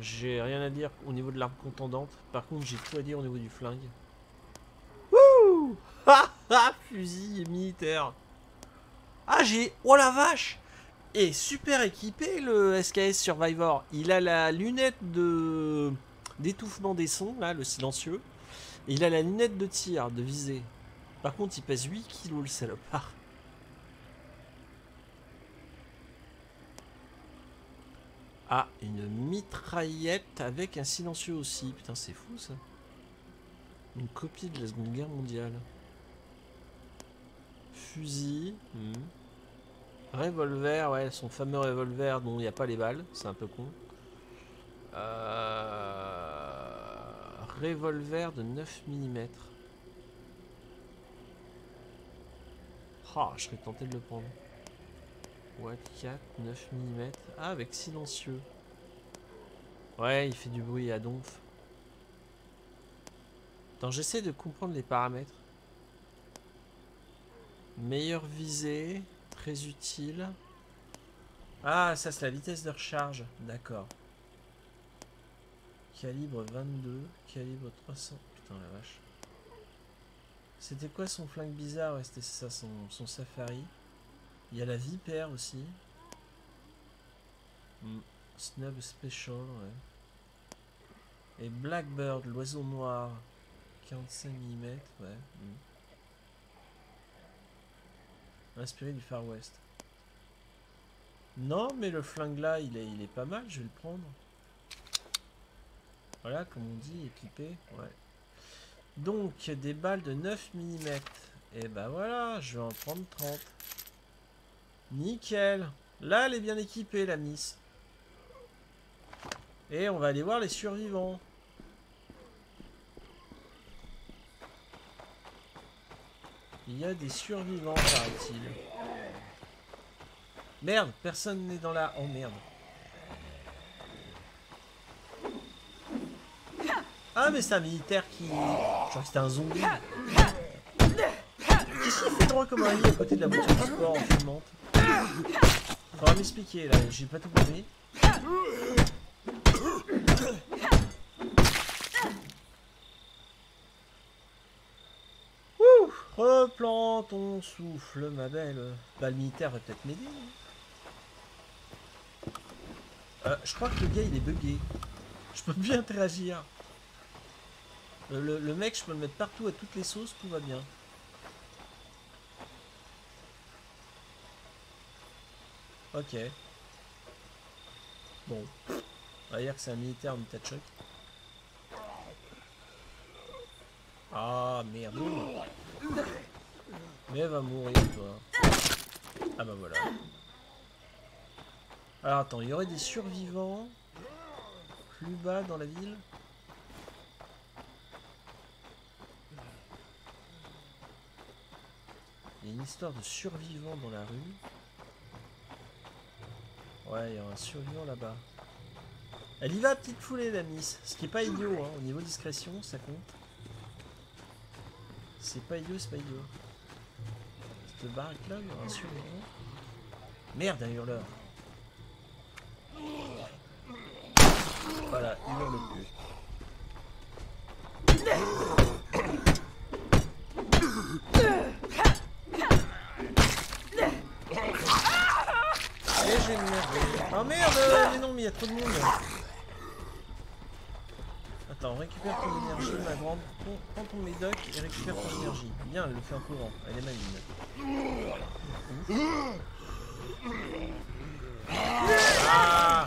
J'ai rien à dire au niveau de l'arme contendante. Par contre, j'ai tout à dire au niveau du flingue. Wouh *laughs* Ah Fusil militaire. Ah, j'ai... Oh la vache Et super équipé le SKS Survivor. Il a la lunette de d'étouffement des sons, là, le silencieux. Et il a la lunette de tir, de visée. Par contre, il pèse 8 kilos le salopard. Ah, une mitraillette avec un silencieux aussi. Putain, c'est fou ça. Une copie de la Seconde Guerre mondiale. Fusil. hmm. Revolver, ouais, son fameux revolver dont il n'y a pas les balles. C'est un peu con. Euh, Revolver de 9 mm. Ah, je serais tenté de le prendre. Watt 4, 9 mm. Ah, avec silencieux. Ouais, il fait du bruit à donf. Attends, j'essaie de comprendre les paramètres. Meilleure visée, très utile. Ah, ça c'est la vitesse de recharge. D'accord. Calibre 22, calibre 300. Putain la vache. C'était quoi son flingue bizarre? Ouais, c'était ça, son, safari. Il y a la vipère aussi. Hmm, Snub Special. Et Blackbird, l'oiseau noir. 45 mm, ouais. hmm. Inspiré du Far West. Non, mais le flingue là, il est, il est pas mal, je vais le prendre. Voilà, comme on dit, équipé, ouais. Donc, des balles de 9 mm. Et bah voilà, je vais en prendre 30. Nickel. Là, elle est bien équipée, la Miss. Et on va aller voir les survivants. Il y a des survivants, paraît-il. Merde, personne n'est dans la... Oh merde. Ah, mais c'est un militaire qui... Je crois que c'était un zombie. Qu'est-ce qu'il fait droit comme un lit à côté de la voiture de sport en fumante Faudra m'expliquer, là. J'ai pas tout compris. Replante ton souffle, ma belle. Bah, le militaire va peut-être m'aider. hein. Euh, je crois que le gars, il est bugué. Je peux plus interagir. Le, mec, je peux le mettre partout à toutes les sauces, tout va bien. Ok. Bon. On va dire que c'est un militaire état de choc. Ah merde. Mais elle va mourir toi. Ah bah voilà. Alors attends, il y aurait des survivants plus bas dans la ville? Il y a une histoire de survivants dans la rue. Ouais, il y a un survivant là-bas. Elle y va petite foulée la miss, ce qui est pas idiot, hein. au niveau discrétion, ça compte. C'est pas idiot, c'est pas idiot. Cette baraque là, il y aura un survivant. Merde, un hurleur. Voilà, il hurle plus. Et j'ai merdé. Oh merde Mais non, mais il y a trop de monde. Attends, récupère ton énergie, ma grande. Prends- ton médoc et récupère ton énergie. Bien, elle le fait en courant. Elle est maligne. Ah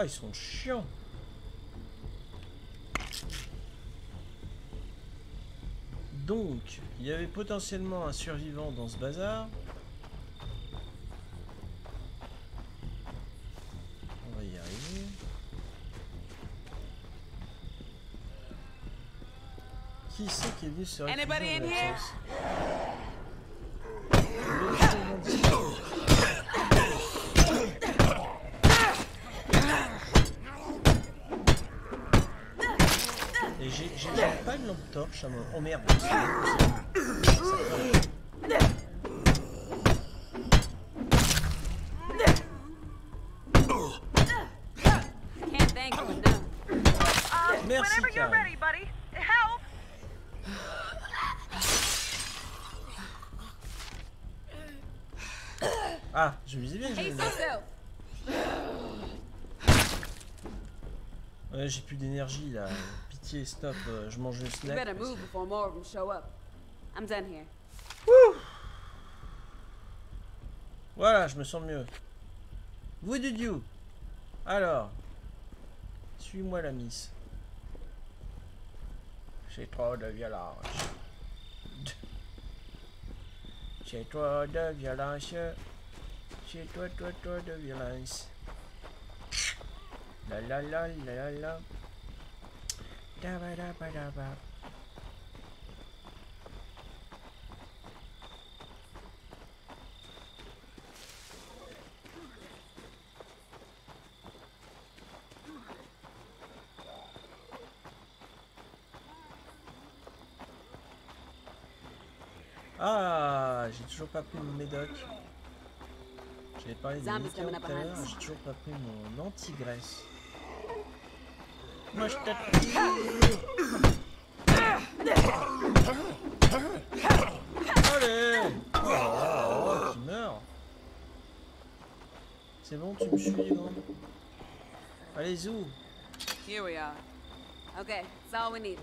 Ah, ils sont chiants. Donc, il y avait potentiellement un survivant dans ce bazar. On va y arriver. Qui c'est qui est venu se réfugier Anybody en in here? absence Et j'ai j'ai- j'ai pas une lampe torche à moi. Oh merde. c'est bon, c'est bon. Ça va. Can't thank you enough. Uh, Merci, whenever you're Karen. ready, buddy. Help! Ah, je me disais bien que j'allais-! Ouais, j'ai plus d'énergie là. Pitié, stop. euh, je mange le You snack. better move before more of them show up. I'm done here. Voilà, je me sens mieux. Vous de Dieu. Alors, suis-moi la miss. C'est trop de violence. C'est trop de violence. C'est trop, trop, trop de violence. La la la la la la. Da ba da ba da ba. Ah, j'ai toujours pas pris mon médoc. J'avais parlé des tout à l'heure, j'ai toujours pas pris mon anti-graisse. Je Allez C'est bon, tu me suis, Allez, Here we are. Okay, that's all we need.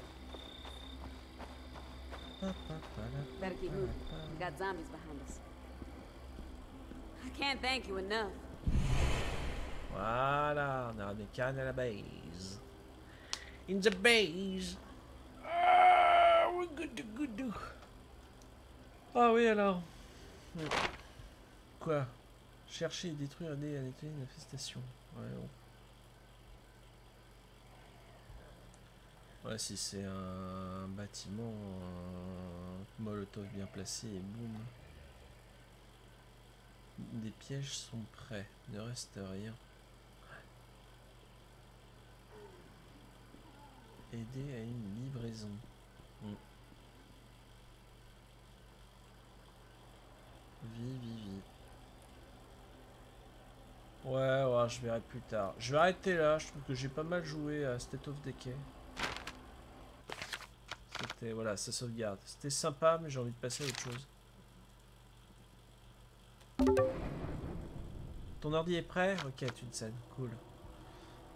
Better keep moving. We got zombies behind us. I can't thank you enough. Voilà, on a des cannes à la base. In the base. Ah, we're good good. Ah oui alors. Quoi? Chercher et détruire des à nettoyer une infestation. Ouais, si c'est un bâtiment, un molotov bien placé et boum. Des pièges sont prêts, ne reste rien. Aider à une livraison. Hmm. Vie, vie, vie. Ouais, ouais, je verrai plus tard. Je vais arrêter là, je trouve que j'ai pas mal joué à State of Decay. C'était, voilà, ça sauvegarde. C'était sympa, mais j'ai envie de passer à autre chose. Ton ordi est prêt? Ok, tu scène, cool.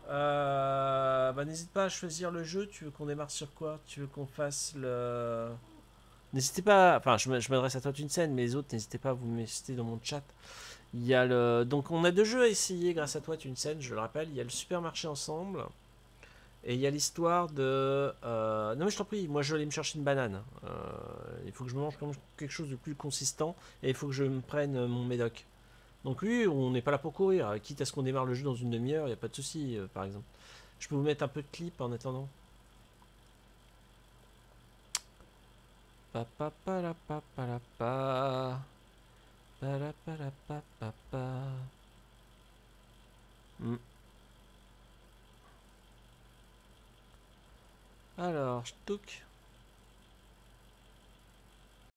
Euh, bah n'hésite pas à choisir le jeu, tu veux qu'on démarre sur quoi? Tu veux qu'on fasse le... N'hésitez pas, enfin je m'adresse à toi une scène, mais les autres n'hésitez pas à vous m'ester dans mon chat. Il y a le... Donc on a deux jeux à essayer grâce à toi une scène, je le rappelle. Il y a le supermarché ensemble. Et il y a l'histoire de... euh, Non mais je t'en prie, moi je vais aller me chercher une banane. Euh, Il faut que je mange quelque chose de plus consistant. Et il faut que je me prenne mon médoc. Donc oui, on n'est pas là pour courir. Quitte à ce qu'on démarre le jeu dans une demi-heure, il n'y a pas de souci, euh, par exemple. Je peux vous mettre un peu de clip en attendant. Hmm. Alors, Stouk.